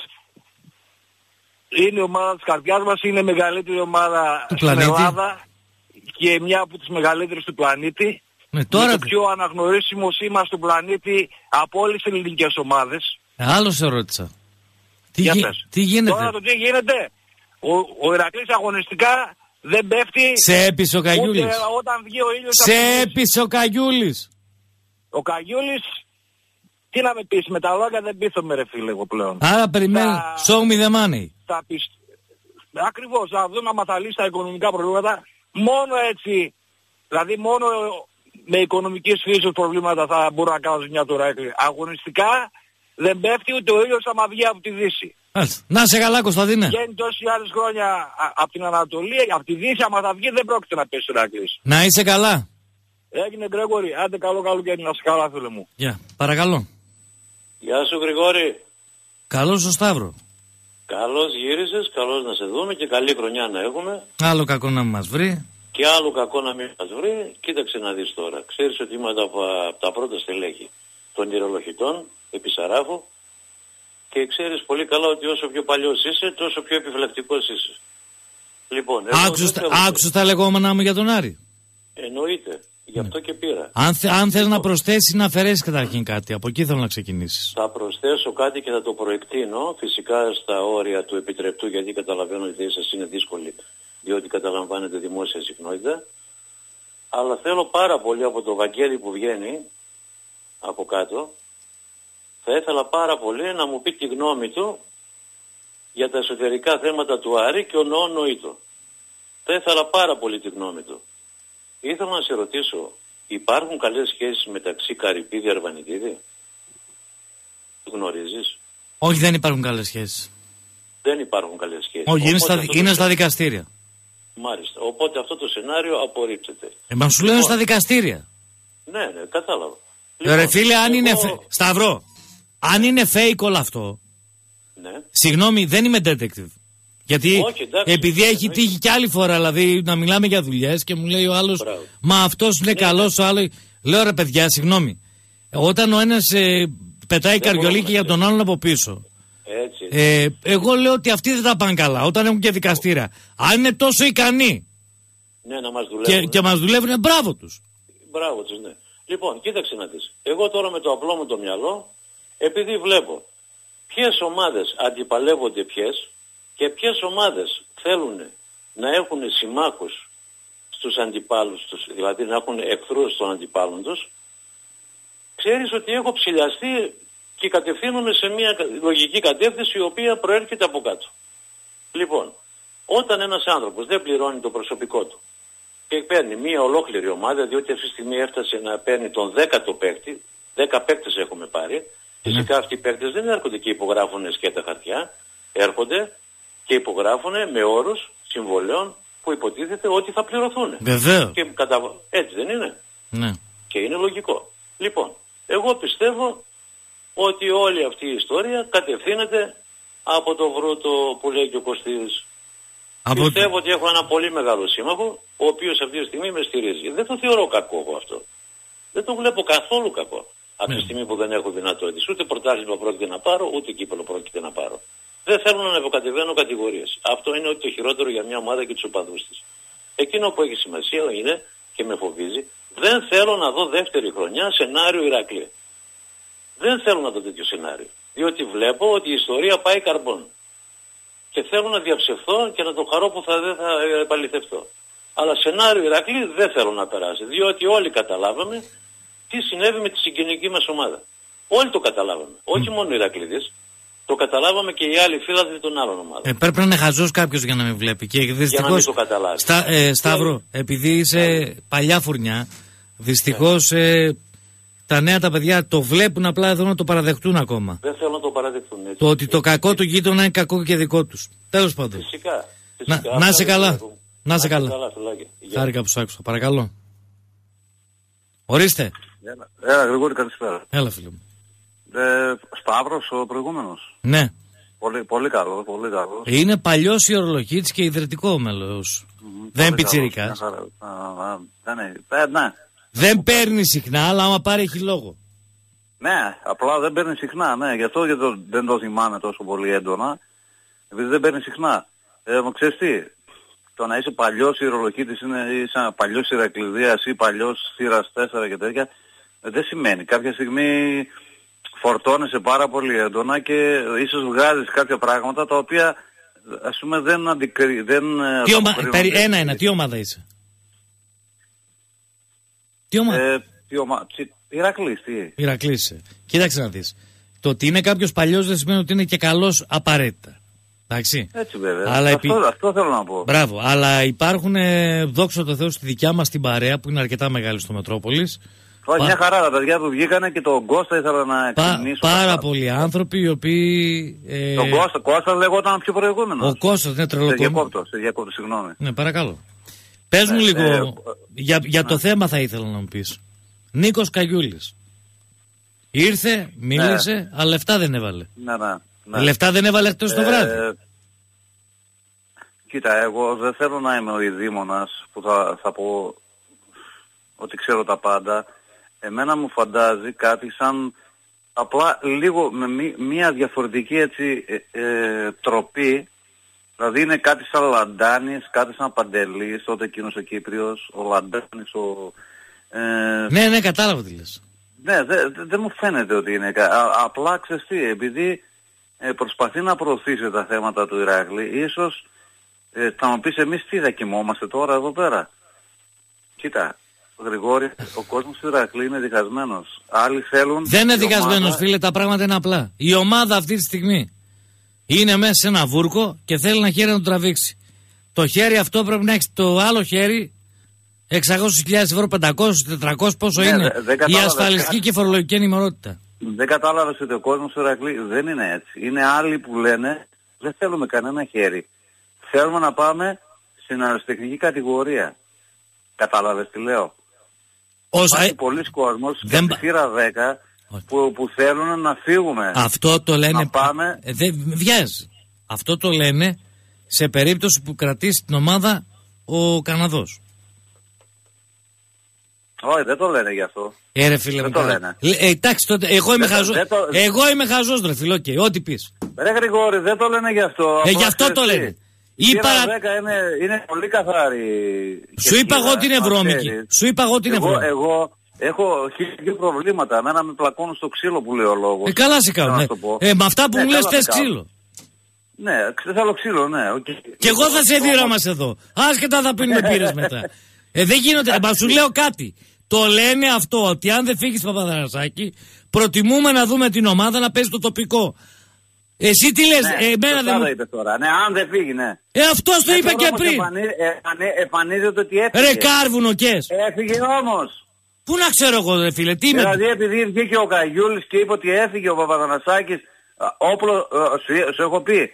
είναι η ομάδα της καρδιάς μας, είναι η μεγαλύτερη ομάδα του στην πλανήτη. Ελλάδα και μια από τις μεγαλύτερες του πλανήτη. Ναι, τώρα... το πιο αναγνωρίσιμο σήμα του πλανήτη από όλες τις ελληνικές ομάδες. Ε, άλλος σε ρώτησα. Τι, Για γι- πες. τι γίνεται; Τώρα το τι γίνεται; Ο, ο Ηρακλής αγωνιστικά δεν πέφτει Σε έπεισε ο Καγιούλης. ούτε όταν βγει ο ήλιος Σε από τη μέση. έπεισε ο Καγιούλης. Ο Καγιούλης, τι να με πεις, με τα λόγια δεν πείθομαι ρε φίλε εγώ πλέον. Άρα περιμένει. Τα- Show me the money. Θα πεις, ακριβώς, να δούμε άμα θα λύσει τα οικονομικά προβλήματα. Μόνο έτσι, δηλαδή μόνο με οικονομικής φύσης προβλήματα θα μπορούν να κάνουν μια του Ηρακλή. Αγωνιστικά δεν πέφτει ούτε ο ήλιος άμα βγει από τη Δύση. Μάλιστα. Να σε καλά Κωνσταντίνε. Βγαίνει τόσοι άλλες χρόνια α- από την Ανατολή, από τη Δύση, άμα θα βγει δεν πρόκειται να πέσει ο Ηρακλής. Να είσαι καλά. Έγινε Γκρέγορη, άντε καλό καλοκαίρι να σε καλά φίλε μου. Γεια. Παρακαλώ. Γεια σου Γρηγόρη. Καλώς ο Σταύρο. Καλώς γύρισες, καλώς να σε δούμε και καλή χρονιά να έχουμε. Άλλο κακό να μας βρει. Και άλλο κακό να μην μας βρει. Κοίταξε να δεις τώρα. Ξέρεις ότι είμαι από από τα πρώτα στελέχη των ηρολογητών επί Σαράφου και ξέρεις πολύ καλά ότι όσο πιο παλιός είσαι τόσο πιο επιφυλακτικός είσαι. Λοιπόν, εγώ Άκουσες, δεν τα- θέλω- άκουσες τα λεγόμενά μου για τον Άρη; Εννοείται. Γι' αυτό και πήρα. Αν, θε, αν θες να προσθέσεις να αφαιρέσεις καταρχήν κάτι. Από εκεί θέλω να ξεκινήσεις. Θα προσθέσω κάτι και θα το προεκτείνω φυσικά στα όρια του επιτρεπτού γιατί καταλαβαίνω ότι η σας είναι δύσκολη διότι καταλαμβάνετε δημόσια συχνότητα αλλά θέλω πάρα πολύ από το Βαγγέλη που βγαίνει από κάτω θα ήθελα πάρα πολύ να μου πει τη γνώμη του για τα εσωτερικά θέματα του Άρη και ο νοό νοήτο. Θα ήθελα πάρα πολύ τη γνώμη του. Ήθελα να σε ρωτήσω, υπάρχουν καλές σχέσεις μεταξύ Καρυπίδη Αρβανιτίδη; Γνωρίζεις; Όχι δεν υπάρχουν καλές σχέσεις. Δεν υπάρχουν καλές σχέσεις. Όχι είναι Οπότε στα, αυτό το είναι σε- στα δικαστήρια. Μάλιστα. Οπότε αυτό το σενάριο απορρίπτεται. Ε, μα σου λένε Λοιπόν. στα δικαστήρια. Ναι, ναι, κατάλαβα. Ε, Ρε φίλε, αν είναι. εγώ- φε- Σταυρό, αν είναι fake όλο αυτό, Ναι. συγγνώμη, δεν είμαι detective. Γιατί Όχι, εντάξει, επειδή έχει εννοείται. τύχει κι άλλη φορά, δηλαδή να μιλάμε για δουλειές και μου λέει ο άλλος, Μπράβο. Μα αυτός είναι καλός, ο άλλο. Λέω ρε παιδιά, συγγνώμη. Όταν ο ένας πετάει καριολί μπορούμε, και για τον άλλον από πίσω. Έτσι. Ε, εγώ λέω ότι αυτοί δεν τα πάνε καλά όταν έχουν και δικαστήρα. Αν είναι τόσο ικανοί Ναι, να μας και, δουλεύουν. και μας δουλεύουν, μπράβο τους. Μπράβο τους, ναι. Λοιπόν, κοίταξε να δεις. Εγώ τώρα με το απλό μου το μυαλό, επειδή βλέπω ποιες ομάδες αντιπαλεύονται ποιες και ποιες ομάδες θέλουν να έχουν συμμάχους στους αντιπάλους τους, δηλαδή να έχουν εχθρούς των αντιπάλων τους, ξέρεις ότι έχω ψηλιαστεί και κατευθύνομαι σε μια κα- λογική κατεύθυνση η οποία προέρχεται από κάτω. Λοιπόν, όταν ένας άνθρωπος δεν πληρώνει το προσωπικό του και παίρνει μια ολόκληρη ομάδα, διότι αυτή τη στιγμή έφτασε να παίρνει τον δέκατο παίκτη, δέκα παίκτες έχουμε πάρει, φυσικά αυτοί οι παίκτες δεν έρχονται και υπογράφουν σκέτα χαρτιά, έρχονται και υπογράφουν με όρους συμβολέων που υποτίθεται ότι θα πληρωθούν. Βεβαίως. Και κατα... Έτσι δεν είναι. Ναι. Και είναι λογικό. Λοιπόν, εγώ πιστεύω ότι όλη αυτή η ιστορία κατευθύνεται από το βρούτο που λέει και ο Κωστής. Από... Πιστεύω ότι έχω ένα πολύ μεγάλο σύμμαχο, ο οποίος αυτή τη στιγμή με στηρίζει. Δεν το θεωρώ κακό εγώ αυτό. Δεν το βλέπω καθόλου κακό. Από Ναι. τη στιγμή που δεν έχω δυνατότητες. Ούτε πρωτάθλημα πρόκειται να πάρω, ούτε κύπελο πρόκειται να πάρω. Δεν θέλω να υποκατεβαίνω κατηγορίες. Αυτό είναι ότι το χειρότερο για μια ομάδα και τους οπαδούς της. Εκείνο που έχει σημασία είναι και με φοβίζει, δεν θέλω να δω δεύτερη χρονιά σενάριο Ηρακλή. Δεν θέλω να δω τέτοιο σενάριο. Διότι βλέπω ότι η ιστορία πάει καρμπών. Και θέλω να διαψευθώ και να το χαρώ που θα, δεν θα επαληθευτώ. Αλλά σενάριο Ηρακλή δεν θέλω να περάσει. Διότι όλοι καταλάβαμε τι συνέβη με τη συγγενική μας ομάδα. Όλοι το καταλάβαμε. Όχι μόνο οι Ηρακλήδες. Το καταλάβαμε και οι άλλοι φίλαθλοι των άλλων ομάδων. Ε, πρέπει να είναι χαζός κάποιος για να με βλέπει. Και να μην δυστυχώς. το καταλάβεις. Στα, ε, Σταύρο, επειδή είσαι παλιά φουρνιά, δυστυχώς ε, τα νέα τα παιδιά το βλέπουν απλά εδώ να το παραδεχτούν ακόμα. Δεν θέλω να το παραδεχτούν έτσι. Το ότι το κακό του γείτονα είναι κακό και δικό τους. Τέλος πάντων. Φυσικά. Να- φυσικά. να είσαι Αυτά καλά. δεν βλέπουμε. Να είσαι καλά. φιλάκια. Γεια. Χάρηκα που σ' άκουσα. Παρακαλώ. Ορίστε. Έλα, έλα Γρηγόρη, καλησπέρα. Έλα, φίλε μου. Ε, Σταύρος ο προηγούμενος. Ναι. Πολύ, πολύ καλό, πολύ καλό. Είναι παλιός ιερολογίτη και ιδρυτικό μέλος. Δεν πιτσιρικάς. Ναι, ναι, ε, ναι. Δεν παίρνει συχνά, αλλά άμα πάρει έχει λόγο. Ναι, απλά δεν παίρνει συχνά, ναι. Γι' αυτό και το, δεν το θυμάμαι τόσο πολύ έντονα. Επειδή δεν παίρνει συχνά. Ε, μα ξέρεις τι, το να είσαι παλιός ιερολογίτης είναι είσαι παλιός Ηρακλειδίας ή παλιός θύρας 4 και τέτοια, ε, δεν σημαίνει. Κάποια στιγμή φορτώνεσαι πάρα πολύ έντονα και ίσως βγάζεις κάποια πράγματα τα οποία ας πούμε δεν αντικρι... δεν ε, Τι ομα... ανταποκρίνονται. περι- Ένα-ένα, τι ομάδα είσαι; Τι ομάδα. Ε, τι ομα... τι... Ηρακλής, τι; Ηρακλής είσαι. Κοίταξε να δεις. Το ότι είναι κάποιος παλιός δεν σημαίνει ότι είναι και καλός απαραίτητα. Εντάξει. Έτσι βέβαια. Αλλά αυτό, επί- αυτό θέλω να πω. Μπράβο. Αλλά υπάρχουν, ε, δόξα τω Θεώ, στη δικιά μας την παρέα που είναι αρκετά μεγάλη στο Μετρόπολης. Ωραία, πα- Μια χαρά τα παιδιά που βγήκανε και τον Κώστα ήθελα να Πα- εκτιμήσω. πάρα αυτά. πολλοί άνθρωποι οι οποίοι. Ε, Τον Κώστα, Κώστα λέγονταν πιο προηγούμενος. ο Κώστας είναι Σε τρελοκομ... διακόπτω, σε διακόπτω, συγγνώμη. Ναι, παρακαλώ. Πες μου Ε, λίγο. ε, για, για το θέμα θα ήθελα να μου πεις. Νίκος Καγιούλης. Ήρθε, μίλησε, αλλά λεφτά δεν έβαλε. Ναι, ναι. ναι. Λεφτά δεν έβαλε χτες το Ε, βράδυ. Κοίτα, εγώ δεν θέλω να είμαι ο ειδήμονας που θα, θα πω ότι ξέρω τα πάντα. Εμένα μου φαντάζει κάτι σαν απλά λίγο με μη- μία διαφορετική έτσι ε, ε, τροπή. Δηλαδή είναι κάτι σαν Λαντάνης, κάτι σαν Παντελής, τότε εκείνος ο Κύπριος, ο Λαντάνης, ο... Ε, Ναι, ναι, κατάλαβα τι λες. ναι, δεν δε, δεν μου φαίνεται ότι είναι. κα- Α, απλά ξέρεις τι, επειδή ε, προσπαθεί να προωθήσει τα θέματα του Ηράκλη, ίσως ε, θα μου πεις εμείς τι δακιμόμαστε τώρα εδώ πέρα. Κοίτα, Γρηγόρη, ο κόσμος του Ηράκλη είναι διχασμένος. Άλλοι θέλουν... Δεν είναι η δικασμένος ομάδα- φίλε, τα πράγματα είναι απλά. Η ομάδα αυτή τη στιγμή είναι μέσα σε ένα βούρκο και θέλει ένα χέρι να το τραβήξει. Το χέρι αυτό πρέπει να έχει το άλλο χέρι 600.000 ευρώ, 500, 400, πόσο Ναι, είναι δε- δεν η κατάλαβες ασφαλιστική κάτι. και φορολογική ενημερότητα. Δεν κατάλαβες ότι ο κόσμος του Ηρακλή δεν είναι έτσι. Είναι άλλοι που λένε δεν θέλουμε κανένα χέρι. Θέλουμε να πάμε στην αεροσιτεχνική κατηγορία. Κατάλαβες τι λέω. Ως, Υπάρχει ε, πολλοί κόσμος δεν και πα- στη θύρα 10 Όχι. που, που θέλουν να φύγουμε. αυτό το λένε. Να πάμε- Ε, δεν βιάζει. Αυτό το λένε σε περίπτωση που κρατήσει την ομάδα ο Καναδός. Όχι, δεν το λένε γι' αυτό. Ε, ρε φίλε Δεν μου, το καλά. λένε. Λέ- ε, εντάξει, τότε, εγώ είμαι Δεν το- χαζός. δεν το- Εγώ είμαι χαζός, ρε φίλε, οκ, ό,τι πεις. Ρε Γρηγόρη, δεν το λένε γι' αυτό. Ε, Απλά γι' αυτό ξέρεις το τι, λένε. Η Ή θύρα παρα- 10 είναι, είναι πολύ καθαρή. Σου είπα εγώ ότι είναι να βρώμικη. ξέρεις. Σου είπα εγώ ότι είναι εγώ, βρώμικη. εγώ έχω χίλια προβλήματα. Εμένα με πλακώνουν στο ξύλο που λέει ο λόγος. Ε, καλά σε Θέλω κάνουν. να Ναι. σου το πω. Ε, με αυτά που Ναι, μου λες καλά θες σε κάνουν. ξύλο. Ναι, ξε- θέλω ξύλο, ναι. οκ. Και εγώ θα σε Όμως- δίρα μας εδώ. Άσχετα θα πίνουμε μπύρες μετά. Ε, δεν γίνονται. Ε, Μα σου λέω κάτι. Το λένε αυτό ότι αν δεν φύγεις Παπαδαρασάκη, προτιμούμε να δούμε την ομάδα να παίζει το τοπικό. Εσύ τι λες, Ναι, ε, εμένα σωστά δεν το μου. είπες τώρα. Ναι, αν δεν φύγει, ναι. Ε, αυτός το Ναι, είπε τώρα και όμως πριν. εμφανί- εμφανί- Εμφανίζεται ότι έφυγε. Ρε κάρβουνο κες. Έφυγε όμως. Πού να ξέρω εγώ, ρε φίλε, τι είμαι. Δηλαδή επειδή βγήκε ο Καγιούλης και είπε ότι έφυγε ο Παπαδανασάκης, α, όπλο, ε, σου, σου έχω πει ε,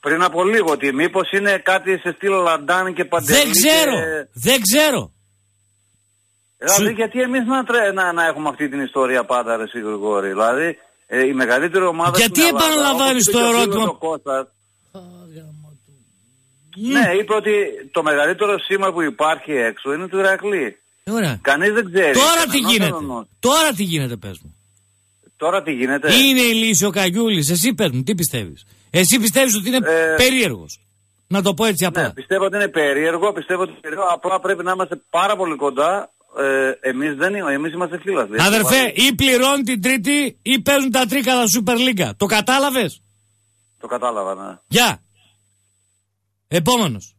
πριν από λίγο ότι μήπως είναι κάτι σε στυλ Λαντάν και Παντελή Δεν ξέρω. και- Δεν ξέρω. Δηλαδή Σου- γιατί εμείς να, τρέ, να, να έχουμε αυτή την ιστορία πάντα ρε εσύ Γρηγόρη. Δηλαδή ε, η μεγαλύτερη ομάδα Γιατί στην Ελλάδα, επαναλαμβάνεις όπως είπε το και ο ερώτημα; φίλος ο Κώστας, ναι, είπε ότι το μεγαλύτερο σήμα που υπάρχει έξω είναι του Ηρακλή. Ε, Ωραία. Κανείς δεν ξέρει. Τώρα τι Κανένας γίνεται; δεν γνωρίζει. Τώρα τι γίνεται, πες μου; Τώρα τι γίνεται; Είναι η λύση ο Καγιούλης. Εσύ πες μου, τι πιστεύεις; Εσύ πιστεύεις ότι είναι Ε, περίεργος; Να το πω έτσι απλά. Ναι, πιστεύω ότι είναι περίεργο, πιστεύω ότι είναι περίεργο, απλά πρέπει να είμαστε πάρα πολύ κοντά. Ε, εμείς δεν είμαστε, εμείς είμαστε φίλαθλοι. Αδερφέ, ή πληρώνει την τρίτη ή παίζουν τα τρίκαλα Super League. Το κατάλαβες; Το κατάλαβα, ναι. Γεια. Επόμενος.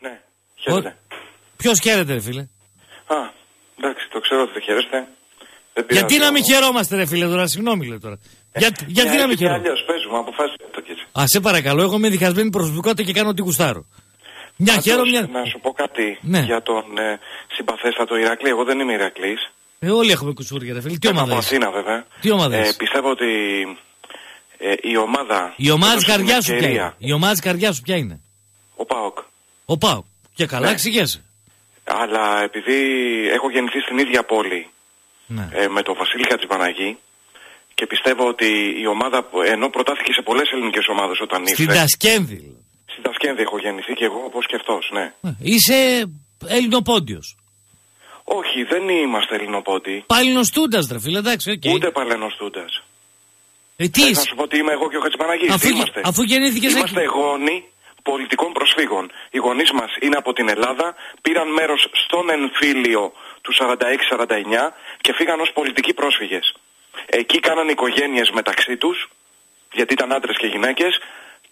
Ναι, χαίρετε. Ποιος χαίρεται ρε φίλε; Α, εντάξει, το ξέρω ότι δεν χαίρεστε. Δεν πειράζει Γιατί να μην όμως. χαιρόμαστε ρε φίλε τώρα, συγγνώμη λέω τώρα. Για, γιατί Ναι, να μην έτσι κι χαιρόμαστε; αλλιώς, πες μου, αποφάσισε το κι έτσι. Α, σε παρακαλώ, εγώ είμαι διχασμένη προσωπικότητα και κάνω ό,τι γουστάρω. Μια Πάντως, χαίρομαι, μια... Να σου πω κάτι Ναι. για τον ε, συμπαθέστατο Ηρακλή. Εγώ δεν είμαι Ηρακλής. Ε, όλοι έχουμε κουσούρια ρε φίλε. Τι Είμαι ομάδα από είσαι; Αθήνα βέβαια. Τι ομάδα Ε, είσαι; πιστεύω ότι ε, η ομάδα... Η ομάδα της έδωσε την καρδιάς σου ποια ευκαιρία. είναι; Η ομάδα της καρδιάς σου ποια είναι; Ο ΠΑΟΚ. Ο Πάου. Και καλά Ναι. εξηγέσαι. Αλλά επειδή έχω γεννηθεί στην ίδια πόλη Ναι. ε, με τον Βασίλη Χατζηπαναγή και πιστεύω ότι η ομάδα, που- ενώ προτάθηκε σε πολλές ελληνικές ομάδες όταν Στην ήρθε... Τασκένδη. Στην Τασκένδη έχω γεννηθεί και εγώ όπως και αυτός, ναι. Ε, Είσαι Ελληνοπόντιος. Όχι, δεν είμαστε Ελληνοπόντιοι. Παλιννοστούντας ρε φίλε, εντάξει, οκ. Ούτε παλιννοστούντας. Ε, τι Θες είσαι; να σου πω ότι είμαι εγώ και ο Χατζηπαναγής. Αφού, Τι γε- είμαστε. αφού γεννήθηκες Είμαστε εκεί. γόνοι πολιτικών προσφύγων. Οι γονείς μας είναι από την Ελλάδα, πήραν μέρος στον εμφύλιο του 46-49 και φύγαν ως πολιτικοί πρόσφυγες. Εκεί κάνανε οικογένειες μεταξύ τους, γιατί ήταν άντρες και γυναίκες,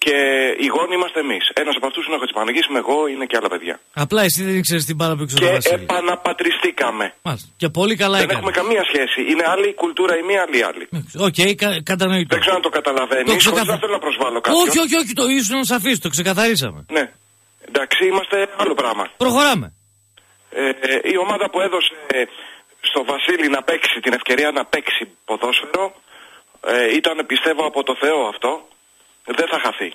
και οι γόνοι είμαστε εμείς. Ένας από αυτούς είναι ο Χατζηπαναγής, είμαι εγώ, είναι και άλλα παιδιά. Απλά εσύ δεν ήξερες την μπάλα που ήξερε Και ο Βασίλη. επαναπατριστήκαμε. Μάλιστα. Και πολύ καλά Δεν έκανε. έχουμε καμία σχέση. Είναι άλλη η κουλτούρα η μία, άλλη η άλλη. Οκ, κα, κατανοητό. Δεν ξέρω αν το καταλαβαίνεις, Το χωρίς ξεκαθα- να θέλω να προσβάλλω κάποιον. Όχι, όχι, όχι, το ήσουν σαφή, το ξεκαθαρίσαμε. Ναι. Εντάξει, είμαστε άλλο πράγμα. Προχωράμε. Ε, ε, η ομάδα που έδωσε ε, στο Βασίλη να παίξει την ευκαιρία να παίξει ποδόσφαιρο ε, ήταν πιστεύω από το Θεό αυτό. Δεν θα χαθεί.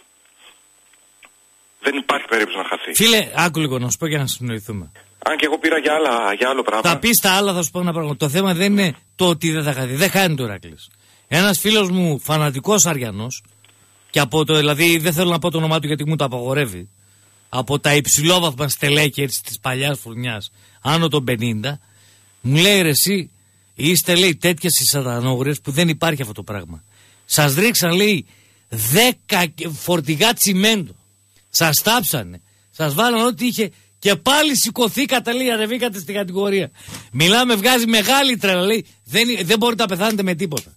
Δεν υπάρχει περίπτωση να χαθεί. Φίλε, άκου λίγο να σου πω για να συνοηθούμε. Αν και εγώ πήρα για, άλλα, για άλλο πράγμα. Θα πεις τα άλλα, θα σου πω ένα πράγμα. Το θέμα δεν είναι το ότι δεν θα χαθεί. Δεν χάνει το Ηράκλειος. Ένας φίλος μου, φανατικός Αριανός, και από το, δηλαδή δεν θέλω να πω το όνομά του γιατί μου το απαγορεύει, από τα υψηλόβαθμα στελέχη έτσι της παλιάς φουρνιάς, άνω των 50, μου λέει ρε, εσύ είστε λέει τέτοιες οι σατανόγρε που δεν υπάρχει αυτό το πράγμα. Σας ρίξαν λέει 10 φορτηγά τσιμέντο. Σας τάψανε. Σας βάλαν ό,τι είχε και πάλι σηκωθήκατε, λέει, ανεβήκατε στην κατηγορία. Μιλάμε, βγάζει μεγάλη τρέλα, λέει. Δεν, δεν μπορείτε να πεθάνετε με τίποτα.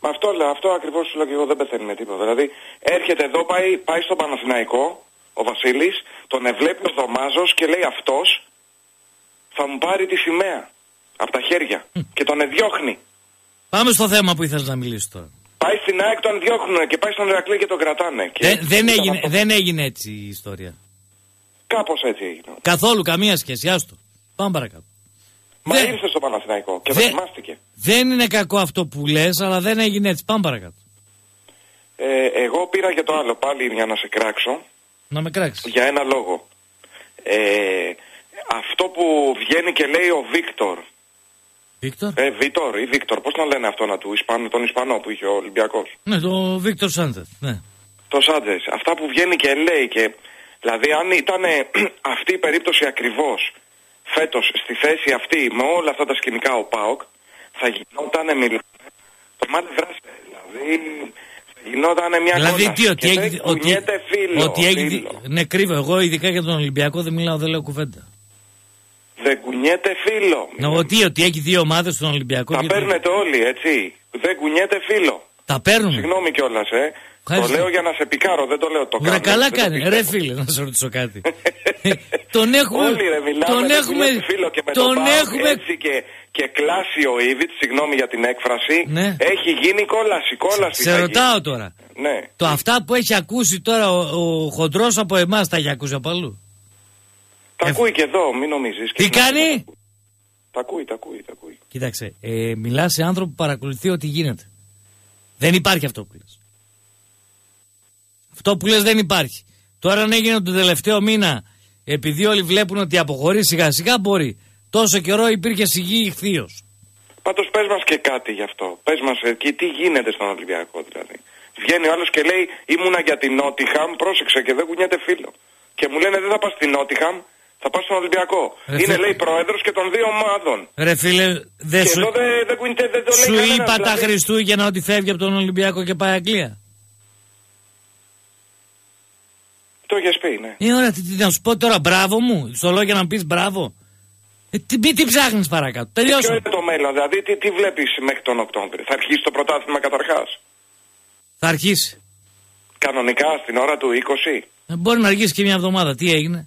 Μα αυτό, λέω, αυτό ακριβώς σου λέω και εγώ δεν πεθαίνει με τίποτα. Δηλαδή έρχεται εδώ, πάει, πάει στο Παναθηναϊκό, ο Βασίλης, τον ευλέπει ο Δωμάζος και λέει αυτός θα μου πάρει τη σημαία από τα χέρια και τον εδιώχνει. Πάμε στο θέμα που ήθελα να μιλήσω τώρα. Πάει στην ΑΕΚ, τον διώχνουν και πάει στον Ηρακλή και τον κρατάνε. Και Δεν, δεν, ήταν έγινε, αυτό. δεν έγινε έτσι η ιστορία. Κάπως έτσι έγινε. Καθόλου καμία σχέση. Άστο. Πάμε παρακάτω. Μα Δεν- ήρθε στο Παναθηναϊκό και δεν- δοκιμάστηκε. Δεν είναι κακό αυτό που λες, αλλά δεν έγινε έτσι. Πάμε παρακάτω. Ε, εγώ πήρα για το άλλο πάλι για να σε κράξω. Να με κράξεις. Για ένα λόγο. Ε, αυτό που βγαίνει και λέει ο Βίκτορ. Βίκτορ; Ε, Βίτορ ή Βίκτορ, πώς να λένε αυτό να του, Ισπανό, τον Ισπανό που είχε ο Ολυμπιακός. Ναι, το Βίκτορ Σάντζεθ. Ναι. Το Σάντζες. Αυτά που βγαίνει και λέει και... Δηλαδή αν ήταν *clears throat* αυτή η περίπτωση ακριβώς φέτος στη θέση αυτή με όλα αυτά τα σκηνικά ο ΠΑΟΚ θα γινόταν μιλάμε το μάτι δράση. Δηλαδή θα γινόταν μια Δηλαδή κόλαση τι, ότι και έχει. δεν Ότι, κουνιέται φίλο, ότι έχει δει- φίλο. Ναι, κρύβω. Εγώ ειδικά για τον Ολυμπιακό δεν μιλάω, δεν λέω κουβέντα. Δεν κουνιέται φίλο. Να ότι, ότι έχει δύο ομάδες στον Ολυμπιακό. Τα και- παίρνετε όλοι, έτσι. Δεν κουνιέται φίλο. Τα παίρνουν. Συγγνώμη κιόλας, ε. Ευχαριστώ. Το λέω για να σε πικάρω, δεν το λέω το κάνω. Ωραία, καλά δεν το κάνει. πιστεύω. Ρε φίλε, να σε ρωτήσω κάτι. *laughs* τον έχουμε. Όλοι ρε μιλάμε, τον δεν έχουμε. κουνιέται φίλο και με τον τον Πάοκ έχουμε. έτσι και, και κλάσει ο Ήβιτς, συγγνώμη για την έκφραση, Ναι. έχει γίνει κόλαση, κόλαση. Σε θα ρωτάω γίνει. τώρα. Ναι. Το αυτά που έχει ακούσει τώρα ο, ο χοντρός από εμάς τα έχει ακούσει από αλλού; Τα Ε, ακούει και εδώ, μην νομίζεις. Τι Και στην κάνει; Ελλάδα Τα ακούει, τα ακούει, τα ακούει. Κοίταξε, ε, μιλάς σε άνθρωπο που παρακολουθεί ό,τι γίνεται. Δεν υπάρχει αυτό που λες. Αυτό που λες δεν υπάρχει. Τώρα αν έγινε τον τελευταίο μήνα, επειδή όλοι βλέπουν ότι αποχωρεί σιγά σιγά μπορεί. Τόσο καιρό υπήρχε σιγή ηχθείος. Πάντως πες μας και κάτι γι' αυτό. Πες μας εκεί τι γίνεται στον Ολυμπιακό δηλαδή. Βγαίνει ο άλλος και λέει ήμουνα για την Νότιχαμ, πρόσεξε και δεν κουνιέται φίλο. Και μου λένε δεν θα πας στην Νότιχαμ, θα πας στον Ολυμπιακό. Ρε Είναι φίλε. λέει πρόεδρος και των δύο ομάδων. Ρε φίλε, δεν και σου, εδώ δεν δεν κουνιέται, δεν το λέει σου κανένας, είπα τα δηλαδή. Χριστούγεννα ότι φεύγει από τον Ολυμπιακό και πάει Αγγλία. Το έχεις πει, ναι. Είναι ωραία, τι, τι, να σου πω τώρα μπράβο μου, στο λόγο για να πεις μπράβο. Ε, τι, τι, τι ψάχνεις παρακάτω, Ποιο τελειώσαμε. είναι το μέλλον, δηλαδή τι, τι βλέπεις μέχρι τον Οκτώβριο; Θα αρχίσει το πρωτάθλημα καταρχάς; Θα αρχίσει. Κανονικά στην ώρα του 20. Ε, μπορεί να αργήσει και μια εβδομάδα. Τι έγινε;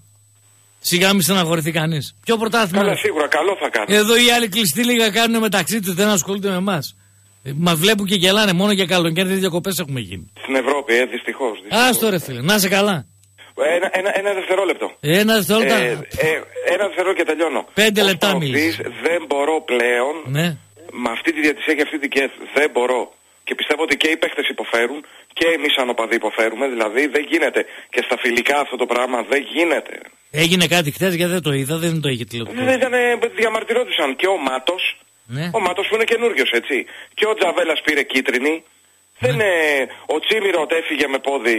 Σιγά μη στεναχωρηθεί κανείς. Ποιο πρωτάθλημα. Καλά σίγουρα καλό θα κάνει. Εδώ οι άλλοι κλειστοί λίγα κάνουν μεταξύ τους, δεν ασχολούνται με εμάς. Μα βλέπουν και γελάνε μόνο για καλοκαίρι διακοπές έχουμε γίνει. Στην Ευρώπη, ε, δυστυχώς. δυστυχώς. Άστο ρε φίλε, να είσαι καλά. Ένα, ένα, ένα δευτερόλεπτο. Ένα δευτερόλεπτα. Ε, ε, ένα δευτερόλεπτο και τελειώνω. Πέντε Ως λεπτά προπονητής μίλησε. Δεν μπορώ πλέον Ναι. με αυτή τη διατησία και αυτή την ΚΕΘ δεν μπορώ. Και πιστεύω ότι και οι παίχτες υποφέρουν και εμείς σαν οπαδοί υποφέρουμε. Δηλαδή δεν γίνεται. Και στα φιλικά αυτό το πράγμα δεν γίνεται. Έγινε κάτι χθες γιατί δεν το είδα, δεν το είχε τηλεοπτικό. Δεν ήταν, διαμαρτυρόντουσαν και ο Μάτος. Ναι. Ο Μάτος που είναι καινούριο έτσι. Και ο Τζαβέλας πήρε κίτρινη. Δεν, Ναι. ε, ο Τσίμιροτ έφυγε με πόδι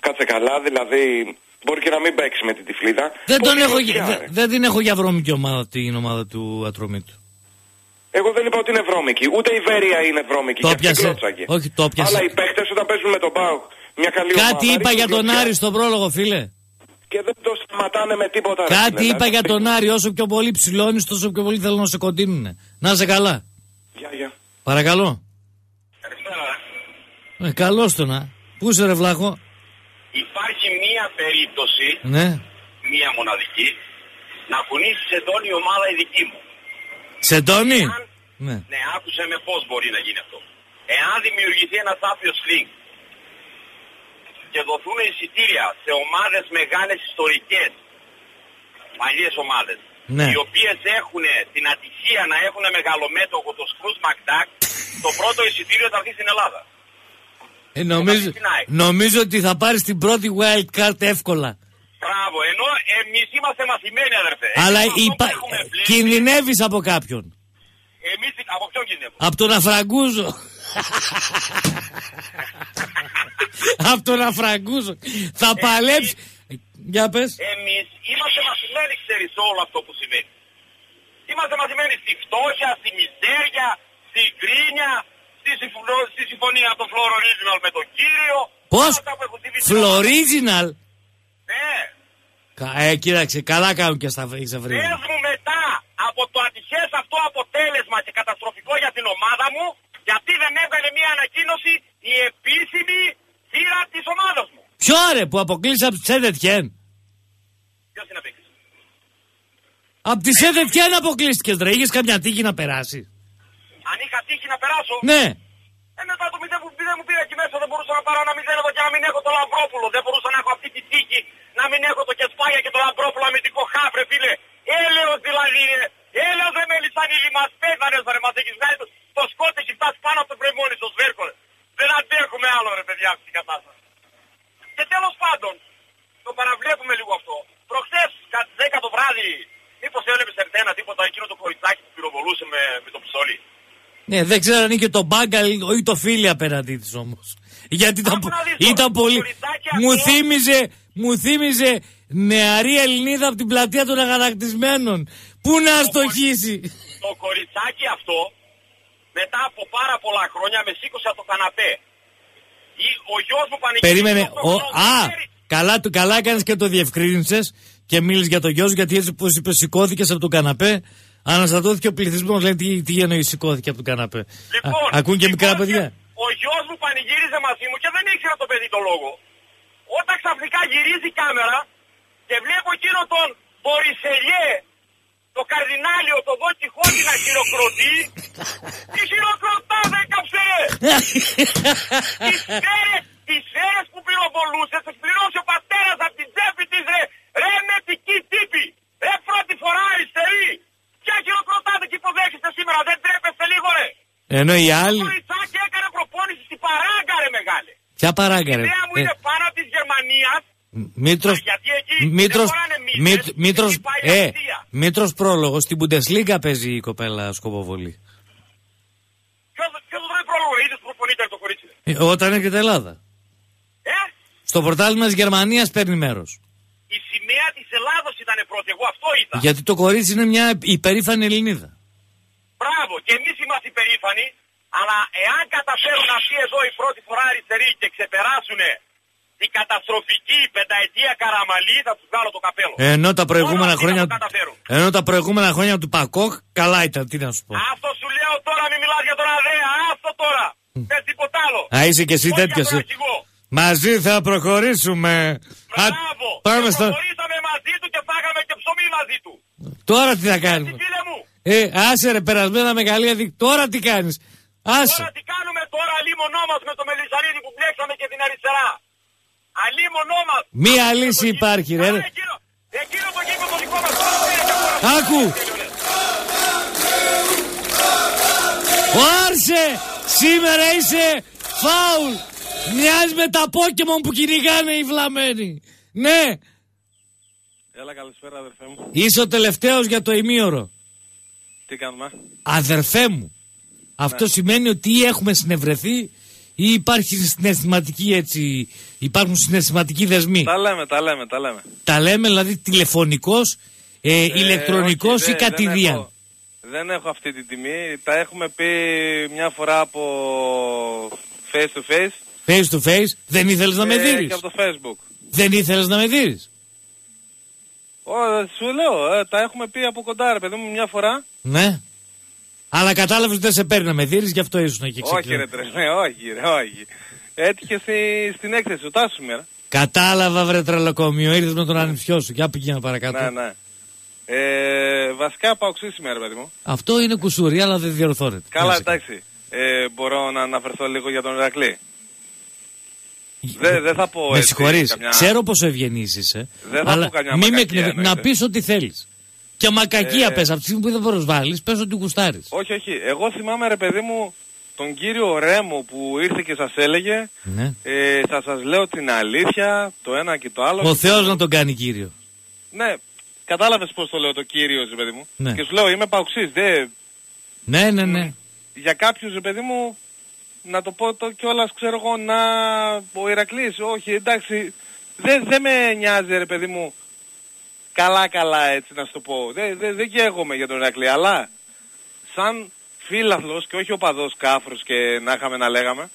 κάτσε καλά. Δηλαδή μπορεί και να μην παίξει με την τυφλίδα. Δεν, τον Πολύ έχω, κλωτσιά, δε- ρε. δεν την έχω για βρώμικη ομάδα την ομάδα του Ατρομήτου. Εγώ δεν είπα ότι είναι βρώμικη. Ούτε η Βέρεια είναι βρώμικη. Το και αυτή πιάσε. κλώτσαγε. Όχι, το πιάσε. Αλλά οι παίχτες όταν παίζουν με τον Πάουκ μια καλή ομάδα. Κάτι είπα ρίχνουν για τον κλωτσιά Άρη στον πρόλογο, φίλε. Και δεν το σταματάνε με τίποτα. ρε Κάτι φίλε. είπα Εντάξει, για τον Άρη. Όσο πιο πολύ ψηλώνεις, τόσο πιο πολύ θέλω να σε κοντίνουνε. Να είσαι καλά. Γεια, γεια. Παρακαλώ. Καλησπέρα. Ε, καλώς το να. Πού είσαι ρε βλάχο; Υπάρχει μία περίπτωση, Ναι. μία μοναδική, να κουνήσει σε η ομάδα η δική μου. Σεντόνι. Εάν- Ναι. Ναι, άκουσε με πώς μπορεί να γίνει αυτό. Εάν δημιουργηθεί ένας άπιος link και δοθούν εισιτήρια σε ομάδες μεγάλες ιστορικές, παλιές ομάδες, Ναι. οι οποίες έχουν την ατυχία να έχουν μεγαλομέτωχο το Scrooge McDuck, το πρώτο εισιτήριο θα έρθει στην Ελλάδα. Ε, νομίζω, ξεκινάει. νομίζω ότι θα πάρεις την πρώτη wild card εύκολα. Μπράβο, ενώ εμείς είμαστε μαθημένοι αδερφέ. Αλλά Εμείς αυτό υπα... που έχουμε βλέπει, κινδυνεύεις από κάποιον. Εμείς από ποιον κινδυνεύουμε. Από τον Αφραγκούζο. από τον Αφραγκούζο. Θα παλέψει. Για πες. Εμείς είμαστε μαθημένοι, ξέρεις, σε όλο αυτό που συμβαίνει. Είμαστε μαθημένοι στη φτώχεια, στη μιζέρια, στη γκρίνια, στη, συμφωνο- στη συμφωνία των Floor Original με τον κύριο. Πώς; Όλα αυτά που έχουν συμβεί στην Ελλάδα. Floriginal. Ναι. Κα- Ε, κοίταξε, καλά κάνουν και στα Πες βρύδια. μου μετά από το ατυχές αυτό αποτέλεσμα και καταστροφικό για την ομάδα μου, γιατί δεν έβγαλε μια ανακοίνωση η επίσημη θύρα της ομάδας μου. Ποιο ρε που αποκλείσει από τη Σέντετιέν. Ποιος είναι απέκτης; Από τη Σέντετιέν αποκλείστηκες ρε. Είχες καμιά τύχη να περάσεις. Αν είχα τύχει να περάσω, Ναι. Ε, μετά το μηδέν που δεν μου πήρε εκεί μέσα, δεν μπορούσα να πάρω ένα μηδέν εδώ και να μην έχω το Λαμπρόπουλο. Δεν μπορούσα να έχω αυτή τη τύχη να μην έχω το Κεσπάγια και το Λαμπρόπουλο αμυντικό χάπρε, φίλε. Έλεος δηλαδή, ε. Έλεος δεν με λυσανίλη, μας πέθανες ρε, μας έχεις βγάλει το, το σκότ έχει φτάσει πάνω από το πρεμόνι στο σβέρκο, ρε. Δεν αντέχουμε άλλο ρε παιδιά αυτή την κατάσταση. Και τέλος πάντων, το παραβλέπουμε λίγο αυτό. Προχθές, κάτι 10 το βράδυ, μήπως έλεπες ερτένα τίποτα εκείνο το κοριτσάκι που πυροβολούσε με, με το πιστόλι. Ναι, δεν ξέρω αν είχε το μπάγκαλ ή το φίλι απέναντί της όμως. Γιατί ήταν, Άκου πο- να δεις τώρα, ήταν το πολύ. κοριτσάκι Μου αυτό- θύμιζε, μου θύμιζε νεαρή Ελληνίδα από την πλατεία των αγανακτισμένων. Πού να αστοχήσει. Το κοριτσάκι αυτό, μετά από πάρα πολλά χρόνια, με σήκωσε από το καναπέ. Ή ο γιος μου πανηγύρισε... Περίμενε. στο Ο, χρόνο, α, ξέρει, καλά, του- καλά έκανες και το διευκρίνησες και μίλησες για το γιος σου, γιατί έτσι που είπες σηκώθηκες από το καναπέ. Αναστατώθηκε ο πληθυσμός. Λέει τι, τι εννοείς σηκώθηκε από το καναπέ. Λοιπόν, Α, ακούν και μικρά λοιπόν, παιδιά. Ο γιος μου πανηγύριζε μαζί μου και δεν ήξερα το παιδί το λόγο. Όταν ξαφνικά γυρίζει η κάμερα και βλέπω εκείνο τον Μπορισελιέ, το καρδινάλιο, το Δον Κιχώτη να χειροκροτεί, τι χειροκροτά δεν κάψε ρε! *laughs* Τις σφαίρες, τις σφαίρες που πυροβολούσε, τις πληρώσει ο πατέρας από την τσέπη της ρε, ρε μετική τύπη, ρε πρώτη φορά αριστερή. Ποια χειροκροτάτε και υποδέχεστε σήμερα, δεν τρέπεστε λίγο ρε. Ενώ οι Το άλλοι. κοριτσάκι έκανε προπόνηση στην παράγκα ρε μεγάλε. Ποια Η παράγκαρε. ιδέα μου είναι πάνω της Γερμανίας, Μήτρος, γιατί εκεί Μήτρος, δεν φοράνε μύτες, Μήτ- Μήτρος, εκεί πάει η ε, αστεία. Μήτρος πρόλογος, στην Bundesliga παίζει η κοπέλα σκοποβολή. Ποιος, ποιος δεν πρόλογο, ρε, είδες που προπονείται το κορίτσι. ρε; Ε, όταν έρχεται Ελλάδα. Ε, Στο πορτάλ της Γερμανίας παίρνει μέρος. η σημαία της Ελλάδος ήταν πρώτη, εγώ αυτό είδα. Γιατί το κορίτσι είναι μια υπερήφανη Ελληνίδα. Μπράβο, και εμείς είμαστε υπερήφανοι, αλλά εάν καταφέρουν αυτοί εδώ η πρώτη φορά αριστεροί και ξεπεράσουν την καταστροφική πενταετία Καραμαλή, θα τους βγάλω το καπέλο. Ενώ τα προηγούμενα αυτοί χρόνια. θα το καταφέρουν. Ενώ τα προηγούμενα χρόνια του Πακόκ, καλά ήταν, τι να σου πω. Αυτό σου λέω τώρα, μην μιλάς για τον Ανδρέα, άστο τώρα. Πες τίποτα άλλο. Α, είσαι και εσύ Όχι τέτοιος, για τον ε. αρχηγό. Μαζί θα προχωρήσουμε. Α, Μπράβο. πάμε Και στο. προχωρήσαμε μαζί του και φάγαμε και ψωμί μαζί του. Τώρα τι θα Τι κάνουμε; φίλε μου, Ε, άσε ρε, περασμένα μεγαλεία δι... Τώρα τι κάνεις; Άσε. τώρα τι κάνουμε τώρα αλίμονό μας με το Μελισσανίδη που μπλέξαμε και την αριστερά. Αλίμονό μας. Μία λύση υπάρχει, ρε. Καλά, Εκείνο, εκείνο το γήπεδο δικό μας. τώρα δεν έχει αγώνα. Άκου. Ο Άρσε, σήμερα είσαι φάουλ. Μοιάζει με τα Pokemon που κυνηγάνε οι βλαμμένοι. Ναι, Έλα καλησπέρα αδερφέ μου. είσαι ο τελευταίος για το ημίωρο. Τι κάνουμε. Αδερφέ μου, αυτό σημαίνει ότι ή έχουμε συνευρεθεί ή υπάρχει συναισθηματική έτσι, υπάρχουν συναισθηματικοί δεσμοί; Τα λέμε, τα λέμε, τα λέμε. Τα λέμε δηλαδή τηλεφωνικός, ε, ηλεκτρονικός όχι, ή δεν- δεν κατηδίαν. έχω- Δεν έχω αυτή τη τιμή. Τα έχουμε πει μια φορά από face to face. Face to face, δεν ήθελες να με ε, δεις; Και από το facebook. Δεν ήθελες να με δεις; Ω, σου λέω, ε, τα έχουμε πει από κοντά ρε παιδί μου μια φορά. Ναι. Αλλά κατάλαβες ότι δεν σε παίρνει να με δίνεις, γι' αυτό ήσουν εκεί Όχι ρε τρελέ, *laughs* όχι ρε, όχι. Έτυχε στη, στην έκθεση ο Τάσου σήμερα. Κατάλαβα, βρε τρελοκομείο, ήρθες με τον ανιψιό σου. Για πήγαινε παρακάτω. Ναι, ναι. Ε, βασικά παοξή σήμερα, παιδί μου. Αυτό είναι κουσούρι, αλλά δεν διορθώνεται. Καλά, Φυσικά. εντάξει. Ε, μπορώ να αναφερθώ λίγο για τον Ηρακλή. Δεν δεν θα πω Με έτσι συγχωρείς. καμιά- Ξέρω πόσο ευγενής είσαι. Δεν θα αλλά πω καμιά μη με μακακία, εκνευ- Να εννοείται. πεις ό,τι θέλεις. Και μακακία Ε, πες, από τη στιγμή που δεν προσβάλλει, πες ότι γουστάρεις. Όχι, όχι. Εγώ θυμάμαι ρε παιδί μου τον κύριο Ρέμο που ήρθε και σας έλεγε Ναι. ε, θα σας λέω την αλήθεια, το ένα και το άλλο. Ο Θεός να τον κάνει κύριο. Ναι, κατάλαβες πώς το λέω το κύριο, ρε παιδί μου. Ναι. Και σου λέω είμαι παουξής, δεν... Ναι, ναι, ναι. Για κάποιους, ρε παιδί μου, να το πω το κιόλας, ξέρω εγώ, να... Ο Ηρακλής, όχι, εντάξει, δεν δεν με νοιάζει, ρε παιδί μου, καλά-καλά έτσι να σου το πω. Δεν δεν δεν καίγομαι για τον Ηρακλή, αλλά σαν φίλαθλος και όχι οπαδός κάφρος και να είχαμε να λέγαμε,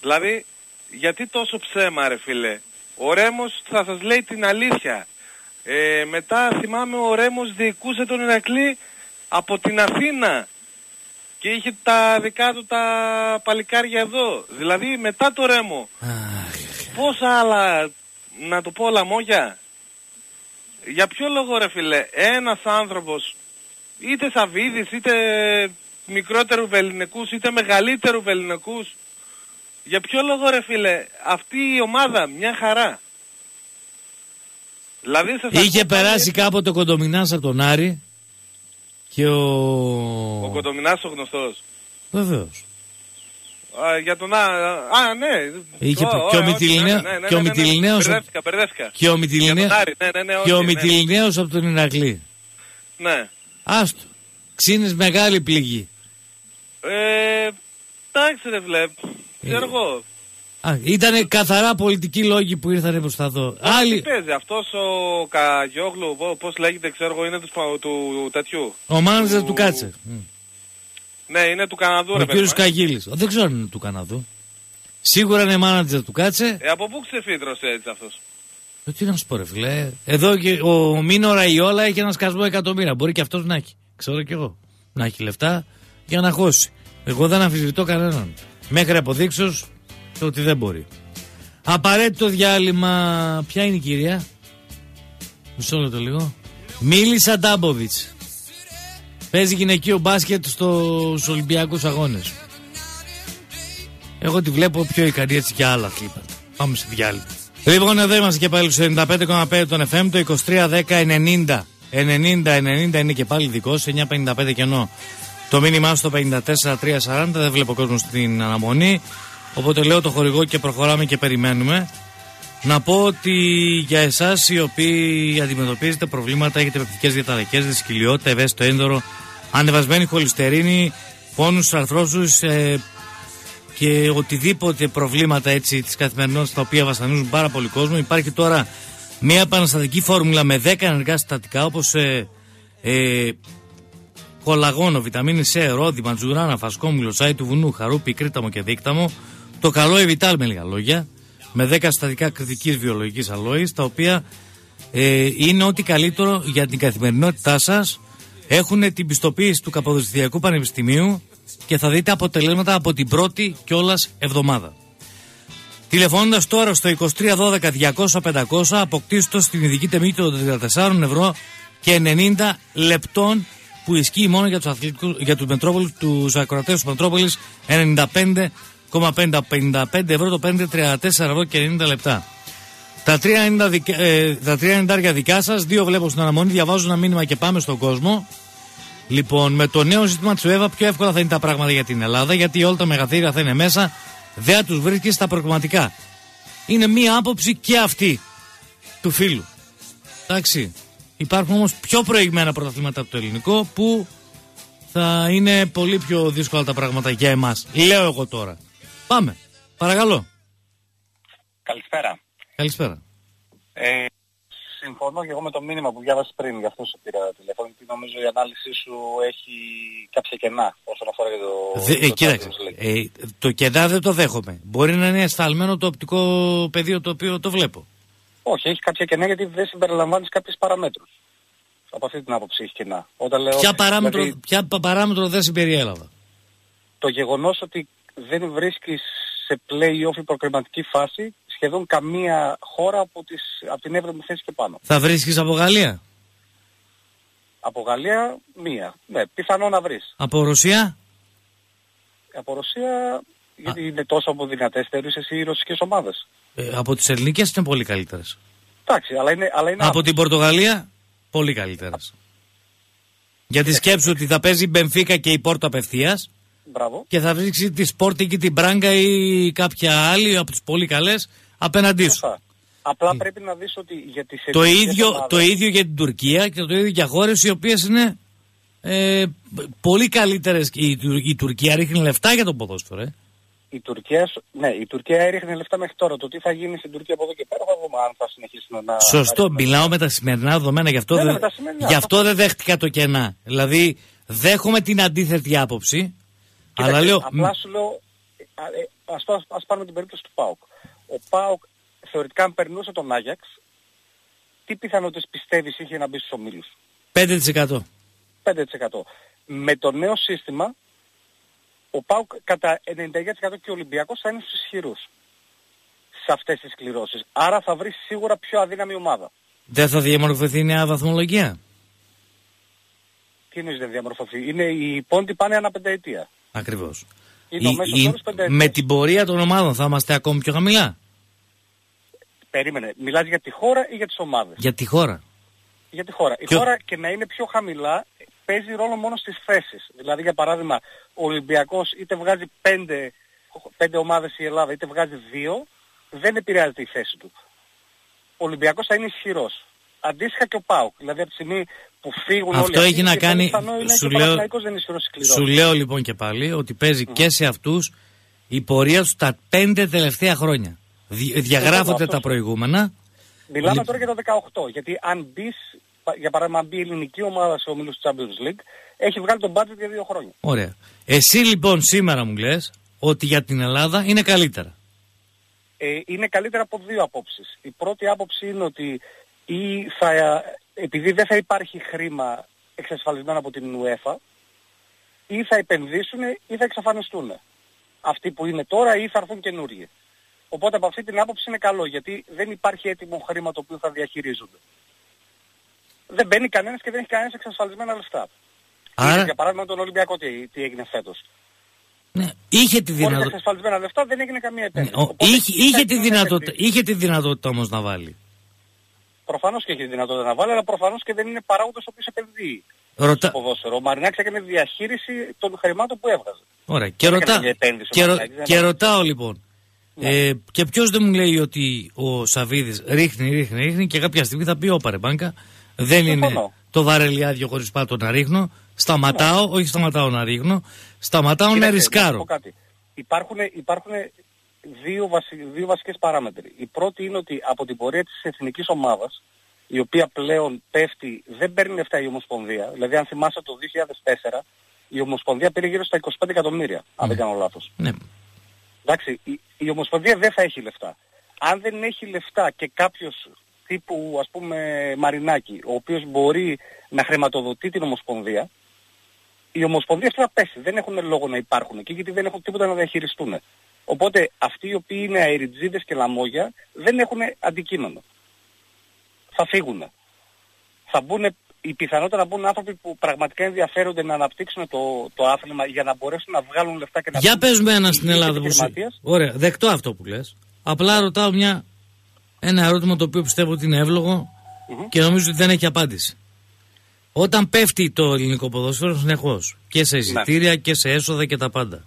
δηλαδή, γιατί τόσο ψέμα ρε φίλε. Ο Ρέμος θα σας λέει την αλήθεια. Ε, μετά θυμάμαι ο Ρέμος διοικούσε τον Ηρακλή από την Αθήνα και είχε τα δικά του τα παλικάρια εδώ. Δηλαδή μετά το Ρέμο. Πόσα άλλα, να το πω λαμόγια. Για ποιο λόγο ρε φίλε, ένας άνθρωπος, είτε Σαββίδης, είτε μικρότερου βεληνικούς, είτε μεγαλύτερου βεληνικούς, για ποιο λόγο ρε φίλε, αυτή η ομάδα μια χαρά. Δηλαδή σας Είχε ακούω πάλι περάσει κάποτε ο Κοντομινάς από τον Άρη και ο. Ο Κοντομινάς ο γνωστός. Βεβαίως. Α, για τον Α, α ναι. Είχε- Ω, και ο ω, όχι, Μυτιληνέ- ναι, ναι, ναι, και ο ναι, ναι, ναι. Μυτιληναίος- Μπερδεύτηκα, μπερδεύτηκα. Και ο Για Μυτιληνέ- τον Άρη, ναι, ναι, ναι, και ο όχι, ναι. Μυτιληναίος από τον Ηρακλή. Ναι. Άστο. Ξύνεις μεγάλη πληγή. Ε, εντάξει ρε βλέπ. Ξέρω εγώ. Α, ήτανε καθαρά πολιτικοί λόγοι που ήρθαν προς τα δω. Τι Άλλοι, παίζει, αυτός ο Καγιόγλου, πο- πώς λέγεται, ξέρω εγώ, είναι του, σπα- του τέτοιου. ο μάνατζερ του- του κάτσε. Μ. Ναι, είναι του Καναδού, Ο ρε κύριος παιδί. μου, ε. Καγίλης. Ο, Δεν ξέρω αν είναι του Καναδού. Σίγουρα είναι μάνατζερ του κάτσε. Ε, από πού ξεφύτρωσε έτσι αυτός; Ε, Τι να σου πω ρε φίλε. Εδώ και ο Μίνο Ραϊόλα έχει ένα σκασμό εκατομμύρια. Μπορεί και αυτός να έχει. Ξέρω κι εγώ. Να έχει λεφτά για να χώσει. Εγώ δεν αμφισβητώ κανέναν. Μέχρι αποδείξεως το ότι δεν μπορεί. Απαραίτητο διάλειμμα. Ποια είναι η κυρία; Μισό λεπτό λίγο. Μίλησα Ντάμποβιτς. Παίζει γυναικείο μπάσκετ στους Ολυμπιακούς Αγώνες. Εγώ τη βλέπω πιο ικανή έτσι και άλλα αθλήματα. Πάμε σε διάλειμμα. Λοιπόν, εδώ είμαστε και πάλι στο 95,5 των FM, το 2310 90 90 90 είναι και πάλι δικό σου, 955 κενό. Το μήνυμά στο 54340, δεν βλέπω κόσμο στην αναμονή. Οπότε λέω το χορηγό και προχωράμε και περιμένουμε. Να πω ότι για εσάς οι οποίοι αντιμετωπίζετε προβλήματα, έχετε πεπτικέ διαταραχές, δυσκολιότητα, ευαίσθητο έντορο, ανεβασμένη χολυστερίνη, πόνου στου αρθρώσου ε, και οτιδήποτε προβλήματα έτσι της καθημερινότητας τα οποία βασανίζουν πάρα πολύ κόσμο. Υπάρχει τώρα μια επαναστατική φόρμουλα με 10 ενεργά συστατικά όπως ε, ε, κολαγόνο, βιταμίνη C, ρόδι, μαντζουράνα, φασκόμηλο, τσάι του βουνού, χαρούπι, κρίταμο και δίκταμο. Το καλό Εβιτάλ με λίγα λόγια, με 10 συστατικά κριτική βιολογικής αλόης, τα οποία ε, είναι ό,τι καλύτερο για την καθημερινότητά σας. Έχουν την πιστοποίηση του Καποδιστριακού Πανεπιστημίου και θα δείτε αποτελέσματα από την πρώτη κιόλας εβδομάδα. Τηλεφωνώντας τώρα στο 2312-200-500, αποκτήστε στην ειδική τιμή των 34 ευρώ και 90 λεπτών που ισχύει μόνο για τους αθλητικούς, για τους Μετρόπολους, τους ακροατές του Μετρόπολης 95,55 ευρώ το 5, 34 ευρώ και 90 λεπτά. Τα 3,90 δικα, ε, τα 3,90 δικά σας, δύο βλέπω στην αναμονή, διαβάζω ένα μήνυμα και πάμε στον κόσμο. Λοιπόν, με το νέο σύστημα της ΟΕΒΑ πιο εύκολα θα είναι τα πράγματα για την Ελλάδα, γιατί όλα τα μεγαθύρια θα είναι μέσα, δεν θα τους βρίσκεις στα προγραμματικά. Είναι μία άποψη και αυτή του φίλου. Εντάξει. Υπάρχουν όμως πιο προηγμένα πρωταθλήματα από το ελληνικό που θα είναι πολύ πιο δύσκολα τα πράγματα για εμάς. Λέω εγώ τώρα. Πάμε. Παρακαλώ. Καλησπέρα. Καλησπέρα. Ε, συμφωνώ και εγώ με το μήνυμα που διάβασες πριν, γι' αυτό σε πήρα τηλέφωνο, γιατί νομίζω η ανάλυση σου έχει κάποια κενά όσον αφορά για το... Δε, ε, το κοίταξε, Champions League. ε, το κεντά δεν το δέχομαι. Μπορεί να είναι αισθαλμένο το οπτικό πεδίο το οποίο το βλέπω. Όχι, έχει κάποια κενά γιατί δεν συμπεριλαμβάνεις κάποιες παραμέτρους. Από αυτή την άποψη έχει κενά. Όταν λέω, Ποια παράμετρο, δηλαδή, ποια πα- παράμετρο δεν συμπεριέλαβα. το γεγονός ότι δεν βρίσκεις σε play-off η προκριματική φάση σχεδόν καμία χώρα από, τις, από την 7η θέση και πάνω. Θα βρίσκεις από Γαλλία, Από Γαλλία μία. Ναι, πιθανό να βρεις. από Ρωσία, Από Ρωσία, γιατί είναι τόσο δυνατές θεωρείς εσύ οι ρωσικές ομάδες. ε, από τις ελληνικές είναι πολύ καλύτερες. Εντάξει, αλλά είναι, αλλά είναι Από την Πορτογαλία, πολύ καλύτερες. Γιατί σκέψου ότι θα παίζει η Μπενφίκα και η Πόρτο απευθείας Μπράβο. και θα βρίσκει τη Sporting ή την Μπράγκα ή κάποια άλλη από τις πολύ καλές απέναντί σου. Σωστά. Απλά πρέπει να δεις ότι για τις Το ελληνικές ίδιο, ομάδες- το ίδιο για την Τουρκία και το ίδιο για χώρες οι οποίες είναι ε, πολύ καλύτερες. Η, Τουρ- η Τουρκία ρίχνει λεφτά για το ποδόσφαιρο. Ε. Η Τουρκία, σ- ναι, η Τουρκία έριχνε λεφτά μέχρι τώρα. Το τι θα γίνει στην Τουρκία από εδώ και πέρα θα δούμε αν θα συνεχίσουν να... Σωστό, να μιλάω με τα σημερινά δεδομένα, γι' αυτό, Ναι, ναι, δεν, με τα σημερινά, γι αυτό αυτό. δεν δέχτηκα το κενά. Δηλαδή, δέχομαι την αντίθετη άποψη, Κοίταξε, αλλά λέω, Απλά σου λέω, α, ε, ας, πά- ας πάρουμε την περίπτωση του ΠΑΟΚ. Ο ΠΑΟΚ θεωρητικά αν περνούσε τον Άγιαξ, τι πιθανότητες πιστεύεις είχε να μπει στους ομίλους; 5%. 5%. Με το νέο σύστημα, ο ΠΑΟΚ κατά 99% και ο Ολυμπιακός θα είναι στους ισχυρούς σε αυτές τις κληρώσεις. Άρα θα βρει σίγουρα πιο αδύναμη ομάδα. Δεν θα διαμορφωθεί η νέα βαθμολογία; Τι εννοείς δεν διαμορφωθεί; Είναι, οι πόντοι πάνε ανά πενταετία. Ακριβώς. Είναι ο Η- μέσος η- όρος πενταετίας. με την πορεία των ομάδων θα είμαστε ακόμη πιο χαμηλά; Περίμενε. Μιλάς για τη χώρα ή για τις ομάδες; Για τη χώρα. Για τη χώρα. Η Ποιο- χώρα και να είναι πιο χαμηλά παίζει ρόλο μόνο στις θέσεις. Δηλαδή για παράδειγμα ο Ολυμπιακός είτε βγάζει πέντε, πέντε ομάδες η Ελλάδα είτε βγάζει δύο δεν επηρεάζεται η θέση του. Ο Ολυμπιακός θα είναι ισχυρός. Αντίστοιχα και ο ΠΑΟΚ. Δηλαδή από τη στιγμή που φύγουν όλοι Αυτό αυτοί, έχει να και πολύ κάνει. πιθανό είναι Σου και ο λέω, Παναθηναϊκός δεν είναι ισχυρός στις σου κληρώσεις. λέω λοιπόν και πάλι ότι παίζει και σε αυτούς η πορεία του τα πέντε τελευταία χρόνια. Δι- διαγράφονται αυτό τα σου- προηγούμενα. Μιλάμε Λοιπόν. τώρα για το 18. Γιατί αν μπεις, πα- για παράδειγμα αν μπει η ελληνική ομάδα σε ομίλους του Champions League, έχει βγάλει τον budget για δύο χρόνια. Ωραία. Εσύ λοιπόν σήμερα μου λες ότι για την Ελλάδα είναι καλύτερα. ε, είναι καλύτερα από δύο απόψεις. Η πρώτη άποψη είναι ότι ή θα, επειδή δεν θα υπάρχει χρήμα εξασφαλισμένο από την UEFA, ή θα επενδύσουν ή θα εξαφανιστούν. Αυτοί που είναι τώρα ή θα έρθουν καινούργιοι. Οπότε από αυτή την άποψη είναι καλό, γιατί δεν υπάρχει έτοιμο χρήμα το οποίο θα διαχειρίζονται. Δεν μπαίνει κανένας και δεν έχει κανένας εξασφαλισμένα λεφτά. Άρα- Είδες, για παράδειγμα τον Ολυμπιακό τι, τι έγινε φέτος. Ναι, είχε τη Χωρίς δυνατότητα. εξασφαλισμένα λεφτά δεν έγινε καμία επένδυση. Ο- Οπότε, είχε, ή είχε, θα τη γίνει δυνατότητα, επένδυση. είχε τη δυνατότητα όμως να βάλει. Προφανώς και έχει τη δυνατότητα να βάλει, αλλά προφανώς και δεν είναι παράγοντας ο οποίος επενδύει Ρωτά... στο ποδόσφαιρο. Ο Μαρινάκης έκανε διαχείριση των χρημάτων που έβγαζε. Ωραία. Και, Δεν ρωτά... έκανε μια επένδυση ο και, ρω- Μαρινάκης, δεν και έκανε. ρωτάω λοιπόν. Ε, και ποιος δεν μου λέει ότι ο Σαββίδης ρίχνει, ρίχνει, ρίχνει και κάποια στιγμή θα πει: Όπα ρε μπάνκα, δεν είναι Συμφωνώ. το βαρελιάδιο χωρίς πάτο να ρίχνω. Σταματάω, όχι σταματάω να ρίχνω. Σταματάω να Κοίταξε, να σου ρισκάρω. πω κάτι. Υπάρχουν, υπάρχουν δύο, βασι, δύο βασικές παράμετροι. Η πρώτη είναι ότι από την πορεία της εθνικής ομάδας, η οποία πλέον πέφτει, δεν παίρνει λεφτά η Ομοσπονδία. Δηλαδή αν θυμάσαι το 2004, η Ομοσπονδία πήρε γύρω στα 25 εκατομμύρια, αν δεν κάνω λάθος. Ναι. Εντάξει, η, η Ομοσπονδία δεν θα έχει λεφτά. Αν δεν έχει λεφτά και κάποιος τύπου ας πούμε Μαρινάκη, ο οποίος μπορεί να χρηματοδοτεί την Ομοσπονδία, η Ομοσπονδία αυτή θα πέσει. Δεν έχουν λόγο να υπάρχουν εκεί γιατί δεν έχουν τίποτα να διαχειριστούν. Οπότε αυτοί οι οποίοι είναι αεριτζίδες και λαμόγια δεν έχουν αντικείμενο. Θα φύγουν. Θα μπουν, η πιθανότητα να μπουν άνθρωποι που πραγματικά ενδιαφέρονται να αναπτύξουν το, το άθλημα για να μπορέσουν να βγάλουν λεφτά και να Για βγουν πες με ένα στην ηγέτες Ελλάδα που σου... επιχειρηματίας. Ωραία, δεκτό αυτό που λες. Απλά ρωτάω μια... ένα ερώτημα το οποίο πιστεύω ότι είναι εύλογο και νομίζω ότι δεν έχει απάντηση. Όταν πέφτει το ελληνικό ποδόσφαιρο συνεχώς και σε εισιτήρια και σε έσοδα και τα πάντα.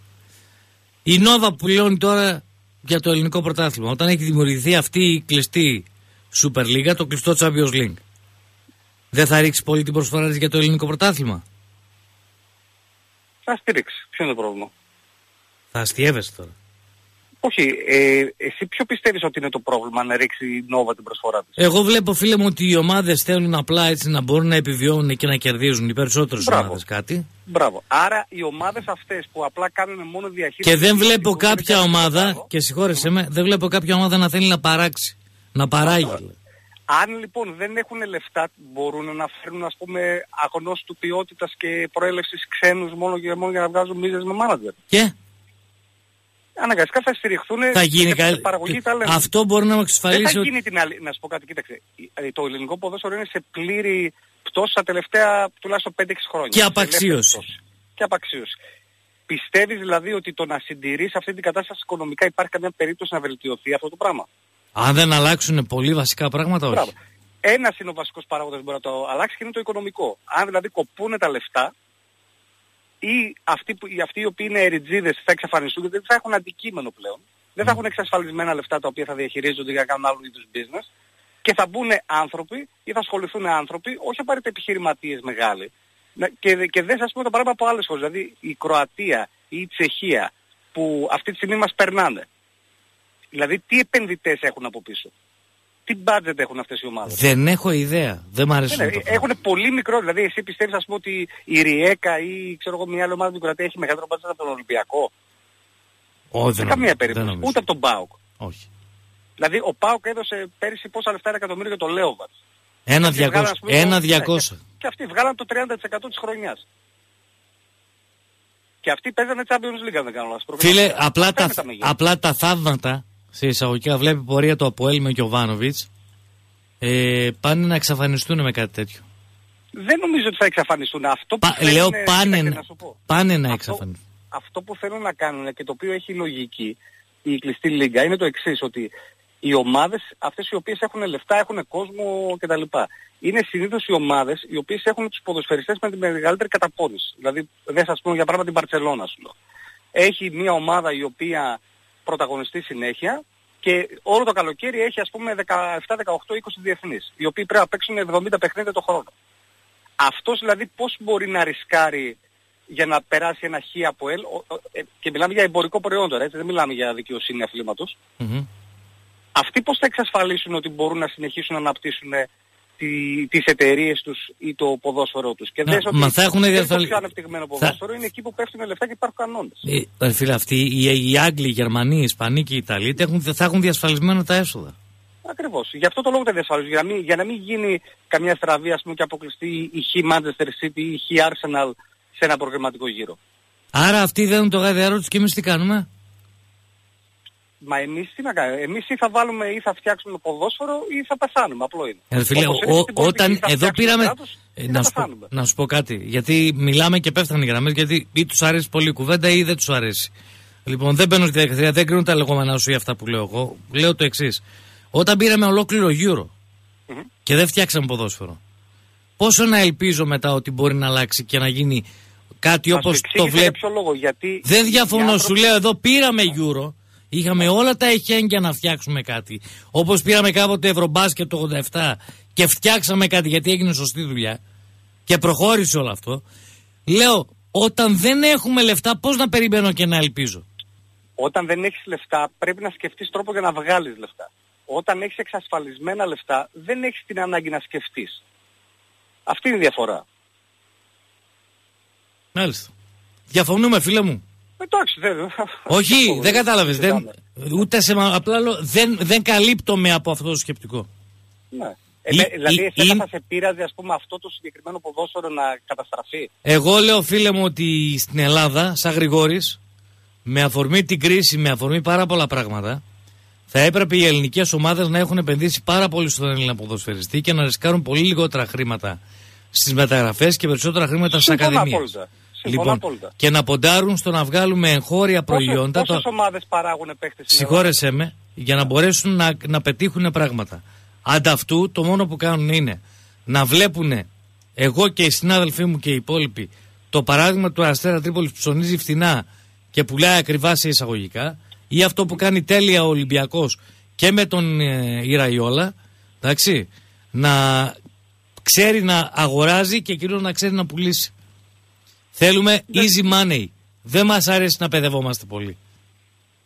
Η Νόβα που λιώνει τώρα για το ελληνικό πρωτάθλημα, όταν έχει δημιουργηθεί αυτή η κλειστή Super League, το κλειστό Champions League, δεν θα ρίξει πολύ την προσφορά της για το ελληνικό πρωτάθλημα; Θα στηρίξει. Ποιο είναι το πρόβλημα; Θα αστείευεσαι τώρα. Όχι, ε, εσύ ποιο πιστεύεις ότι είναι το πρόβλημα να ρίξει η Νόβα την προσφορά της; Εγώ βλέπω, φίλε μου, ότι οι ομάδες θέλουν απλά έτσι να μπορούν να επιβιώνουν και να κερδίζουν οι περισσότερες Μπράβο. ομάδες κάτι. Μπράβο. Άρα οι ομάδες αυτές που απλά κάνουν μόνο διαχείριση... Και δεν του βλέπω εθνικού κάποια και ομάδα, μπράβο, και συγχώρεσέ με, δεν βλέπω κάποια ομάδα να θέλει να παράξει. Να παράγει. Ναι. Αν λοιπόν δεν έχουν λεφτά, μπορούν να φέρουν ας πούμε αγνώστου ποιότητας και προέλευσης ξένους μόνο και μόνο για να βγάζουν μίζες με μάνατζερ. Και; Αναγκαστικά θα στηριχθούν θα γίνει σε καλή. παραγωγή ταλέντου. Αυτό μπορεί να μου Δεν εξασφαλίσει. θα ότι- γίνει την άλλη. Να σου πω κάτι, κοίταξε. Ε, Το ελληνικό ποδόσφαιρο είναι σε πλήρη πτώση τα τελευταία τουλάχιστον 5-6 χρόνια. Και Σε απαξίωση. ελεύθερη πτώση. Και απαξίωση. Πιστεύεις δηλαδή ότι το να συντηρείς αυτή την κατάσταση οικονομικά υπάρχει καμιά περίπτωση να βελτιωθεί αυτό το πράγμα; Αν δεν αλλάξουν πολύ βασικά πράγματα, όχι. Μπράβο. Ένας είναι ο βασικός παράγοντας που μπορεί να το αλλάξει και είναι το οικονομικό. Αν δηλαδή κοπούνε τα λεφτά ή αυτοί, που, οι- αυτοί οι οποίοι είναι εριτζίδες θα εξαφανιστούν γιατί δεν θα έχουν αντικείμενο πλέον. Δεν θα έχουν εξασφαλισμένα λεφτά τα οποία θα διαχειρίζονται για να κάνουν άλλου είδους business και θα μπουν άνθρωποι ή θα ασχοληθούν άνθρωποι, όχι απαραίτητα επιχειρηματίες μεγάλοι. Να- Και, και δεν σας πούμε το παράδειγμα από άλλες χώρες. Δηλαδή η Κροατία ή η Τσεχία που αυτή τη στιγμή μας περνάνε. Δηλαδή τι επενδυτές έχουν από πίσω; Τι budget έχουν αυτές οι ομάδες; Δεν έχω ιδέα. Δεν μ' αρέσει Ναι, να ναι, το πω. έχουν πολύ μικρό, δηλαδή εσύ πιστεύεις ας πούμε ότι η Ριέκα ή ξέρω εγώ μια άλλη ομάδα του Κροατία έχει μεγαλύτερο budget από τον Ολυμπιακό; Όχι, Σε δεν καμία νομίζω. Δεν περίπτωση. νομίζω. Ούτε από τον ΠΑΟΚ. Όχι. Δηλαδή ο ΠΑΟΚ έδωσε πέρυσι πόσα λεφτά ένα εκατομμύριο για τον Λέοβατς. Ένα Αυτοί βγάλαν, 200. ας πούμε, Ένα το- 200. ναι, Και αυτοί βγάλαν το 30% της χρονιάς. Και αυτοί παίζανε Champions League αν δεν κάνω λάθος. Φίλε, Προφανώς. απλά Αυτά τα, είναι τα μεγέθη. απλά τα θαύματα σε εισαγωγικά βλέπει πορεία το Αποέλ με Γιωβάνοβιτς ε, πάνε να εξαφανιστούν με κάτι τέτοιο. Δεν νομίζω ότι θα εξαφανιστούν. Αυτό που Πα- θέλουν, λέω κοίταξε, πάνε, να να- σου πω. πάνε να Αυτό- εξαφανιστούν. αυτό που θέλουν να κάνουν και το οποίο έχει λογική η κλειστή λίγα είναι το εξής, ότι οι ομάδες αυτές οι οποίες έχουν λεφτά, έχουν κόσμο κτλ. Είναι συνήθως οι ομάδες οι οποίες έχουν τους ποδοσφαιριστές με τη μεγαλύτερη καταπώνηση. Δηλαδή, δεν σας πούμε για πράγμα την Μπαρτσελώνα σου λέω. Έχει μια ομάδα η οποία πρωταγωνιστεί συνέχεια και όλο το καλοκαίρι έχει ας πούμε 17, 18, 20 διεθνείς, οι οποίοι πρέπει να παίξουν 70 παιχνίδια το χρόνο. Αυτός δηλαδή πώς μπορεί να ρισκάρει για να περάσει ένα χ από ελ, ο- ο- ε, και μιλάμε για εμπορικό προϊόν τώρα, έτσι, δεν μιλάμε για δικαιοσύνη αθλήματος. Μμμ. Αυτοί πώς θα εξασφαλίσουν ότι μπορούν να συνεχίσουν να αναπτύσσουν ε, τις, τις εταιρείες τους ή το ποδόσφαιρό τους. Και Να, δες ότι μα θα έχουν δεν είναι το διασφαλι- πιο ανεπτυγμένο θα- ποδόσφαιρο, είναι εκεί που πέφτουν λεφτά και υπάρχουν κανόνες. Ε, ρε φίλε, αυτοί οι, οι Άγγλοι, οι Γερμανοί, οι Ισπανοί και οι Ιταλοί έχουν, θα έχουν διασφαλισμένα τα έσοδα. Ακριβώς. Γι' αυτό το λόγο τα διασφαλίζουν. Για να μην, για να μην γίνει καμιά στραβή ας πούμε και αποκλειστεί η Χ Manchester City ή η Χ Arsenal σε ένα προγραμματικό γύρο. Άρα αυτοί δένουν το γαδιαρό τους και εμείς τι κάνουμε; Μα εμείς τι να κάνουμε. Εμείς ή θα βάλουμε ή θα φτιάξουμε ποδόσφαιρο ή θα πεθάνουμε. Απλό είναι. Ε, φίλε, Όπως είναι ο- στην πολιτική, όταν ή θα εδώ φτιάξουμε πήραμε. κράτος, ε, ή να, θα σου πω, πεθάνουμε. να σου πω κάτι. Γιατί μιλάμε και πέφτανε οι γραμμές, γιατί ή τους αρέσει πολύ η κουβέντα ή δεν τους αρέσει. Λοιπόν, δεν μπαίνω στη διαδικασία, δεν κρίνω τα λεγόμενά σου ή αυτά που λέω εγώ. Λέω το εξής. Όταν πήραμε ολόκληρο γύρο και δεν φτιάξαμε ποδόσφαιρο, πόσο να ελπίζω μετά ότι μπορεί να αλλάξει και να γίνει κάτι Θα όπως σου το εξήγησα για βλέπει. ποιο λόγο. Γιατί Δεν οι διαφωνώ, άνθρωποι- σου λέω εδώ πήραμε Euro. Είχαμε όλα τα εχέγγυα να φτιάξουμε κάτι. Όπως πήραμε κάποτε Ευρωμπάσκετ το 87 και φτιάξαμε κάτι γιατί έγινε σωστή δουλειά και προχώρησε όλο αυτό. Λέω, όταν δεν έχουμε λεφτά, πώς να περιμένω και να ελπίζω; Όταν δεν έχεις λεφτά πρέπει να σκεφτείς τρόπο για να βγάλεις λεφτά. Όταν έχεις εξασφαλισμένα λεφτά δεν έχεις την ανάγκη να σκεφτείς. Αυτή είναι η διαφορά. Μάλιστα. Διαφωνούμε, φίλε μου. Εντάξει, δεν... Όχι, δεν κατάλαβες. Συζητάμε. Ούτε σε. μα- Απλά λέω, δεν, δεν καλύπτομαι από αυτό το σκεπτικό. Ναι. Ή- Ε, δηλαδή ή- εσένα ή- θα σε πείραζε ας πούμε αυτό το συγκεκριμένο ποδόσφαιρο να καταστραφεί; Εγώ λέω φίλε μου ότι στην Ελλάδα, σαν Γρηγόρης, με αφορμή την κρίση, με αφορμή πάρα πολλά πράγματα, θα έπρεπε οι ελληνικές ομάδες να έχουν επενδύσει πάρα πολύ στον Έλληνα ποδοσφαιριστή και να ρισκάρουν πολύ λιγότερα χρήματα στις μεταγραφές και περισσότερα χρήματα στις Συμφωνώ ακαδημίες. απόλυτα. Συμφωνώ Λοιπόν, απόλυτα. και να ποντάρουν στο να βγάλουμε εγχώρια προϊόντα. Πόσες, πόσες το- ομάδες παράγουν παίχτες στην Συγχώρεσέ με, για να μπορέσουν να, να πετύχουν πράγματα. Ανταυτού, το μόνο που κάνουν είναι να βλέπουν εγώ και οι συνάδελφοί μου και οι υπόλοιποι το παράδειγμα του Αστέρα Τρίπολης που ψωνίζει φθηνά και πουλάει ακριβά σε εισαγωγικά ή αυτό που κάνει τέλεια ο Ολυμπιακός και με τον ε, Ιραϊόλα, εντάξει, να ξέρει να αγοράζει και κυρίως να ξέρει να πουλήσει. Θέλουμε easy money. Δεν μας αρέσει να παιδευόμαστε πολύ.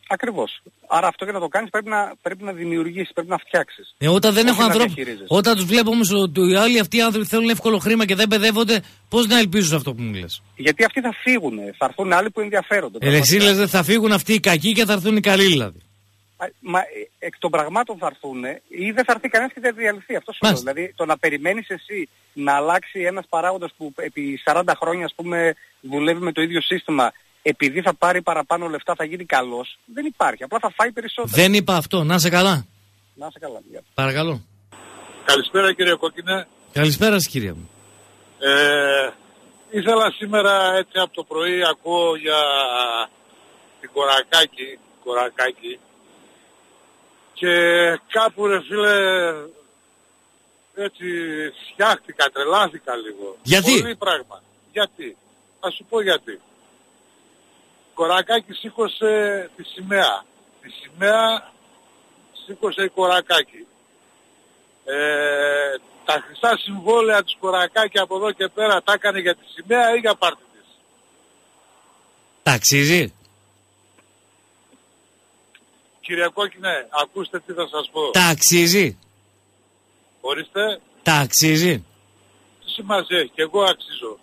Ακριβώς. Άρα αυτό για να το κάνεις πρέπει να, πρέπει να δημιουργήσεις, πρέπει να φτιάξεις. Ε, όταν δεν Όχι έχω να ανθρώπου. διαχειρίζεσαι. Όταν τους βλέπω όμως ότι οι άλλοι αυτοί οι άνθρωποι θέλουν εύκολο χρήμα και δεν παιδεύονται, πώς να ελπίζω σε αυτό που μου λες; Γιατί αυτοί θα φύγουν, θα έρθουν άλλοι που ενδιαφέρονται. Ε, εσύ λες, δεν θα φύγουν αυτοί οι κακοί και θα έρθουν οι καλοί δηλαδή. Α, Μα ε, εκ των πραγμάτων θα έρθουν ή δεν θα έρθει κανένας και δεν θα διαλυθεί. Αυτό σου λέω. Μάλιστα. Δηλαδή το να περιμένεις εσύ να αλλάξει ένας παράγοντας που επί 40 χρόνια ας πούμε δουλεύει με το ίδιο σύστημα επειδή θα πάρει παραπάνω λεφτά θα γίνει καλός, δεν υπάρχει. Απλά θα φάει περισσότερο. Δεν είπα αυτό. Να σε καλά. Να είσαι καλά. γεια. Παρακαλώ. Καλησπέρα κύριε Κόκκινε. Καλησπέρα σας κυρία μου. Ε, ήθελα σήμερα έτσι από το πρωί ακούω για την Κορακάκη, Κορακάκη και κάπου ρε φίλε έτσι φτιάχτηκα, τρελάθηκα λίγο. Γιατί; Πολύ πράγμα. Γιατί; Θα σου πω γιατί. Κορακάκη σήκωσε τη σημαία. Τη σημαία σήκωσε η Κορακάκη. Ε, τα χρυσά συμβόλαια της Κορακάκη από εδώ και πέρα τα έκανε για τη σημαία ή για πάρτι της. Τα αξίζει. Κύριε Κόκκινε, ακούστε τι θα σας πω. Τα αξίζει. Ορίστε, Τα αξίζει. τι σημασία έχει και εγώ αξίζω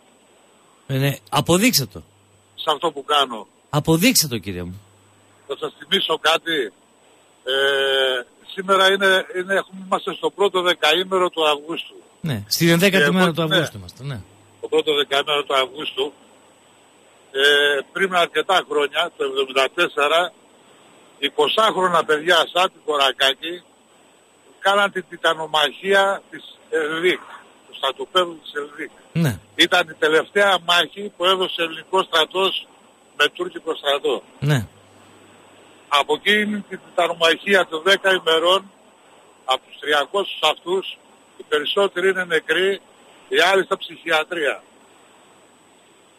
Ε, ναι. Αποδείξτε το. σε αυτό που κάνω. Αποδείξτε το κύριε μου. Θα σας θυμίσω κάτι. Ε, σήμερα είναι, είναι, έχουμε, είμαστε στο πρώτο δεκαήμερο του Αυγούστου. Ναι. Στην 11η εγώ- μέρα του ναι. Αυγούστου είμαστε. Ναι. Το πρώτο δεκαήμερο του Αυγούστου. Ε, πριν αρκετά χρόνια, το 1974, 20χρονα παιδιά σαν την Κορακάκη κάναν την τιτανομαχία της Ελδίκ, του στρατοπέδου της Ελδίκ. Ναι. Ήταν η τελευταία μάχη που έδωσε ελληνικός στρατός με τουρκικό στρατό. Ναι. Από εκείνη την τιτανομαχία των 10 ημερών, από τους 300 αυτούς, οι περισσότεροι είναι νεκροί, οι άλλοι στα ψυχιατρία.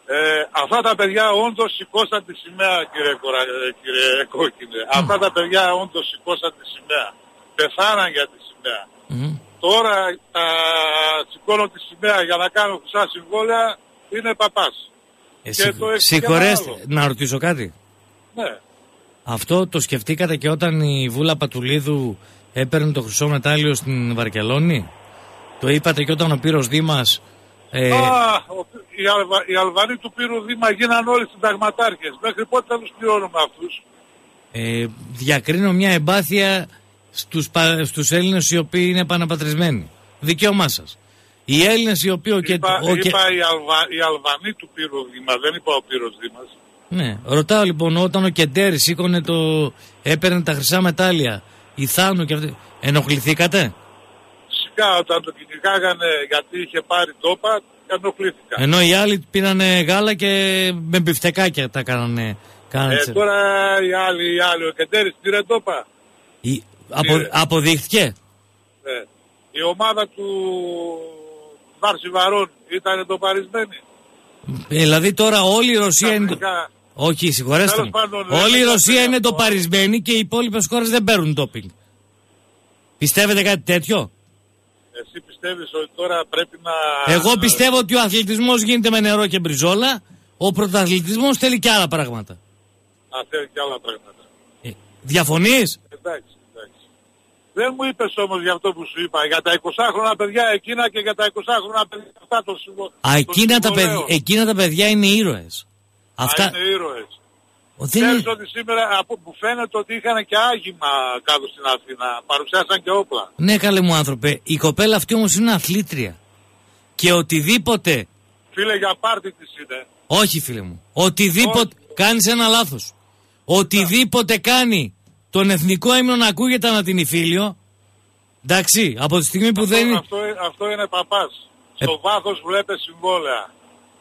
Ε, αυτά τα παιδιά όντως σηκώσαν τη σημαία κύριε, Κορα... ε, κύριε Κόκκινε. Αυτά τα παιδιά όντως σηκώσαν τη σημαία. Πεθάναν για τη σημαία. Μμμ. Τώρα τα σηκώνω τη σημαία για να κάνω χρυσά συμβόλαια είναι παπάς. Ε, Και συγ- το έχεις Συγχωρέστε, και ένα να ρωτήσω κάτι. Ναι. Αυτό το σκεφτήκατε και όταν η Βούλα Πατουλίδου έπαιρνε το χρυσό μετάλλιο στην Βαρκελόνη; Το είπατε και όταν ο Πύρος Δήμας ε, Α, ο, οι, Αλβα, οι Αλβανοί του Πύρου Δήμα γίναν όλοι συνταγματάρχες. Μέχρι πότε θα τους πληρώνουμε αυτούς; ε, διακρίνω μια εμπάθεια στους, πα- στους Έλληνες οι οποίοι είναι επαναπατρισμένοι. Δικαίωμά σας. Οι Έλληνες οι οποίοι... ο και- είπα ο και- είπα οι, Αλβα, οι Αλβανοί του Πύρου Δήμα, δεν είπα ο Πύρος Δήμας. Ναι, ρωτάω λοιπόν όταν ο Κεντέρης σήκωνε το. έπαιρνε τα χρυσά μετάλλια, η Θάνου και αυτή. Ενοχληθήκατε; Φυσικά όταν το κυνηγάγανε γιατί είχε πάρει ντόπα, ενοχλήθηκα. Ενώ οι άλλοι πήρανε γάλα και με μπιφτεκάκια τα κάνανε. κάνανε Ε, τσε- τώρα οι άλλοι, οι άλλοι, ο Κεντέρης πήρε ντόπα. Η- απο- πήρε. αποδείχτηκε. Ε, η ομάδα του Άρσης Βαρών ήταν ντοπαρισμένη. Ε, δηλαδή τώρα όλη η Ρωσία είναι. το- Ξαφνικά, Όχι, συγχωρέστε Τέλος μου. πάντων, δεν Όλη η είναι Ρωσία αυτό. είναι ντοπαρισμένη και οι υπόλοιπες χώρες δεν παίρνουν ντόπινγκ. Πιστεύετε κάτι τέτοιο; Εσύ πιστεύεις ότι τώρα πρέπει να... Εγώ πιστεύω ότι ο αθλητισμός γίνεται με νερό και μπριζόλα. Ο πρωταθλητισμός θέλει και άλλα πράγματα. Α, θέλει και άλλα πράγματα. Ε, διαφωνείς; Εντάξει, εντάξει. Δεν μου είπες όμως για αυτό που σου είπα, για τα 20χρονα παιδιά εκείνα και για τα 20χρονα παιδιά αυτά το συμβόλαιο. Α, εκείνα, τα παιδιά, εκείνα τα παιδιά είναι ήρωες. Αυτά... Α, είναι ήρωες. Ο, δεν Ξέρεις είναι- ότι σήμερα από, που φαίνεται ότι είχαν και άγημα κάτω στην Αθήνα, παρουσιάσαν και όπλα. Ναι, καλέ μου άνθρωπε. Η κοπέλα αυτή όμως είναι αθλήτρια. Και οτιδήποτε... Φίλε για πάρτι της είναι. Όχι φίλε μου. Οτιδήποτε... Κάνεις ένα λάθος. Οτιδήποτε κάνει τον εθνικό ύμνο να ακούγεται ανά την υφήλιο. Εντάξει, από τη στιγμή που δεν είναι... Αυτό, αυτό είναι παπάς. Ε. Στο βάθος βλέπε συμβόλαια.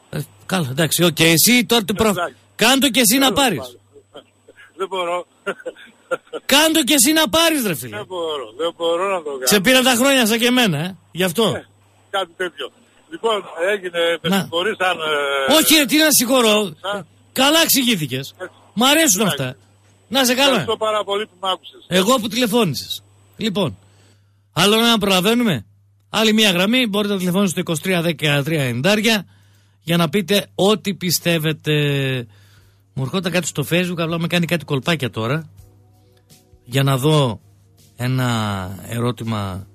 Ε, καλά, εντάξει, οκ. Εσύ τότε προ... Εντάξει. Κάντο και εσύ να Τέλος πάρεις. πάντων. Δεν μπορώ. Κάντο και εσύ να πάρεις ρε φίλε. δεν μπορώ. Δεν μπορώ να το κάνω. Σε πήρα τα χρόνια σαν και εμένα, ε. Γι' αυτό. Ε, Κάτι τέτοιο. Λοιπόν, έγινε, με Να. συγχωρείς αν... ε, Όχι, ρε, τι να συγχωρώ. Σαν- Καλά εξηγήθηκες. Μ' αρέσουν Εντάξει. αυτά. Να σε καλά. Ευχαριστώ πάρα πολύ που με άκουσες. Εγώ που τηλεφώνησες. Λοιπόν, άλλο ένα προλαβαίνουμε. Άλλη μία γραμμή. Μπορείτε να τηλεφωνήσετε στο 2310 για να πείτε ό,τι πιστεύετε. Μου ερχόταν κάτι στο facebook, απλά με κάνει κάτι κολπάκια τώρα. Για να δω ένα ερώτημα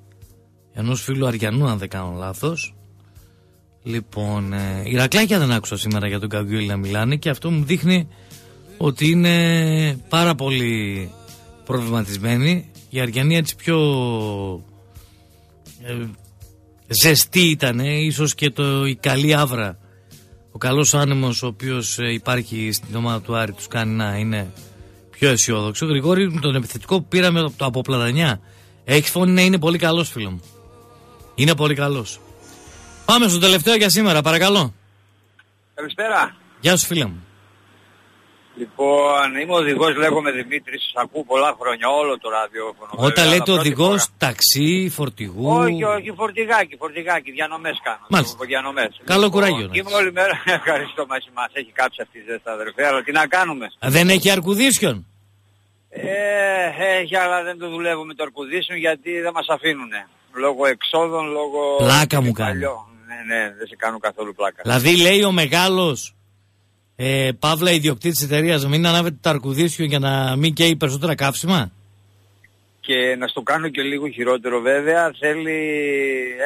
ενός φίλου Αριανού, αν δεν κάνω λάθος. Λοιπόν, ε, η Ρακλάκια δεν άκουσα σήμερα για τον Καγκιούλη να μιλάνε και αυτό μου δείχνει ότι είναι πάρα πολύ προβληματισμένη. Η Αργιανή έτσι πιο ε, ζεστή ήταν, ίσως και το, η καλή άβρα. Ο καλός άνεμος ο οποίος ε, υπάρχει στην ομάδα του Άρη τους κάνει να είναι πιο αισιόδοξο. Γρηγόρη, τον επιθετικό που πήραμε από το από Πλατανιά. Έχει φωνή να είναι πολύ καλός φίλο μου. Είναι πολύ καλός. Πάμε στο τελευταίο για σήμερα, παρακαλώ. Καλησπέρα. Γεια σου φίλε μου. Λοιπόν, είμαι οδηγός, λέγομαι Δημήτρης, σας ακούω πολλά χρόνια, όλο το ραδιόφωνο. Όταν βέβαια, λέτε αλλά πρώτη οδηγός, φορά. ταξί, φορτηγού. Όχι, όχι, φορτηγάκι, φορτηγάκι, διανομές κάνω. Μάλιστα. το- Διανομές. Καλό Λοιπόν, κουράγιο να και Είμαι όλη μέρα, *laughs* ευχαριστώ μας, μας έχει κάψει αυτή η ζέστα αδερφέ, αλλά τι να κάνουμε. Δεν έχει αρκουδίσιον; Ε, έχει, αλλά δεν το δουλεύουμε το αρκουδίσιο γιατί δεν μας αφήνουνε. Λόγω εξόδων, λόγω... Πλάκα μου είναι κάνει. παλιό. Ναι, ναι, δεν σε κάνουν καθόλου πλάκα. Δηλαδή λέει ο μεγάλος ε, Παύλα ιδιοκτήτης τη εταιρείας, μην ανάβετε το αρκουδίσιο για να μην καίει περισσότερα καύσιμα. Και να στο κάνω και λίγο χειρότερο βέβαια, θέλει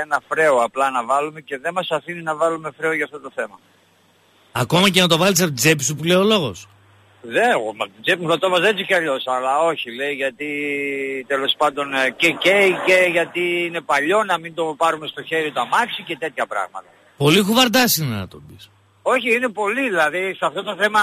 ένα φρέο απλά να βάλουμε και δεν μας αφήνει να βάλουμε φρέο για αυτό το θέμα. Ακόμα και να το βάλεις από την τσέπη σου που λέει ο λόγος. Δεν, εγώ με την τσέπη μου θα το έβαζα έτσι κι αλλιώς, αλλά όχι λέει γιατί τέλος πάντων ε, και καίει και γιατί είναι παλιό να μην το πάρουμε στο χέρι το αμάξι και τέτοια πράγματα. Πολύ χουβαρντάς είναι να το πεις. Όχι, είναι πολύ, δηλαδή σε αυτό το θέμα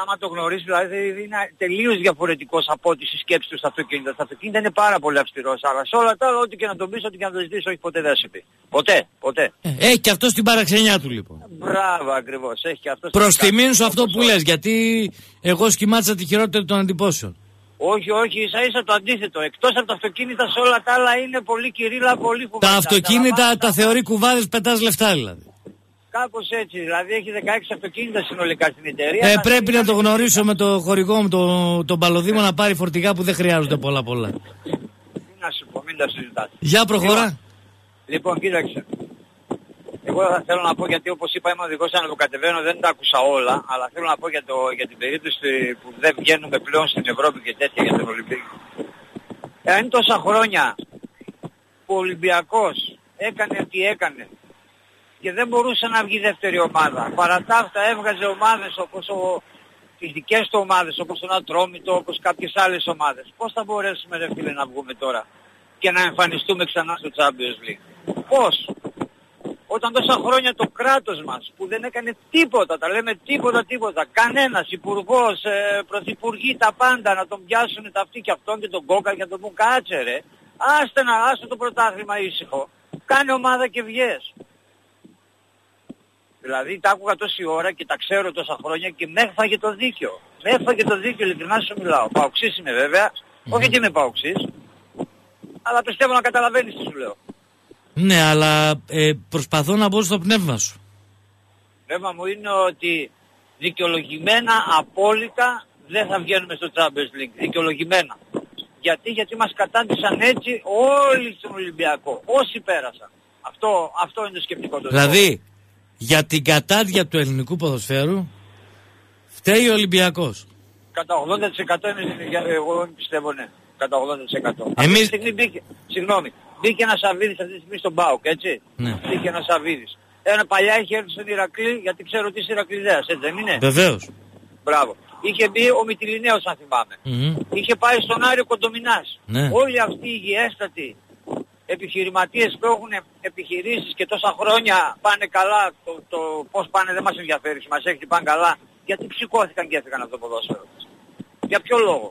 άμα το γνωρίσει, δηλαδή είναι τελείως διαφορετικός από ό,τι στη σκέψη του στα αυτοκίνητα. Στα αυτοκίνητα είναι πάρα πολύ αυστηρός, αλλά σε όλα τα άλλα ό,τι και να τον πεις, ό,τι και να τον ζητήσεις, όχι ποτέ δεν θα σε πει. Ποτέ, ποτέ. Ε, έχει και αυτός την παραξενιά του λοιπόν. Μπράβο ακριβώς, έχει και αυτός. Προς τιμήν σου αυτό που λες, γιατί εγώ σχημάτισα τη χειρότερη των εντυπώσεων. Όχι, όχι, ίσα ίσα το αντίθετο. Εκτός από τα αυτοκίνητα σε όλα τα άλλα είναι πολύ κυρίλα, πολύ φοβερά. Τα αυτοκίνητα τα θεωρεί κουβάδες, πετάς λεφτά δηλαδή. Κάπως έτσι, δηλαδή έχει 16 αυτοκίνητα συνολικά στην εταιρεία. Ε, Τα πρέπει να το αυτοκίνητα- γνωρίσω με το χορηγό μου, τον το Παλωδήμο, να πάρει φορτηγά που δεν χρειάζονται πολλά πολλά. Τι να σου πω, μην τα συζητάς. Για προχωρά. Λοιπόν, κοίταξε. Εγώ θα θέλω να πω γιατί όπως είπα είμαι οδηγός ανεβοκατεβαίνω, δεν τα άκουσα όλα, αλλά θέλω να πω για, το, για την περίπτωση που δεν βγαίνουμε πλέον στην Ευρώπη και τέτοια για τον Ολυμπιακό. Εάν τόσα χρόνια που ο Ολυμπιακός έκανε τι έκανε και δεν μπορούσε να βγει δεύτερη ομάδα, παρά τα αυτά έβγαζε ομάδες όπως ο, τις δικές του ομάδες, όπως τον Ατρόμητο, όπως κάποιες άλλες ομάδες. Πώς θα μπορέσουμε ρε φίλε να βγούμε τώρα και να εμφανιστούμε ξανά στο Champions League; Πώς; Όταν τόσα χρόνια το κράτος μας που δεν έκανε τίποτα, τα λέμε τίποτα τίποτα, κανένας υπουργός, ε, πρωθυπουργοί, τα πάντα να τον πιάσουν τα αυτοί και αυτόν και τον κόκα και να τον πούν κάτσε ρε. Άστε να, άστε το πρωτάθλημα ήσυχο. Κάνε ομάδα και βγες. Δηλαδή τα άκουγα τόση ώρα και τα ξέρω τόσα χρόνια και με έφαγε το δίκιο. Με έφαγε το δίκιο, ειλικρινά σου μιλάω. Παοξής είμαι βέβαια, όχι ότι είμαι παοξής, αλλά πιστεύω να καταλαβαίνεις τι σου λέω. Ναι, αλλά ε, προσπαθώ να μπω στο πνεύμα σου. Θέμα μου είναι ότι δικαιολογημένα, απόλυτα δεν θα βγαίνουμε στο Champions League. Δικαιολογημένα. Γιατί, γιατί μας κατάντησαν έτσι όλοι στον Ολυμπιακό. Όσοι πέρασαν. Αυτό, αυτό είναι το σκεπτικό του. Δηλαδή, για την κατάδια του ελληνικού ποδοσφαίρου φταίει ο Ολυμπιακός. Κατά 80% είναι, για- εγώ πιστεύω ναι. Κατά 80%. Αυτή Εμείς- τη στιγμή μπήκε, συγγνώμη, μπήκε ένας Σαββίδης αυτή τη στιγμή στον ΠΑΟΚ, έτσι. Ναι. Μπήκε ένας Σαββίδης. Ένα παλιά είχε έρθει στον Ηρακλή, γιατί ξέρω ότι είσαι Ηρακλειδέας, έτσι δεν είναι; Βεβαίως. Μπράβο. Είχε μπει ο Μητυλινέος αν θυμάμαι. Μμμ. Είχε πάει στον Άριο Κοντομινάς. Ναι. Όλοι αυτοί οι υγιέστατοι επιχειρηματίες που έχουν επιχειρήσεις και τόσα χρόνια πάνε καλά, το, το πώς πάνε δεν μας ενδιαφέρει, μας έχει πάνε καλά, γιατί ψυχώθηκαν και έφυγαν από το ποδόσφαιρο. Για ποιο λόγο;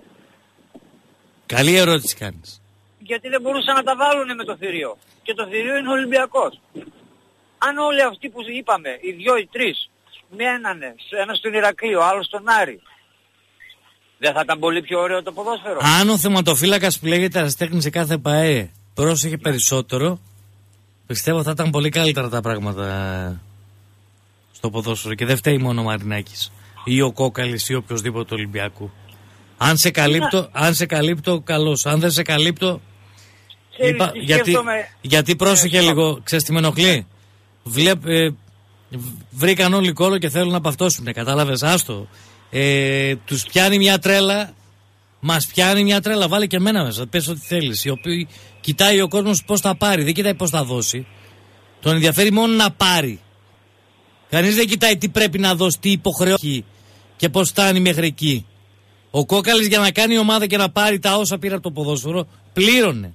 Καλή ερώτηση κάνεις. Γιατί δεν μπορούσαν να τα βάλουν με το θηρίο. Και το θηρίο είναι ο Ολυμπιακός. Αν όλοι αυτοί που είπαμε, οι δυο οι τρεις, μένανε, ένας στον Ηρακλείο, ο άλλος στον Άρη, δεν θα ήταν πολύ πιο ωραίο το ποδόσφαιρο. Αν ο θεματοφύλακας που λέγεται Αραστέχνης σε κάθε ΠαΕ πρόσεχε περισσότερο, πιστεύω θα ήταν πολύ καλύτερα τα πράγματα στο ποδόσφαιρο και δεν φταίει μόνο ο Μαρινάκης ή ο Κόκαλης ή οποιοδήποτε του Ολυμπιακού. Αν σε καλύπτω, αν σε καλύπτω, καλώς. Αν δεν σε καλύπτω, Ξέρεις είπα- τι γιατί, σκέφτομαι. γιατί πρόσεχε Ε, λίγο, ξέρεις τι με ενοχλεί; Βλέπ, ε, β- βρήκαν όλοι κόλλο και θέλουν να παυτώσουν, κατάλαβες, άστο. Ε, τους πιάνει μια τρέλα, μας πιάνει μια τρέλα, βάλε και εμένα μέσα, πες ό,τι θέλεις. Οι οποίοι κοιτάει ο κόσμος πώς θα πάρει, δεν κοιτάει πώς θα δώσει. Τον ενδιαφέρει μόνο να πάρει. Κανείς δεν κοιτάει τι πρέπει να δώσει, τι υποχρεώσει και πώς φτάνει μέχρι εκεί. Ο Κόκαλης για να κάνει ομάδα και να πάρει τα όσα πήρε από το ποδόσφαιρο, πλήρωνε.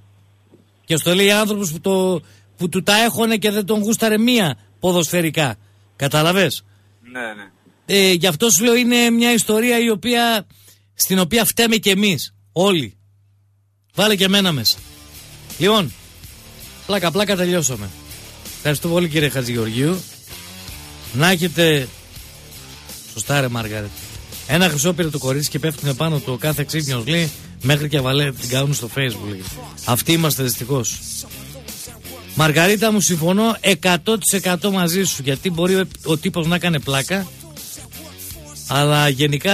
Και στο λέει άνθρωπο που, το, που του τα έχωνε και δεν τον γούσταρε μία ποδοσφαιρικά. Καταλαβες; Ναι, ναι. Ε, γι' αυτό σου λέω είναι μια ιστορία η οποία, στην οποία φταίμε κι εμείς. Όλοι. Βάλε και εμένα μέσα. Λοιπόν, πλάκα πλάκα τελειώσαμε. Ευχαριστώ πολύ κύριε Χατζηγεωργίου. Να έχετε... Σωστά ρε Μάργαρετ. Ένα χρυσό πήρε το κορίτσι και πέφτουν πάνω του ο κάθε ξύπνιος λέει μέχρι και βαλέ την κάνουν στο facebook λέει. Αυτοί είμαστε δυστυχώς. Μαργαρίτα μου συμφωνώ 100% μαζί σου γιατί μπορεί ο, ο τύπος να κάνει πλάκα αλλά γενικά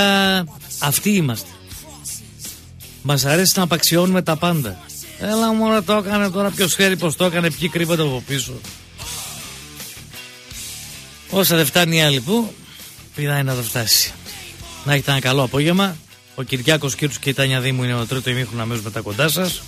αυτοί είμαστε. Μας αρέσει να απαξιώνουμε τα πάντα. Έλα μόνο το έκανε τώρα ποιος ξέρει πως το έκανε ποιοι κρύβονται από πίσω. Όσα δεν φτάνει η άλλη που πηδάει να το φτάσει. Να έχετε ένα καλό απόγευμα. Ο Κυριάκος Κύρους και η Τάνια Δήμου είναι ο τρίτο ημίχρονο αμέσως μετά κοντά σας.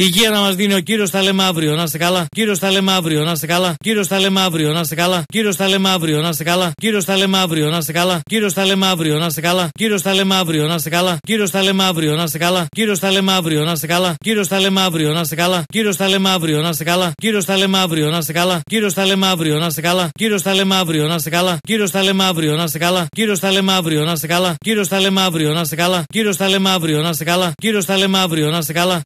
Υγεία να μα δίνει ο κύριο, τα λέμε αύριο. Να είστε καλά. Κύριο, τα λέμε αύριο. Να είστε καλά. Κύριο, τα λέμε αύριο. Να είστε καλά. Κύριο, τα λέμε αύριο. Να είστε καλά. Κύριο, τα λέμε αύριο. Να είστε καλά. Κύριο, τα λέμε αύριο. Να είστε καλά. Κύριο, τα λέμε αύριο. Να είστε καλά. Κύριο, τα λέμε αύριο. Να είστε καλά. Κύριο, τα λέμε αύριο. Να είστε καλά. Κύριο, τα λέμε αύριο. Να είστε καλά. Κύριο, τα λέμε αύριο. Να είστε καλά. Κύριο, τα λέμε αύριο. Να είστε καλά. Κύριο, τα λέμε αύριο. Να είστε καλά. Κύριο, τα λέμε αύριο. Να είστε καλά. Κύριο, τα λέμε αύριο. Να είστε καλά. Κύριο, τα λέμε αύριο. Να είστε καλά. Κύριο, τα λέμε αύριο. Να είστε καλά. Κύριο, τα λέμε αύριο. Να είστε καλά. Κύριο, τα λέμε αύριο. Να είστε καλά.